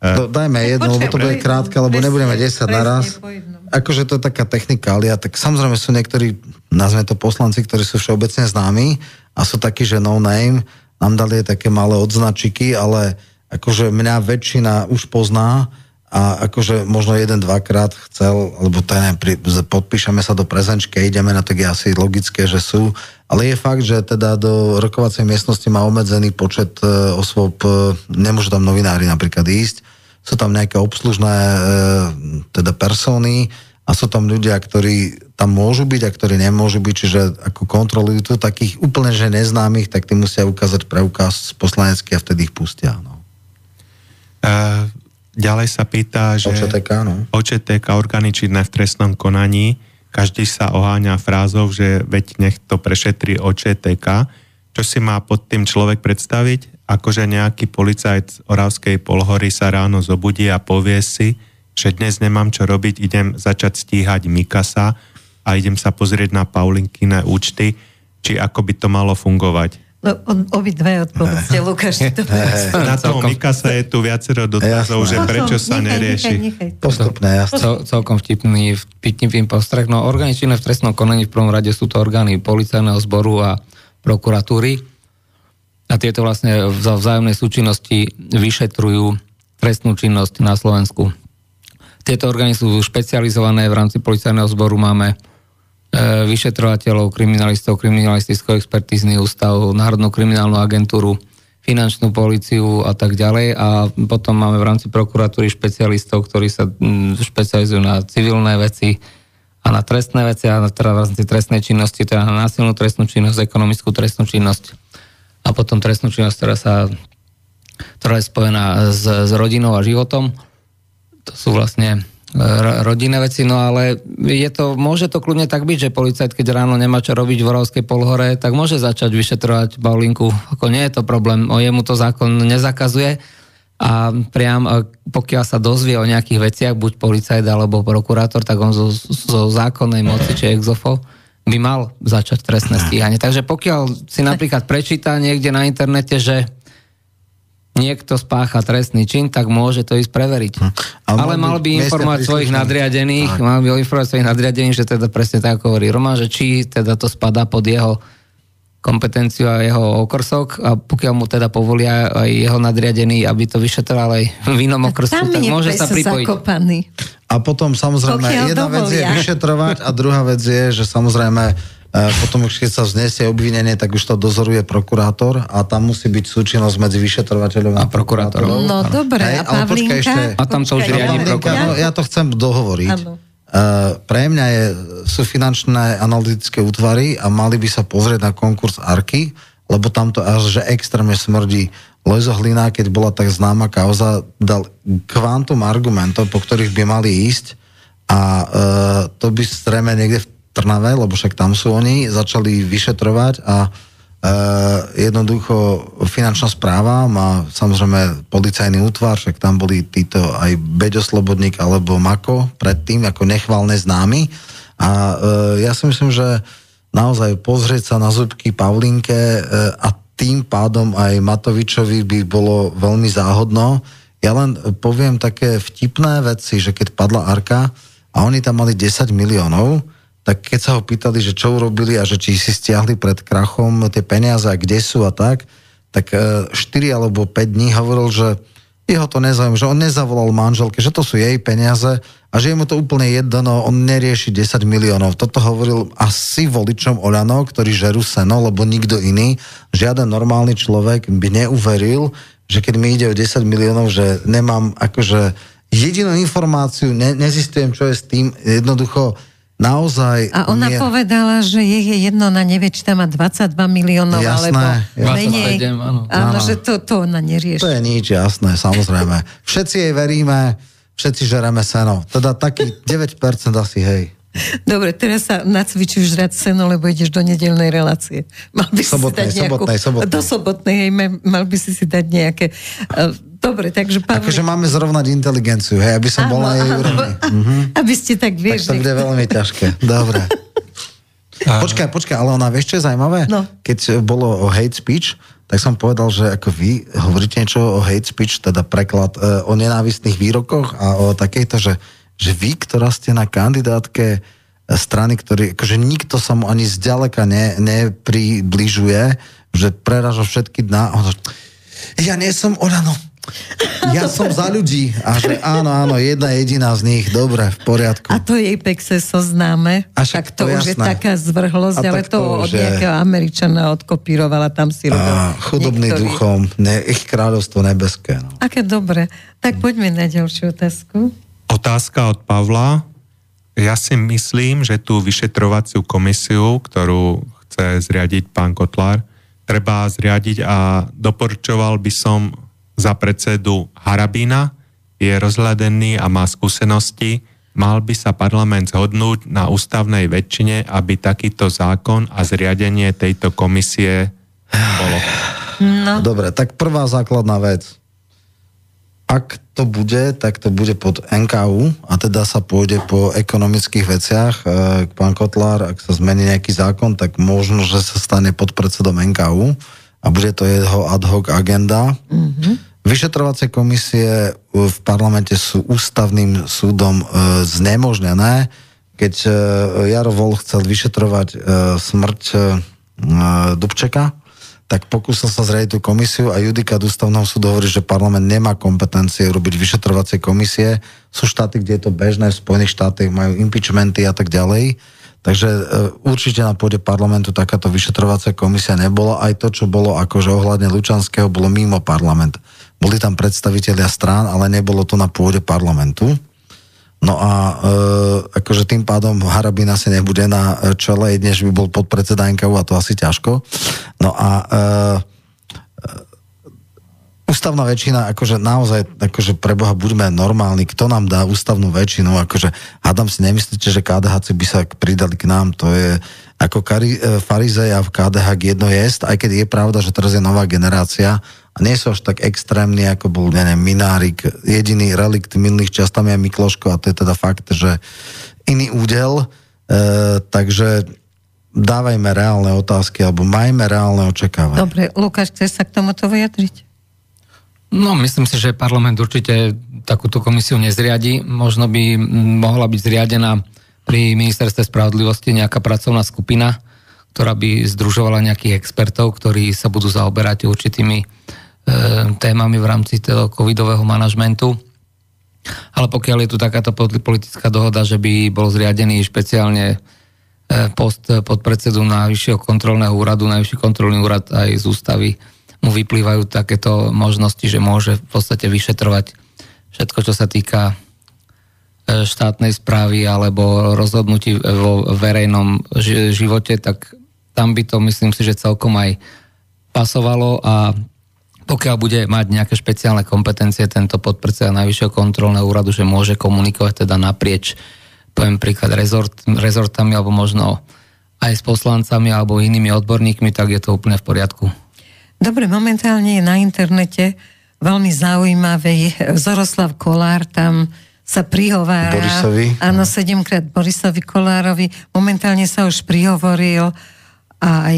To dajme jednu, lebo to bude krátke, lebo nebudeme 10 naraz. Akože to je taká technikália, tak samozrejme sú niektorí, nazveme to poslanci, ktorí sú všeobecne známi a sú takí, že no name, nám dali také malé odznačiky, ale akože mňa väčšina už pozná a akože možno jeden, dvakrát chcel, alebo to podpíšeme sa do prezenčky a ideme na tak je asi logické, že sú, ale je fakt, že teda do rokovacej miestnosti má obmedzený počet e, osôb, e, nemôžu tam novinári napríklad ísť, sú tam nejaké obslužné e, teda persóny a sú tam ľudia, ktorí tam môžu byť a ktorí nemôžu byť, čiže ako kontrolujú tu takých úplne že neznámych, tak tí musia ukázať preukaz poslanecký a vtedy ich pustia. No. Uh, ďalej sa pýta, že OČTK, no. OČTK orgány činné v trestnom konaní každý sa oháňa frázov, že veď nech to prešetrí OČTK. Čo si má pod tým človek predstaviť? Akože nejaký policajt z Oravskej polhory sa ráno zobudí a povie si, že dnes nemám čo robiť, idem začať stíhať Mikasa a idem sa pozrieť na Paulinkine účty, či ako by to malo fungovať. No, obi dve odpovedzte, Lukáš. To Na toho Mikasa je tu viacero dotazov, že prečo sa nerieši. Postupne, jasne. Cel, celkom vtipný, vtipný postreh. No, orgány činné v trestnom konaní v prvom rade sú to orgány policajného zboru a prokuratúry. A tieto vlastne v vzájomnej súčinnosti vyšetrujú trestnú činnosť na Slovensku. Tieto orgány sú špecializované, v rámci policajného zboru máme vyšetrovateľov, kriminalistov, kriminalisticko-expertízny ústav, Národnú kriminálnu agentúru, finančnú policiu a tak ďalej. A potom máme v rámci prokuratúry špecialistov, ktorí sa špecializujú na civilné veci a na trestné veci a teda v rámci trestnej činnosti, teda na násilnú trestnú činnosť, ekonomickú trestnú činnosť a potom trestnú činnosť, ktorá sa ktorá je spojená s, s rodinou a životom. To sú vlastne rodinné veci, no ale je to, môže to kľudne tak byť, že policajt, keď ráno nemá čo robiť v Vorovskej polhore, tak môže začať vyšetrovať Paulinku. Ako nie je to problém, o jemu to zákon nezakazuje a priam, pokiaľ sa dozvie o nejakých veciach, buď policajt alebo prokurátor, tak on zo, zo zákonnej moci, či exofo, by mal začať trestné stíhanie. Takže pokiaľ si napríklad prečíta niekde na internete, že niekto spácha trestný čin, tak môže to ísť preveriť. Hm. Ale, Ale mal by informovať svojich nadriadených, tak. mal by informovať svojich nadriadených, že teda presne tak ako hovorí Roman, že či teda to spadá pod jeho kompetenciu a jeho okrsok a pokiaľ mu teda povolia aj jeho nadriadený, aby to vyšetroval aj v inom okrsku, tak môže sa pripojiť. Zakopaný. A potom samozrejme, Pokiaľ jedna dovolia. vec je vyšetrovať a druhá vec je, že samozrejme potom už keď sa vznesie obvinenie, tak už to dozoruje prokurátor a tam musí byť súčinnosť medzi vyšetrovateľom a, a prokurátorom. No dobre, a Pavlinka? Ešte, a tam to už riadi prokurátor. Ja to chcem dohovoriť. Uh, pre mňa je, sú finančné analytické útvary a mali by sa pozrieť na konkurs ARKY, lebo tam to až že extrémne smrdí. Lojzo Hlina, keď bola tak známa kauza, dal kvantum argumentov, po ktorých by mali ísť a uh, to by zrejme niekde v Trnave, lebo však tam sú oni, začali vyšetrovať a e, jednoducho finančná správa má samozrejme policajný útvar, však tam boli títo aj Beďo alebo Mako predtým ako nechválne známy a e, ja si myslím, že naozaj pozrieť sa na zubky Pavlinke e, a tým pádom aj Matovičovi by bolo veľmi záhodno. Ja len poviem také vtipné veci, že keď padla Arka a oni tam mali 10 miliónov, tak keď sa ho pýtali, že čo urobili a že či si stiahli pred krachom tie peniaze a kde sú a tak, tak 4 alebo 5 dní hovoril, že jeho to nezaujíma, že on nezavolal manželke, že to sú jej peniaze a že je mu to úplne jedno, on nerieši 10 miliónov. Toto hovoril asi voličom Olano, ktorí žerú seno, lebo nikto iný, žiaden normálny človek by neuveril, že keď mi ide o 10 miliónov, že nemám akože jedinú informáciu, ne, nezistujem, čo je s tým, jednoducho naozaj... A ona nie... povedala, že jej je jedno, ona nevie, či tam má 22 miliónov, jasné, alebo jasné. menej. 27, áno. áno, že to, to ona nerieši. To je nič, jasné, samozrejme. Všetci jej veríme, všetci žereme seno. Teda taký 9% asi, hej. Dobre, teraz sa nacvičíš žrať seno, lebo ideš do nedelnej relácie. Mal by sobotnej, si si dať nejakú, sobotnej, sobotnej. Do sobotnej, hej, mal by si si dať nejaké uh, Dobre, takže Pavel... Akože máme zrovnať inteligenciu, hej, aby som bol na jej úrovni. Mhm. Aby ste tak vieš. Tak to bude veľmi ťažké. Dobre. počkaj, počkaj, ale ona, vieš, čo je zaujímavé? No. Keď bolo o hate speech, tak som povedal, že ako vy hovoríte niečo o hate speech, teda preklad e, o nenávistných výrokoch a o takejto, že, že vy, ktorá ste na kandidátke strany, ktorý, akože nikto sa mu ani zďaleka ne, nepribližuje, že preraža všetky dna. Ja nie som Olano. Ja som za ľudí. A že áno, áno, jedna jediná z nich. Dobre, v poriadku. A to jej pekse so známe. A však to, to už je taká zvrhlosť, ale to, to od je... nejakého Američana odkopírovala tam si A chudobný niektorý. duchom, ne, ich kráľovstvo nebeské. No. Aké dobre. Tak poďme na ďalšiu otázku. Otázka od Pavla. Ja si myslím, že tú vyšetrovaciu komisiu, ktorú chce zriadiť pán Kotlár, treba zriadiť a doporučoval by som za predsedu Harabína, je rozhľadený a má skúsenosti, mal by sa parlament zhodnúť na ústavnej väčšine, aby takýto zákon a zriadenie tejto komisie bolo. No. Dobre, tak prvá základná vec. Ak to bude, tak to bude pod NKU a teda sa pôjde po ekonomických veciach. E, pán Kotlár, ak sa zmení nejaký zákon, tak možno, že sa stane pod predsedom NKU a bude to jeho ad hoc agenda. Mm-hmm. Vyšetrovacie komisie v parlamente sú ústavným súdom e, znemožnené. Keď e, Jaro Vol chcel vyšetrovať e, smrť Dubčeka, tak pokúsil sa zrieť tú komisiu a judikát ústavného súdu hovorí, že parlament nemá kompetencie robiť vyšetrovacie komisie. Sú štáty, kde je to bežné, v Spojených štátoch majú impeachmenty a tak ďalej. Takže určite na pôde parlamentu takáto vyšetrovacia komisia nebola. Aj to, čo bolo akože ohľadne Lučanského, bolo mimo parlament. Boli tam predstavitelia strán, ale nebolo to na pôde parlamentu. No a e, akože tým pádom Harabin asi nebude na čele, že by bol podpredseda NKU a to asi ťažko. No a e, e, ústavná väčšina, akože naozaj, akože pre Boha buďme normálni, kto nám dá ústavnú väčšinu, akože hádam si nemyslíte, že KDH by sa pridali k nám, to je ako kari, e, farizeja v KDH jedno jest, aj keď je pravda, že teraz je nová generácia, a nie sú až tak extrémni, ako bol, neviem, Minárik. Jediný relikt minulých čas tam je Mikloško a to je teda fakt, že iný údel. E, takže dávajme reálne otázky alebo majme reálne očakávania. Dobre, Lukáš, chceš sa k tomuto vyjadriť? No, myslím si, že parlament určite takúto komisiu nezriadi. Možno by mohla byť zriadená pri ministerstve spravodlivosti nejaká pracovná skupina, ktorá by združovala nejakých expertov, ktorí sa budú zaoberať určitými témami v rámci toho covidového manažmentu. Ale pokiaľ je tu takáto politická dohoda, že by bol zriadený špeciálne e, post podpredsedu Najvyššieho kontrolného úradu, Najvyšší kontrolný úrad aj z ústavy mu vyplývajú takéto možnosti, že môže v podstate vyšetrovať všetko, čo sa týka e, štátnej správy alebo rozhodnutí vo verejnom živote, tak tam by to myslím si, že celkom aj pasovalo a pokiaľ bude mať nejaké špeciálne kompetencie tento podpredseda Najvyššieho kontrolného úradu, že môže komunikovať teda naprieč, poviem príklad, rezort, rezortami alebo možno aj s poslancami alebo inými odborníkmi, tak je to úplne v poriadku. Dobre, momentálne je na internete veľmi zaujímavý Zoroslav Kolár, tam sa prihovára. Borisovi. Áno, sedemkrát Borisovi Kolárovi. Momentálne sa už prihovoril aj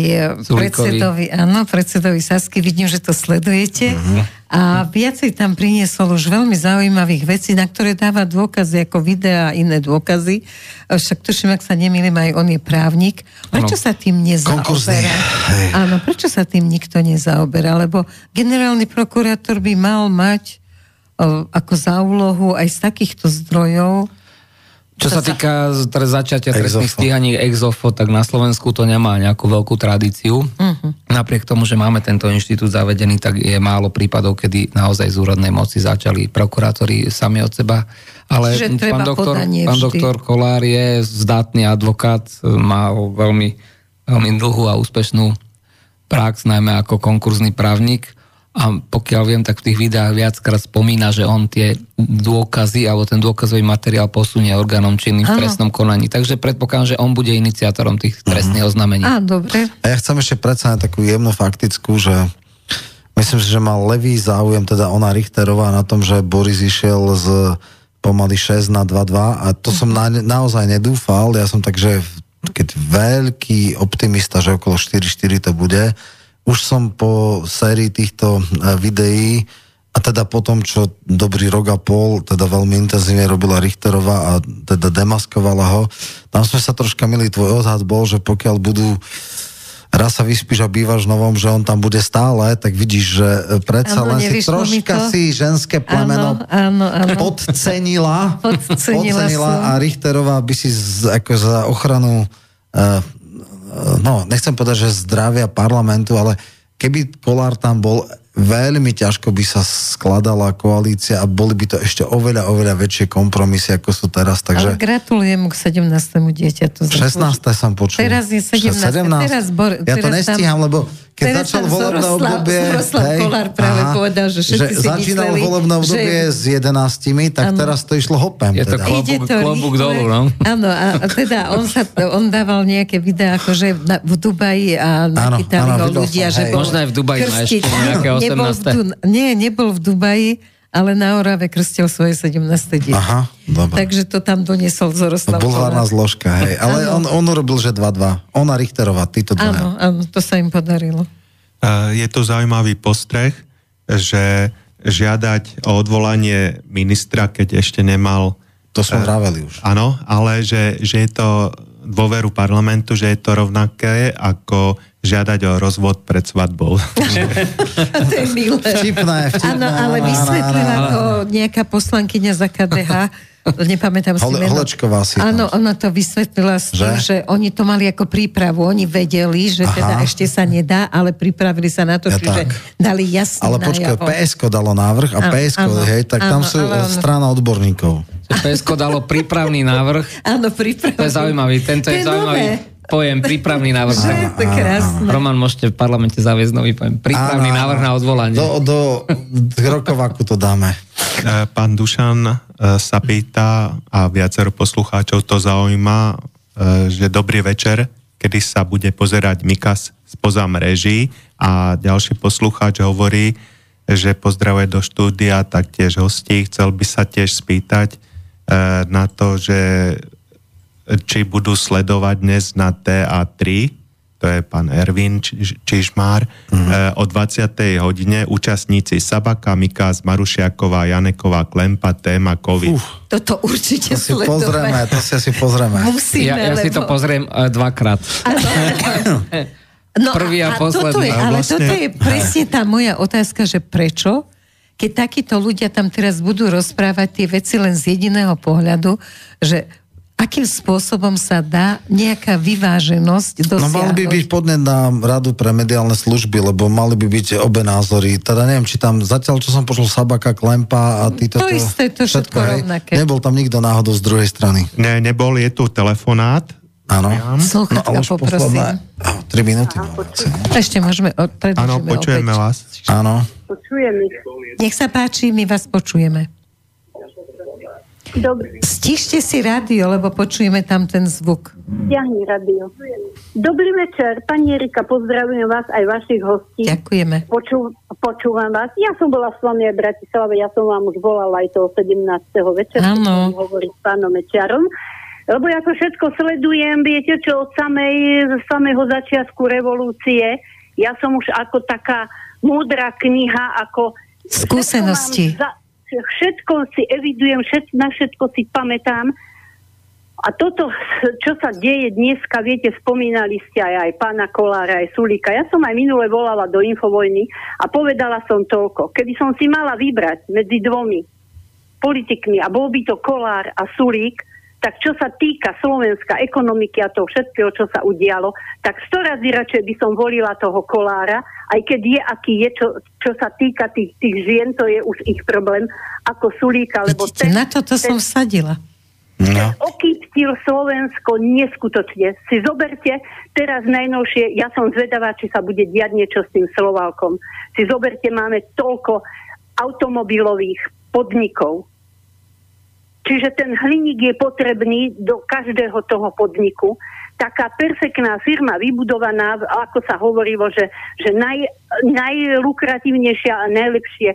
predsedovi, áno, predsedovi Sasky, vidím, že to sledujete. Uh-huh. A viacej tam priniesol už veľmi zaujímavých vecí, na ktoré dáva dôkazy ako videá a iné dôkazy. Však tuším, ak sa nemýlim, aj on je právnik. Prečo ano. sa tým nezaoberá? Áno, prečo sa tým nikto nezaoberá? Lebo generálny prokurátor by mal mať o, ako za úlohu aj z takýchto zdrojov čo sa týka teraz začatia trestných stíhaní exofo, tak na Slovensku to nemá nejakú veľkú tradíciu. Uh-huh. Napriek tomu, že máme tento inštitút zavedený, tak je málo prípadov, kedy naozaj z úradnej moci začali prokurátori sami od seba. Ale pán doktor, pán doktor Kolár je zdatný advokát, má veľmi, veľmi dlhú a úspešnú prax, najmä ako konkurzný právnik a pokiaľ viem, tak v tých videách viackrát spomína, že on tie dôkazy alebo ten dôkazový materiál posunie orgánom činným v trestnom konaní. Takže predpokladám, že on bude iniciátorom tých mhm. trestných oznamení. Á, dobre. A ja chcem ešte predsa takú jemnú faktickú, že myslím si, že mal levý záujem, teda ona Richterová na tom, že Boris išiel z pomaly 6 na 2-2 a to som na, naozaj nedúfal. Ja som takže keď veľký optimista, že okolo 4-4 to bude, už som po sérii týchto e, videí a teda po tom, čo dobrý rok a pol, teda veľmi intenzívne robila Richterová a teda demaskovala ho, tam sme sa troška milí, tvoj odhad bol, že pokiaľ budú raz sa vyspíš a bývaš novom, že on tam bude stále, tak vidíš, že e, predsa ano, len si troška si ženské plemeno ano, ano, ano. podcenila, podcenila, podcenila a Richterová by si z, ako za ochranu uh, no, nechcem povedať, že zdravia parlamentu, ale keby Kolár tam bol, veľmi ťažko by sa skladala koalícia a boli by to ešte oveľa, oveľa väčšie kompromisy, ako sú teraz. Takže... Ale gratulujem k 17. dieťaťu. 16. som počul. Teraz je 17. 17. Teraz bor, ja to nestíham, tam... lebo keď Teraz začal volebné obdobie... Zoroslav Kolár práve aha, povedal, že všetci že si začínal mysleli, volebné obdobie že... s jedenáctimi, tak ano. teraz to išlo hopem. Je to teda. klobúk, klobúk dolu, no? Áno, a teda on, sa, on dával nejaké videá, akože v Dubaji a nachytali ho ľudia, že bol Možno aj v Dubaji má ešte nejaké 18. Nie, nebol v Dubaji, ale na Orave krstil svoje 17. dieťa. Aha, dobre. Takže to tam doniesol Zoroslav. Bulvárna zložka, hej. Ale on, on urobil, že 2-2. Ona Richterová, títo dva. Áno, áno, to sa im podarilo. Je to zaujímavý postreh, že žiadať o odvolanie ministra, keď ešte nemal... To sme vraveli už. Áno, ale že, že je to dôveru parlamentu, že je to rovnaké ako žiadať o rozvod pred svadbou. to je milé. Vtipné, vtipné. Áno, ale vysvetlila to nejaká poslankyňa za KDH, nepamätám si Hol, meno. Holečková si. Áno, ona to vysvetlila s tým, že? že oni to mali ako prípravu. Oni vedeli, že Aha. teda ešte sa nedá, ale pripravili sa na to, ja čiže tak. dali jasný Ale počkaj, PSK dalo návrh a PSK, hej, tak áno, tam sú áno, strana odborníkov. PSK dalo prípravný návrh. Áno, prípravný. To je zaujímavý, tento je, je zaujímavý. Nové pojem prípravný návrh. Že je to krásne. Roman, môžete v parlamente zaviesť nový pojem. Prípravný áno, návrh na odvolanie. Do, do, rokovaku to dáme. E, pán Dušan e, sa pýta a viacero poslucháčov to zaujíma, e, že dobrý večer, kedy sa bude pozerať Mikas spoza mreží a ďalší poslucháč hovorí, že pozdravuje do štúdia taktiež hostí. Chcel by sa tiež spýtať na to, že či budú sledovať dnes na TA3, to je pán Ervin Čižmár, mm-hmm. o 20. hodine účastníci Sabaka, Mikas, Marušiaková, Janeková, Klempa, téma COVID. Uf, toto určite to si sledovať. pozrieme, to si asi pozrieme. Musíme, ja, ja lebo... si to pozriem uh, dvakrát. no Prvý a, a posledný. Toto je, ale vlastne... toto je presne tá moja otázka, že prečo keď takíto ľudia tam teraz budú rozprávať tie veci len z jediného pohľadu, že akým spôsobom sa dá nejaká vyváženosť dosiahnuť? No mal by byť podnet na radu pre mediálne služby, lebo mali by byť obe názory. Teda neviem, či tam zatiaľ, čo som počul Sabaka, Klempa a títo... To, to isté, to všetko, všetko rovnaké. Nebol tam nikto náhodou z druhej strany. Ne, nebol, je tu telefonát. Áno. no, ale už poprosím. Posledné, 3 minúty. Ešte môžeme, Áno, počujeme opäť. vás. Áno. Počujeme. Nech sa páči, my vás počujeme. Dobre. Stište si rádio, lebo počujeme tam ten zvuk. Stiahni rádio. Dobrý večer, pani Erika, pozdravujem vás aj vašich hostí. Ďakujeme. Poču, počúvam vás. Ja som bola s vami aj v Bratislave, ja som vám už volala aj toho 17. večera. Áno. Hovorí s pánom Mečiarom. Lebo ja to všetko sledujem, viete čo, od samej, samého začiatku revolúcie. Ja som už ako taká múdra kniha, ako Skúsenosti. Za, všetko si evidujem, všet, na všetko si pamätám. A toto, čo sa deje dneska, viete, spomínali ste aj, aj pána Kolára, aj Sulika. Ja som aj minule volala do Infovojny a povedala som toľko. Keby som si mala vybrať medzi dvomi politikmi a bol by to Kolár a Sulík, tak čo sa týka Slovenska, ekonomiky a toho všetkého, čo sa udialo, tak sto razy radšej by som volila toho kolára, aj keď je, aký je, čo, čo sa týka tých, tých žien, to je už ich problém, ako Sulíka, lebo Vidíte, ten, na toto ten, som vsadila. No. okýptil Slovensko neskutočne. Si zoberte teraz najnovšie, ja som zvedavá, či sa bude diať niečo s tým Slovalkom. Si zoberte, máme toľko automobilových podnikov, Čiže ten hliník je potrebný do každého toho podniku. Taká perfektná firma vybudovaná, ako sa hovorilo, že, že naj, najlukratívnejšia a najlepšie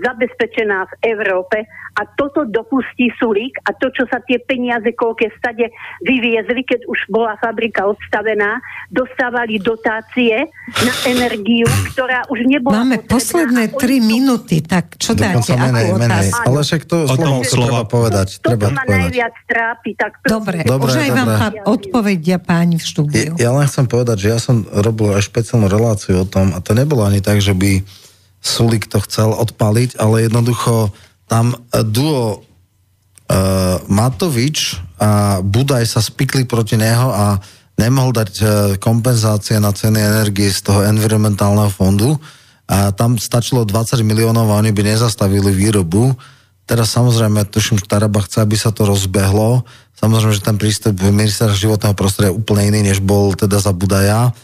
zabezpečená v Európe a toto dopustí Sulík a to, čo sa tie peniaze koľké stade vyviezli, keď už bola fabrika odstavená, dostávali dotácie na energiu, ktorá už nebola Máme potrebná. posledné tri to- minúty, tak čo Dokonca dáte, menej, menej. Ale však to O tom slovo slova- treba povedať. Toto Treba ma povedať. najviac trápi. Tak Dobre, Dobre, už aj vám dobre. pán odpovedia páni v štúdiu. Ja, ja len chcem povedať, že ja som robil aj špeciálnu reláciu o tom a to nebolo ani tak, že by Sulik to chcel odpaliť, ale jednoducho tam eh, duo uh, Matovič a Budaj sa spikli proti neho a nemohol dať uh, kompenzácie na ceny energie z toho environmentálneho fondu a tam stačilo 20 miliónov a oni by nezastavili výrobu. Teraz samozrejme, tuším, že Taraba chce, aby sa to rozbehlo. Samozrejme, že ten prístup ministra životného prostredia je úplne iný, než bol teda za Budaja.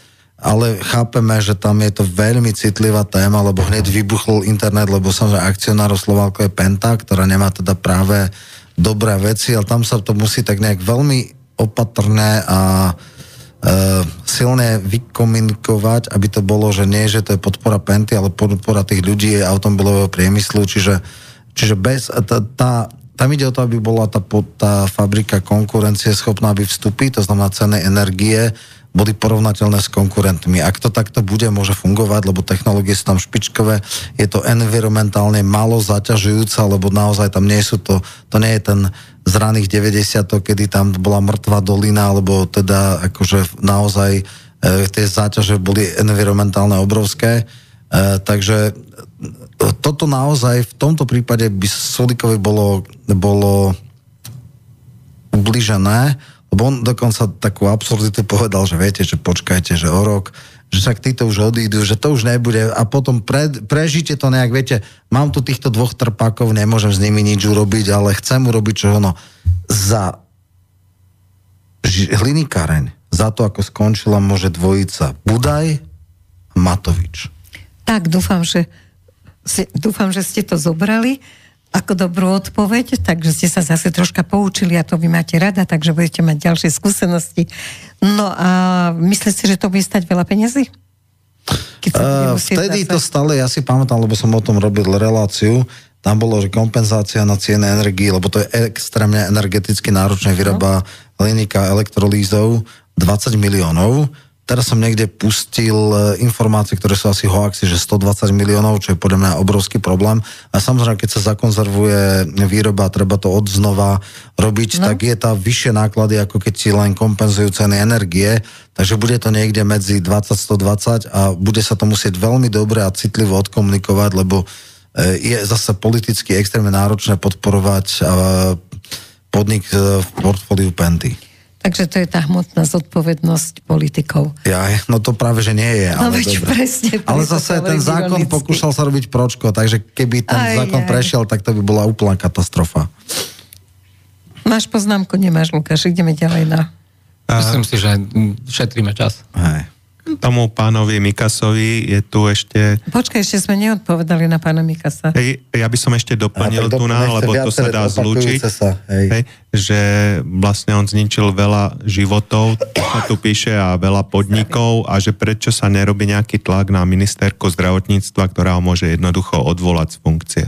Ale chápeme, že tam je to veľmi citlivá téma, lebo hneď vybuchol internet, lebo samozrejme akcionárov Slovalko je Penta, ktorá nemá teda práve dobré veci, ale tam sa to musí tak nejak veľmi opatrné a e, silne vykomunikovať, aby to bolo, že nie, že to je podpora Penty, ale podpora tých ľudí automobilového priemyslu, čiže, čiže bez, tá, tam ide o to, aby bola tá, tá fabrika konkurencie schopná, aby vstupy, to znamená ceny energie, boli porovnateľné s konkurentmi. Ak to takto bude, môže fungovať, lebo technológie sú tam špičkové, je to environmentálne málo zaťažujúce, lebo naozaj tam nie sú to, to nie je ten z raných 90 kedy tam bola mŕtva dolina, alebo teda akože naozaj e, tie záťaže boli environmentálne obrovské. E, takže toto naozaj v tomto prípade by Solikovi bolo, bolo ubližené, lebo on dokonca takú absurditu povedal, že viete, že počkajte, že o rok, že však títo už odídu, že to už nebude a potom pre, prežite to nejak, viete, mám tu týchto dvoch trpákov, nemôžem s nimi nič urobiť, ale chcem urobiť čo ono. Za hlinikáreň, za to, ako skončila, môže dvojica Budaj a Matovič. Tak, dúfam, že, si, dúfam, že ste to zobrali ako dobrú odpoveď, takže ste sa zase troška poučili a to vy máte rada, takže budete mať ďalšie skúsenosti. No a myslíte si, že to bude stať veľa peniazy? Keď Uh, vtedy zase- to stále, ja si pamätám, lebo som o tom robil reláciu, tam bolo, že kompenzácia na cieny energii, lebo to je extrémne energeticky náročné, vyrába hliníka elektrolízov 20 miliónov. Teraz som niekde pustil e, informácie, ktoré sú asi hoaxy, že 120 miliónov, čo je podľa mňa obrovský problém. A samozrejme, keď sa zakonzervuje výroba, treba to odznova robiť, no. tak je tá vyššie náklady, ako keď si len kompenzujú ceny energie. Takže bude to niekde medzi 20-120 a bude sa to musieť veľmi dobre a citlivo odkomunikovať, lebo e, je zase politicky extrémne náročné podporovať e, podnik v portfóliu Penty. Takže to je tá hmotná zodpovednosť politikov. Ja, no to práve, že nie je. No ale veď dobre. presne, Ale zase ten zákon ironicky. pokúšal sa robiť pročko, takže keby ten Aj, zákon aj. prešiel, tak to by bola úplná katastrofa. Máš poznámku, nemáš, Lukáš, ideme ďalej na... Myslím si, že šetríme čas. Hej. Tomu pánovi Mikasovi je tu ešte... Počkaj, ešte sme neodpovedali na pána Mikasa. Hej, ja by som ešte doplnil tu na, lebo to sa dá zlúčiť, Sa, hej. hej, že vlastne on zničil veľa životov, to sa tu píše, a veľa podnikov a že prečo sa nerobí nejaký tlak na ministerku zdravotníctva, ktorá ho môže jednoducho odvolať z funkcie.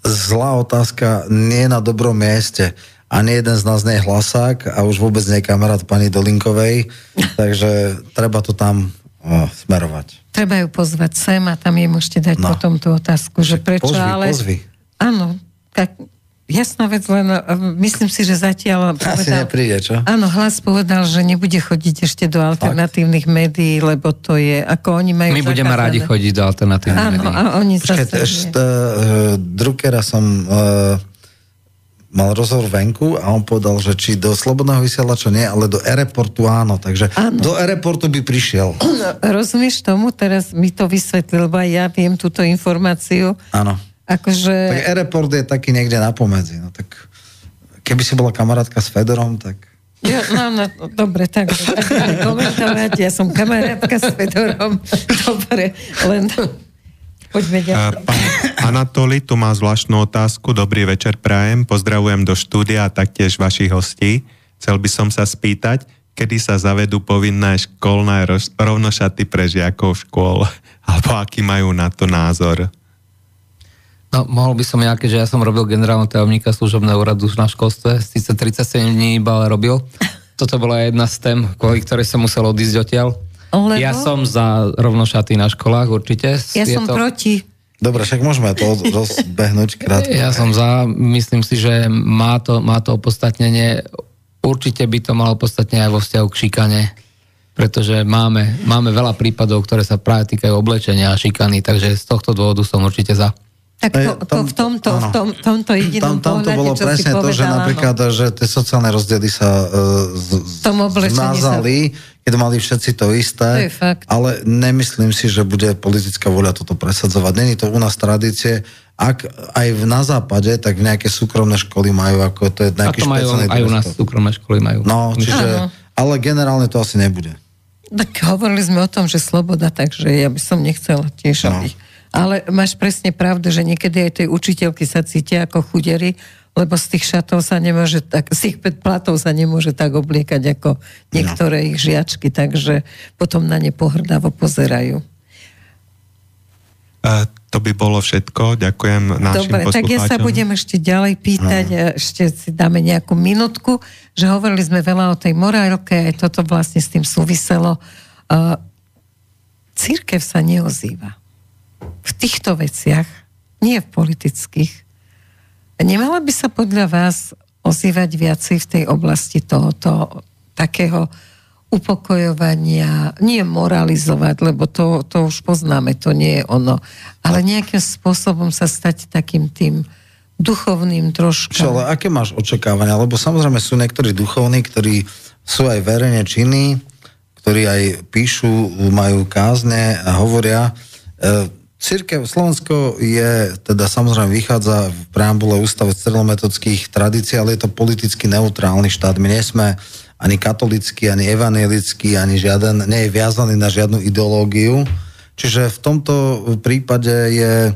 Zlá otázka, nie na dobrom mieste. Ani jeden z nás nie je hlasák a už vôbec nie je kamarát pani Dolinkovej, takže treba to tam uh, smerovať. Treba ju pozvať sem a tam jej môžete dať No. potom tú otázku, že prečo, Pozvi, ale... pozvi. Áno, tak jasná vec, len uh, myslím si, že zatiaľ Asi nepríde, čo? Áno, hlas povedal, že nebude chodiť ešte do alternatívnych médií, lebo to je, ako oni majú My budeme zakázané. radi chodiť do alternatívnych Áno, médií. a oni Počkajte, zase... ešte uh, Druckera som uh, mal rozhovor venku a on povedal, že či do Slobodného vysielača nie, ale do Aeroportu áno. Takže Áno. do Aeroportu by prišiel. No, rozumieš tomu? Teraz mi to vysvetlil, lebo aj ja viem túto informáciu. Áno. Akože... Tak Aeroport je taký niekde na pomedzi. No tak keby si bola kamarátka s Fedorom, tak... Ja, no, no, dobre, tak, tak komentovať. Ja som kamarátka s Fedorom. Dobre, len poďme ďalej. Pán Anatoli tu má zvláštnu otázku. Dobrý večer, prajem. Pozdravujem do štúdia a taktiež vašich hostí. Chcel by som sa spýtať, kedy sa zavedú povinné školné rovnošaty pre žiakov škôl, alebo aký majú na to názor. No, mohol by som ja, keďže ja som robil generálneho tajomníka služobného úradu na školstve, síce 37 dní iba, ale robil. Toto bola jedna z tém, kvôli ktorej som musel odísť odtiaľ. Lebo? Ja som za rovnošaty na školách, určite. Ja Je som to... proti. Dobre, však môžeme to rozbehnúť krátko. Ja som za, myslím si, že má to, má to opodstatnenie. Určite by to malo opodstatnenie aj vo vzťahu k šikane, pretože máme, máme veľa prípadov, ktoré sa práve týkajú oblečenia a šikany, takže z tohto dôvodu som určite za. Tak Hej, to, to, v tomto, v tom, tomto jedinom Tam, tam to bolo čo si presne to, že napríklad, že tie sociálne rozdiely sa uh, z, z, zmazali, keď mali všetci to isté, To je fakt. ale nemyslím si, že bude politická voľa toto presadzovať. Není to u nás tradície. Ak aj v, na západe, tak v nejaké súkromné školy majú, ako to je A nejaký to majú aj u nás súkromné školy majú. No, čiže, Áno. ale generálne to asi nebude. Tak hovorili sme o tom, že sloboda, takže ja by som nechcela tiež, No. aby... Ale máš presne pravdu, že niekedy aj tej učiteľky sa cítia ako chudery, lebo z tých šatov sa nemôže tak, z tých platov sa nemôže tak obliekať ako niektoré ich žiačky, takže potom na ne pohrdavo pozerajú. A to by bolo všetko. Ďakujem našim Dobre, tak ja sa budem ešte ďalej pýtať, a ešte si dáme nejakú minutku, že hovorili sme veľa o tej morálke, aj toto vlastne s tým súviselo. Uh, církev sa neozýva. V týchto veciach, nie v politických. Nemala by sa podľa vás ozývať viacej v tej oblasti tohoto takého upokojovania, nie moralizovať, lebo to, to už poznáme, to nie je ono, ale nejakým spôsobom sa stať takým tým duchovným trošku. Čo, ale aké máš očakávania? Lebo samozrejme sú niektorí duchovní, ktorí sú aj verejne činní, ktorí aj píšu, majú kázne a hovoria. E, Církev Slovensko je, teda samozrejme vychádza v preambule ústave stredometodských tradícií, ale je to politicky neutrálny štát. My nie sme ani katolický, ani evangelický, ani žiaden, nie je viazaný na žiadnu ideológiu. Čiže v tomto prípade je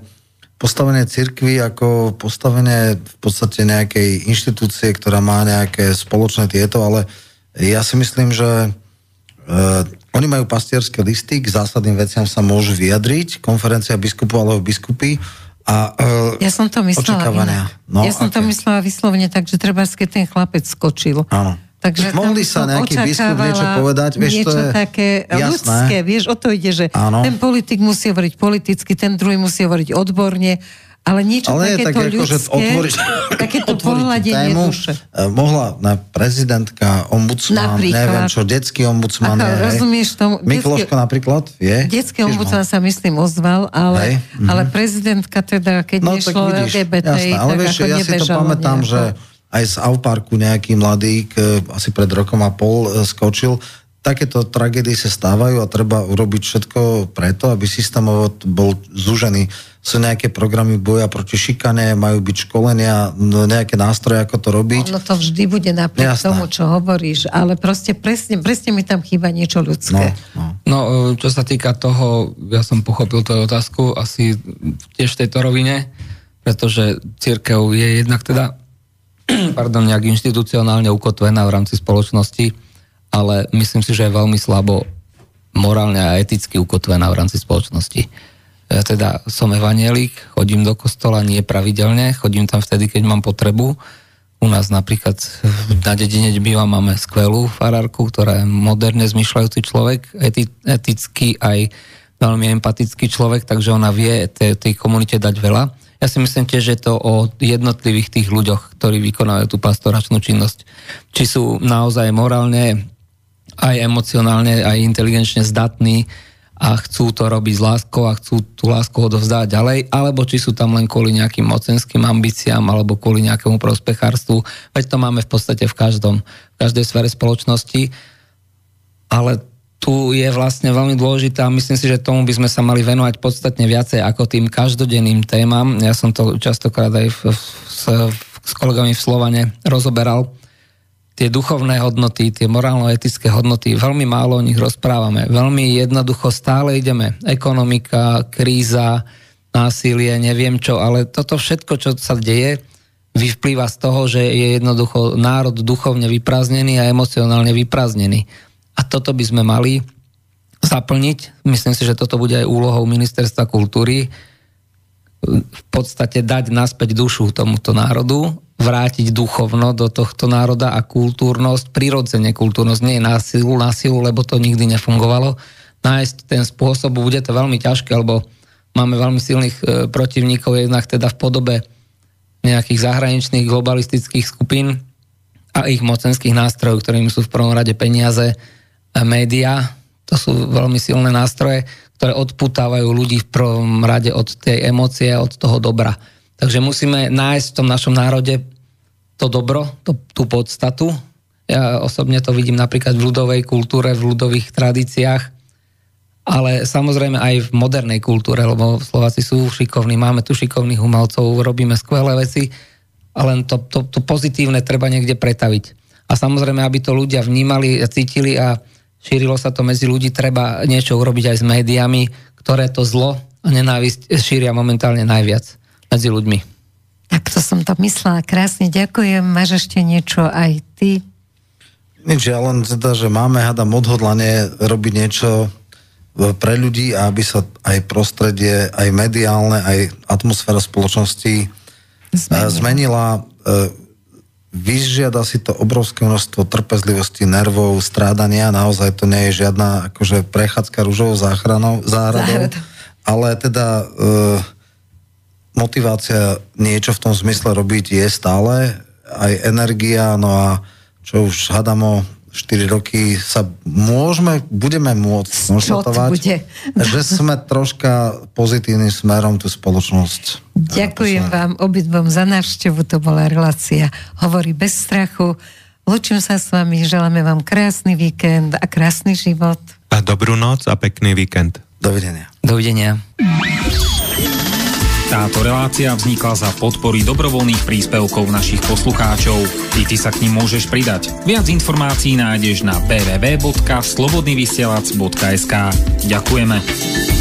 postavenie cirkvy ako postavenie v podstate nejakej inštitúcie, ktorá má nejaké spoločné tieto, ale ja si myslím, že uh, oni majú pastierské listy, k zásadným veciam sa môžu vyjadriť, konferencia biskupov alebo biskupy a uh, Ja som to myslela inak. No, ja som to aké? myslela vyslovene tak, že treba, keď ten chlapec skočil. Áno. Takže Mohli sa nejaký biskup niečo povedať, vieš, niečo to je také jasné. ľudské, vieš, o to ide, že Áno. ten politik musí hovoriť politicky, ten druhý musí hovoriť odborne, ale niečo Ale je takéto tak, ako, že ľudské, otvoriť, takéto otvoriť tú pohľadenie tému, duše. eh, mohla na prezidentka, ombudsman, Napríklad. neviem čo, detský ombudsman Ako, je, rozumieš tomu? Mikloško Detský- napríklad vie. Detský ombudsman sa myslím ozval, ale, Hej, mhm. ale prezidentka teda, keď No tak nešlo vidíš, LGBT, jasné, ale tak vieš, ako ja si to pamätám, nejako. že aj z Avparku nejaký mladík e, asi pred rokom a pol e, skočil. Takéto tragédie sa stávajú a treba urobiť všetko preto, aby systémovo bol zúžený. Sú nejaké programy boja proti šikane, majú byť školenia, no, nejaké nástroje, ako to robiť. Ono to vždy bude napriek Jasné. tomu, čo hovoríš, ale proste presne, presne mi tam chýba niečo No, ľudské. no. No, e, čo sa týka toho, ja som pochopil tvoju otázku asi tiež v tejto rovine, pretože církev je jednak teda pardon, nejak inštitucionálne ukotvená v rámci spoločnosti, ale myslím si, že je veľmi slabo morálne a eticky ukotvená v rámci spoločnosti. Ja teda som evanielik, chodím do kostola nie pravidelne, chodím tam vtedy, keď mám potrebu. U nás napríklad na dedine, kde bývam, máme skvelú farárku, ktorá je moderne zmyšľajúci človek, eti, etický aj veľmi empatický človek, takže ona vie tej, tej komunite dať veľa. Ja si myslím tiež, že to o jednotlivých tých ľuďoch, ktorí vykonávajú tú pastoračnú činnosť. Či sú naozaj morálne, aj emocionálne, aj inteligenčne zdatní, a chcú to robiť s láskou a chcú tú lásku odovzdať ďalej, alebo či sú tam len kvôli nejakým mocenským ambíciám alebo kvôli nejakému prospechárstvu. Veď to máme v podstate v každom, v každej sfere spoločnosti. Ale tu je vlastne veľmi dôležité a myslím si, že tomu by sme sa mali venovať podstatne viacej ako tým každodenným témam. Ja som to častokrát aj v, v, s, s kolegami v Slovane rozoberal tie duchovné hodnoty, tie morálno-etické hodnoty, veľmi málo o nich rozprávame. Veľmi jednoducho stále ideme. Ekonomika, kríza, násilie, neviem čo, ale toto všetko, čo sa deje, vyplýva z toho, že je jednoducho národ duchovne vyprázdnený a emocionálne vyprázdnený. A toto by sme mali zaplniť. Myslím si, že toto bude aj úlohou ministerstva kultúry v podstate dať naspäť dušu tomuto národu vrátiť duchovno do tohto národa a kultúrnosť, prirodzene kultúrnosť, nie na silu, na silu, lebo to nikdy nefungovalo. Nájsť ten spôsob, bude to veľmi ťažké, lebo máme veľmi silných e, protivníkov, jednak teda v podobe nejakých zahraničných globalistických skupín a ich mocenských nástrojov, ktorými sú v prvom rade peniaze, a médiá, to sú veľmi silné nástroje, ktoré odputávajú ľudí v prvom rade od tej emócie, od toho dobra. Takže musíme nájsť v tom našom národe to dobro, to, tú podstatu. Ja osobne to vidím napríklad v ľudovej kultúre, v ľudových tradíciách, ale samozrejme aj v modernej kultúre, lebo Slováci sú šikovní, máme tu šikovných umelcov, robíme skvelé veci, ale to, to, to pozitívne treba niekde pretaviť. A samozrejme, aby to ľudia vnímali a cítili a šírilo sa to medzi ľudí, treba niečo urobiť aj s médiami, ktoré to zlo a nenávisť šíria momentálne najviac medzi ľuďmi. Tak to som to myslela krásne. Ďakujem. Máš ešte niečo aj ty? Nič, ja len teda, že máme, hádam, odhodlanie robiť niečo pre ľudí a aby sa aj prostredie, aj mediálne, aj atmosféra spoločnosti zmenila. zmenila. E, vyžiada si to obrovské množstvo trpezlivosti, nervov, strádania. Naozaj to nie je žiadna akože prechádzka rúžovou záchranou, záhradou. Ale teda e, motivácia niečo v tom zmysle robiť je stále, aj energia, no a čo už hadamo 4 roky sa môžeme, budeme môcť konštatovať, že sme troška pozitívnym smerom tú spoločnosť. Ďakujem vám obidvom za návštevu, to bola relácia Hovorí bez strachu. Lúčim sa s vami, želáme vám krásny víkend a krásny život. A dobrú noc a pekný víkend. Dovidenia. Dovidenia. Táto relácia vznikla za podpory dobrovoľných príspevkov našich poslucháčov. I ty sa k ním môžeš pridať. Viac informácií nájdeš na www.slobodnyvysielac.sk Ďakujeme.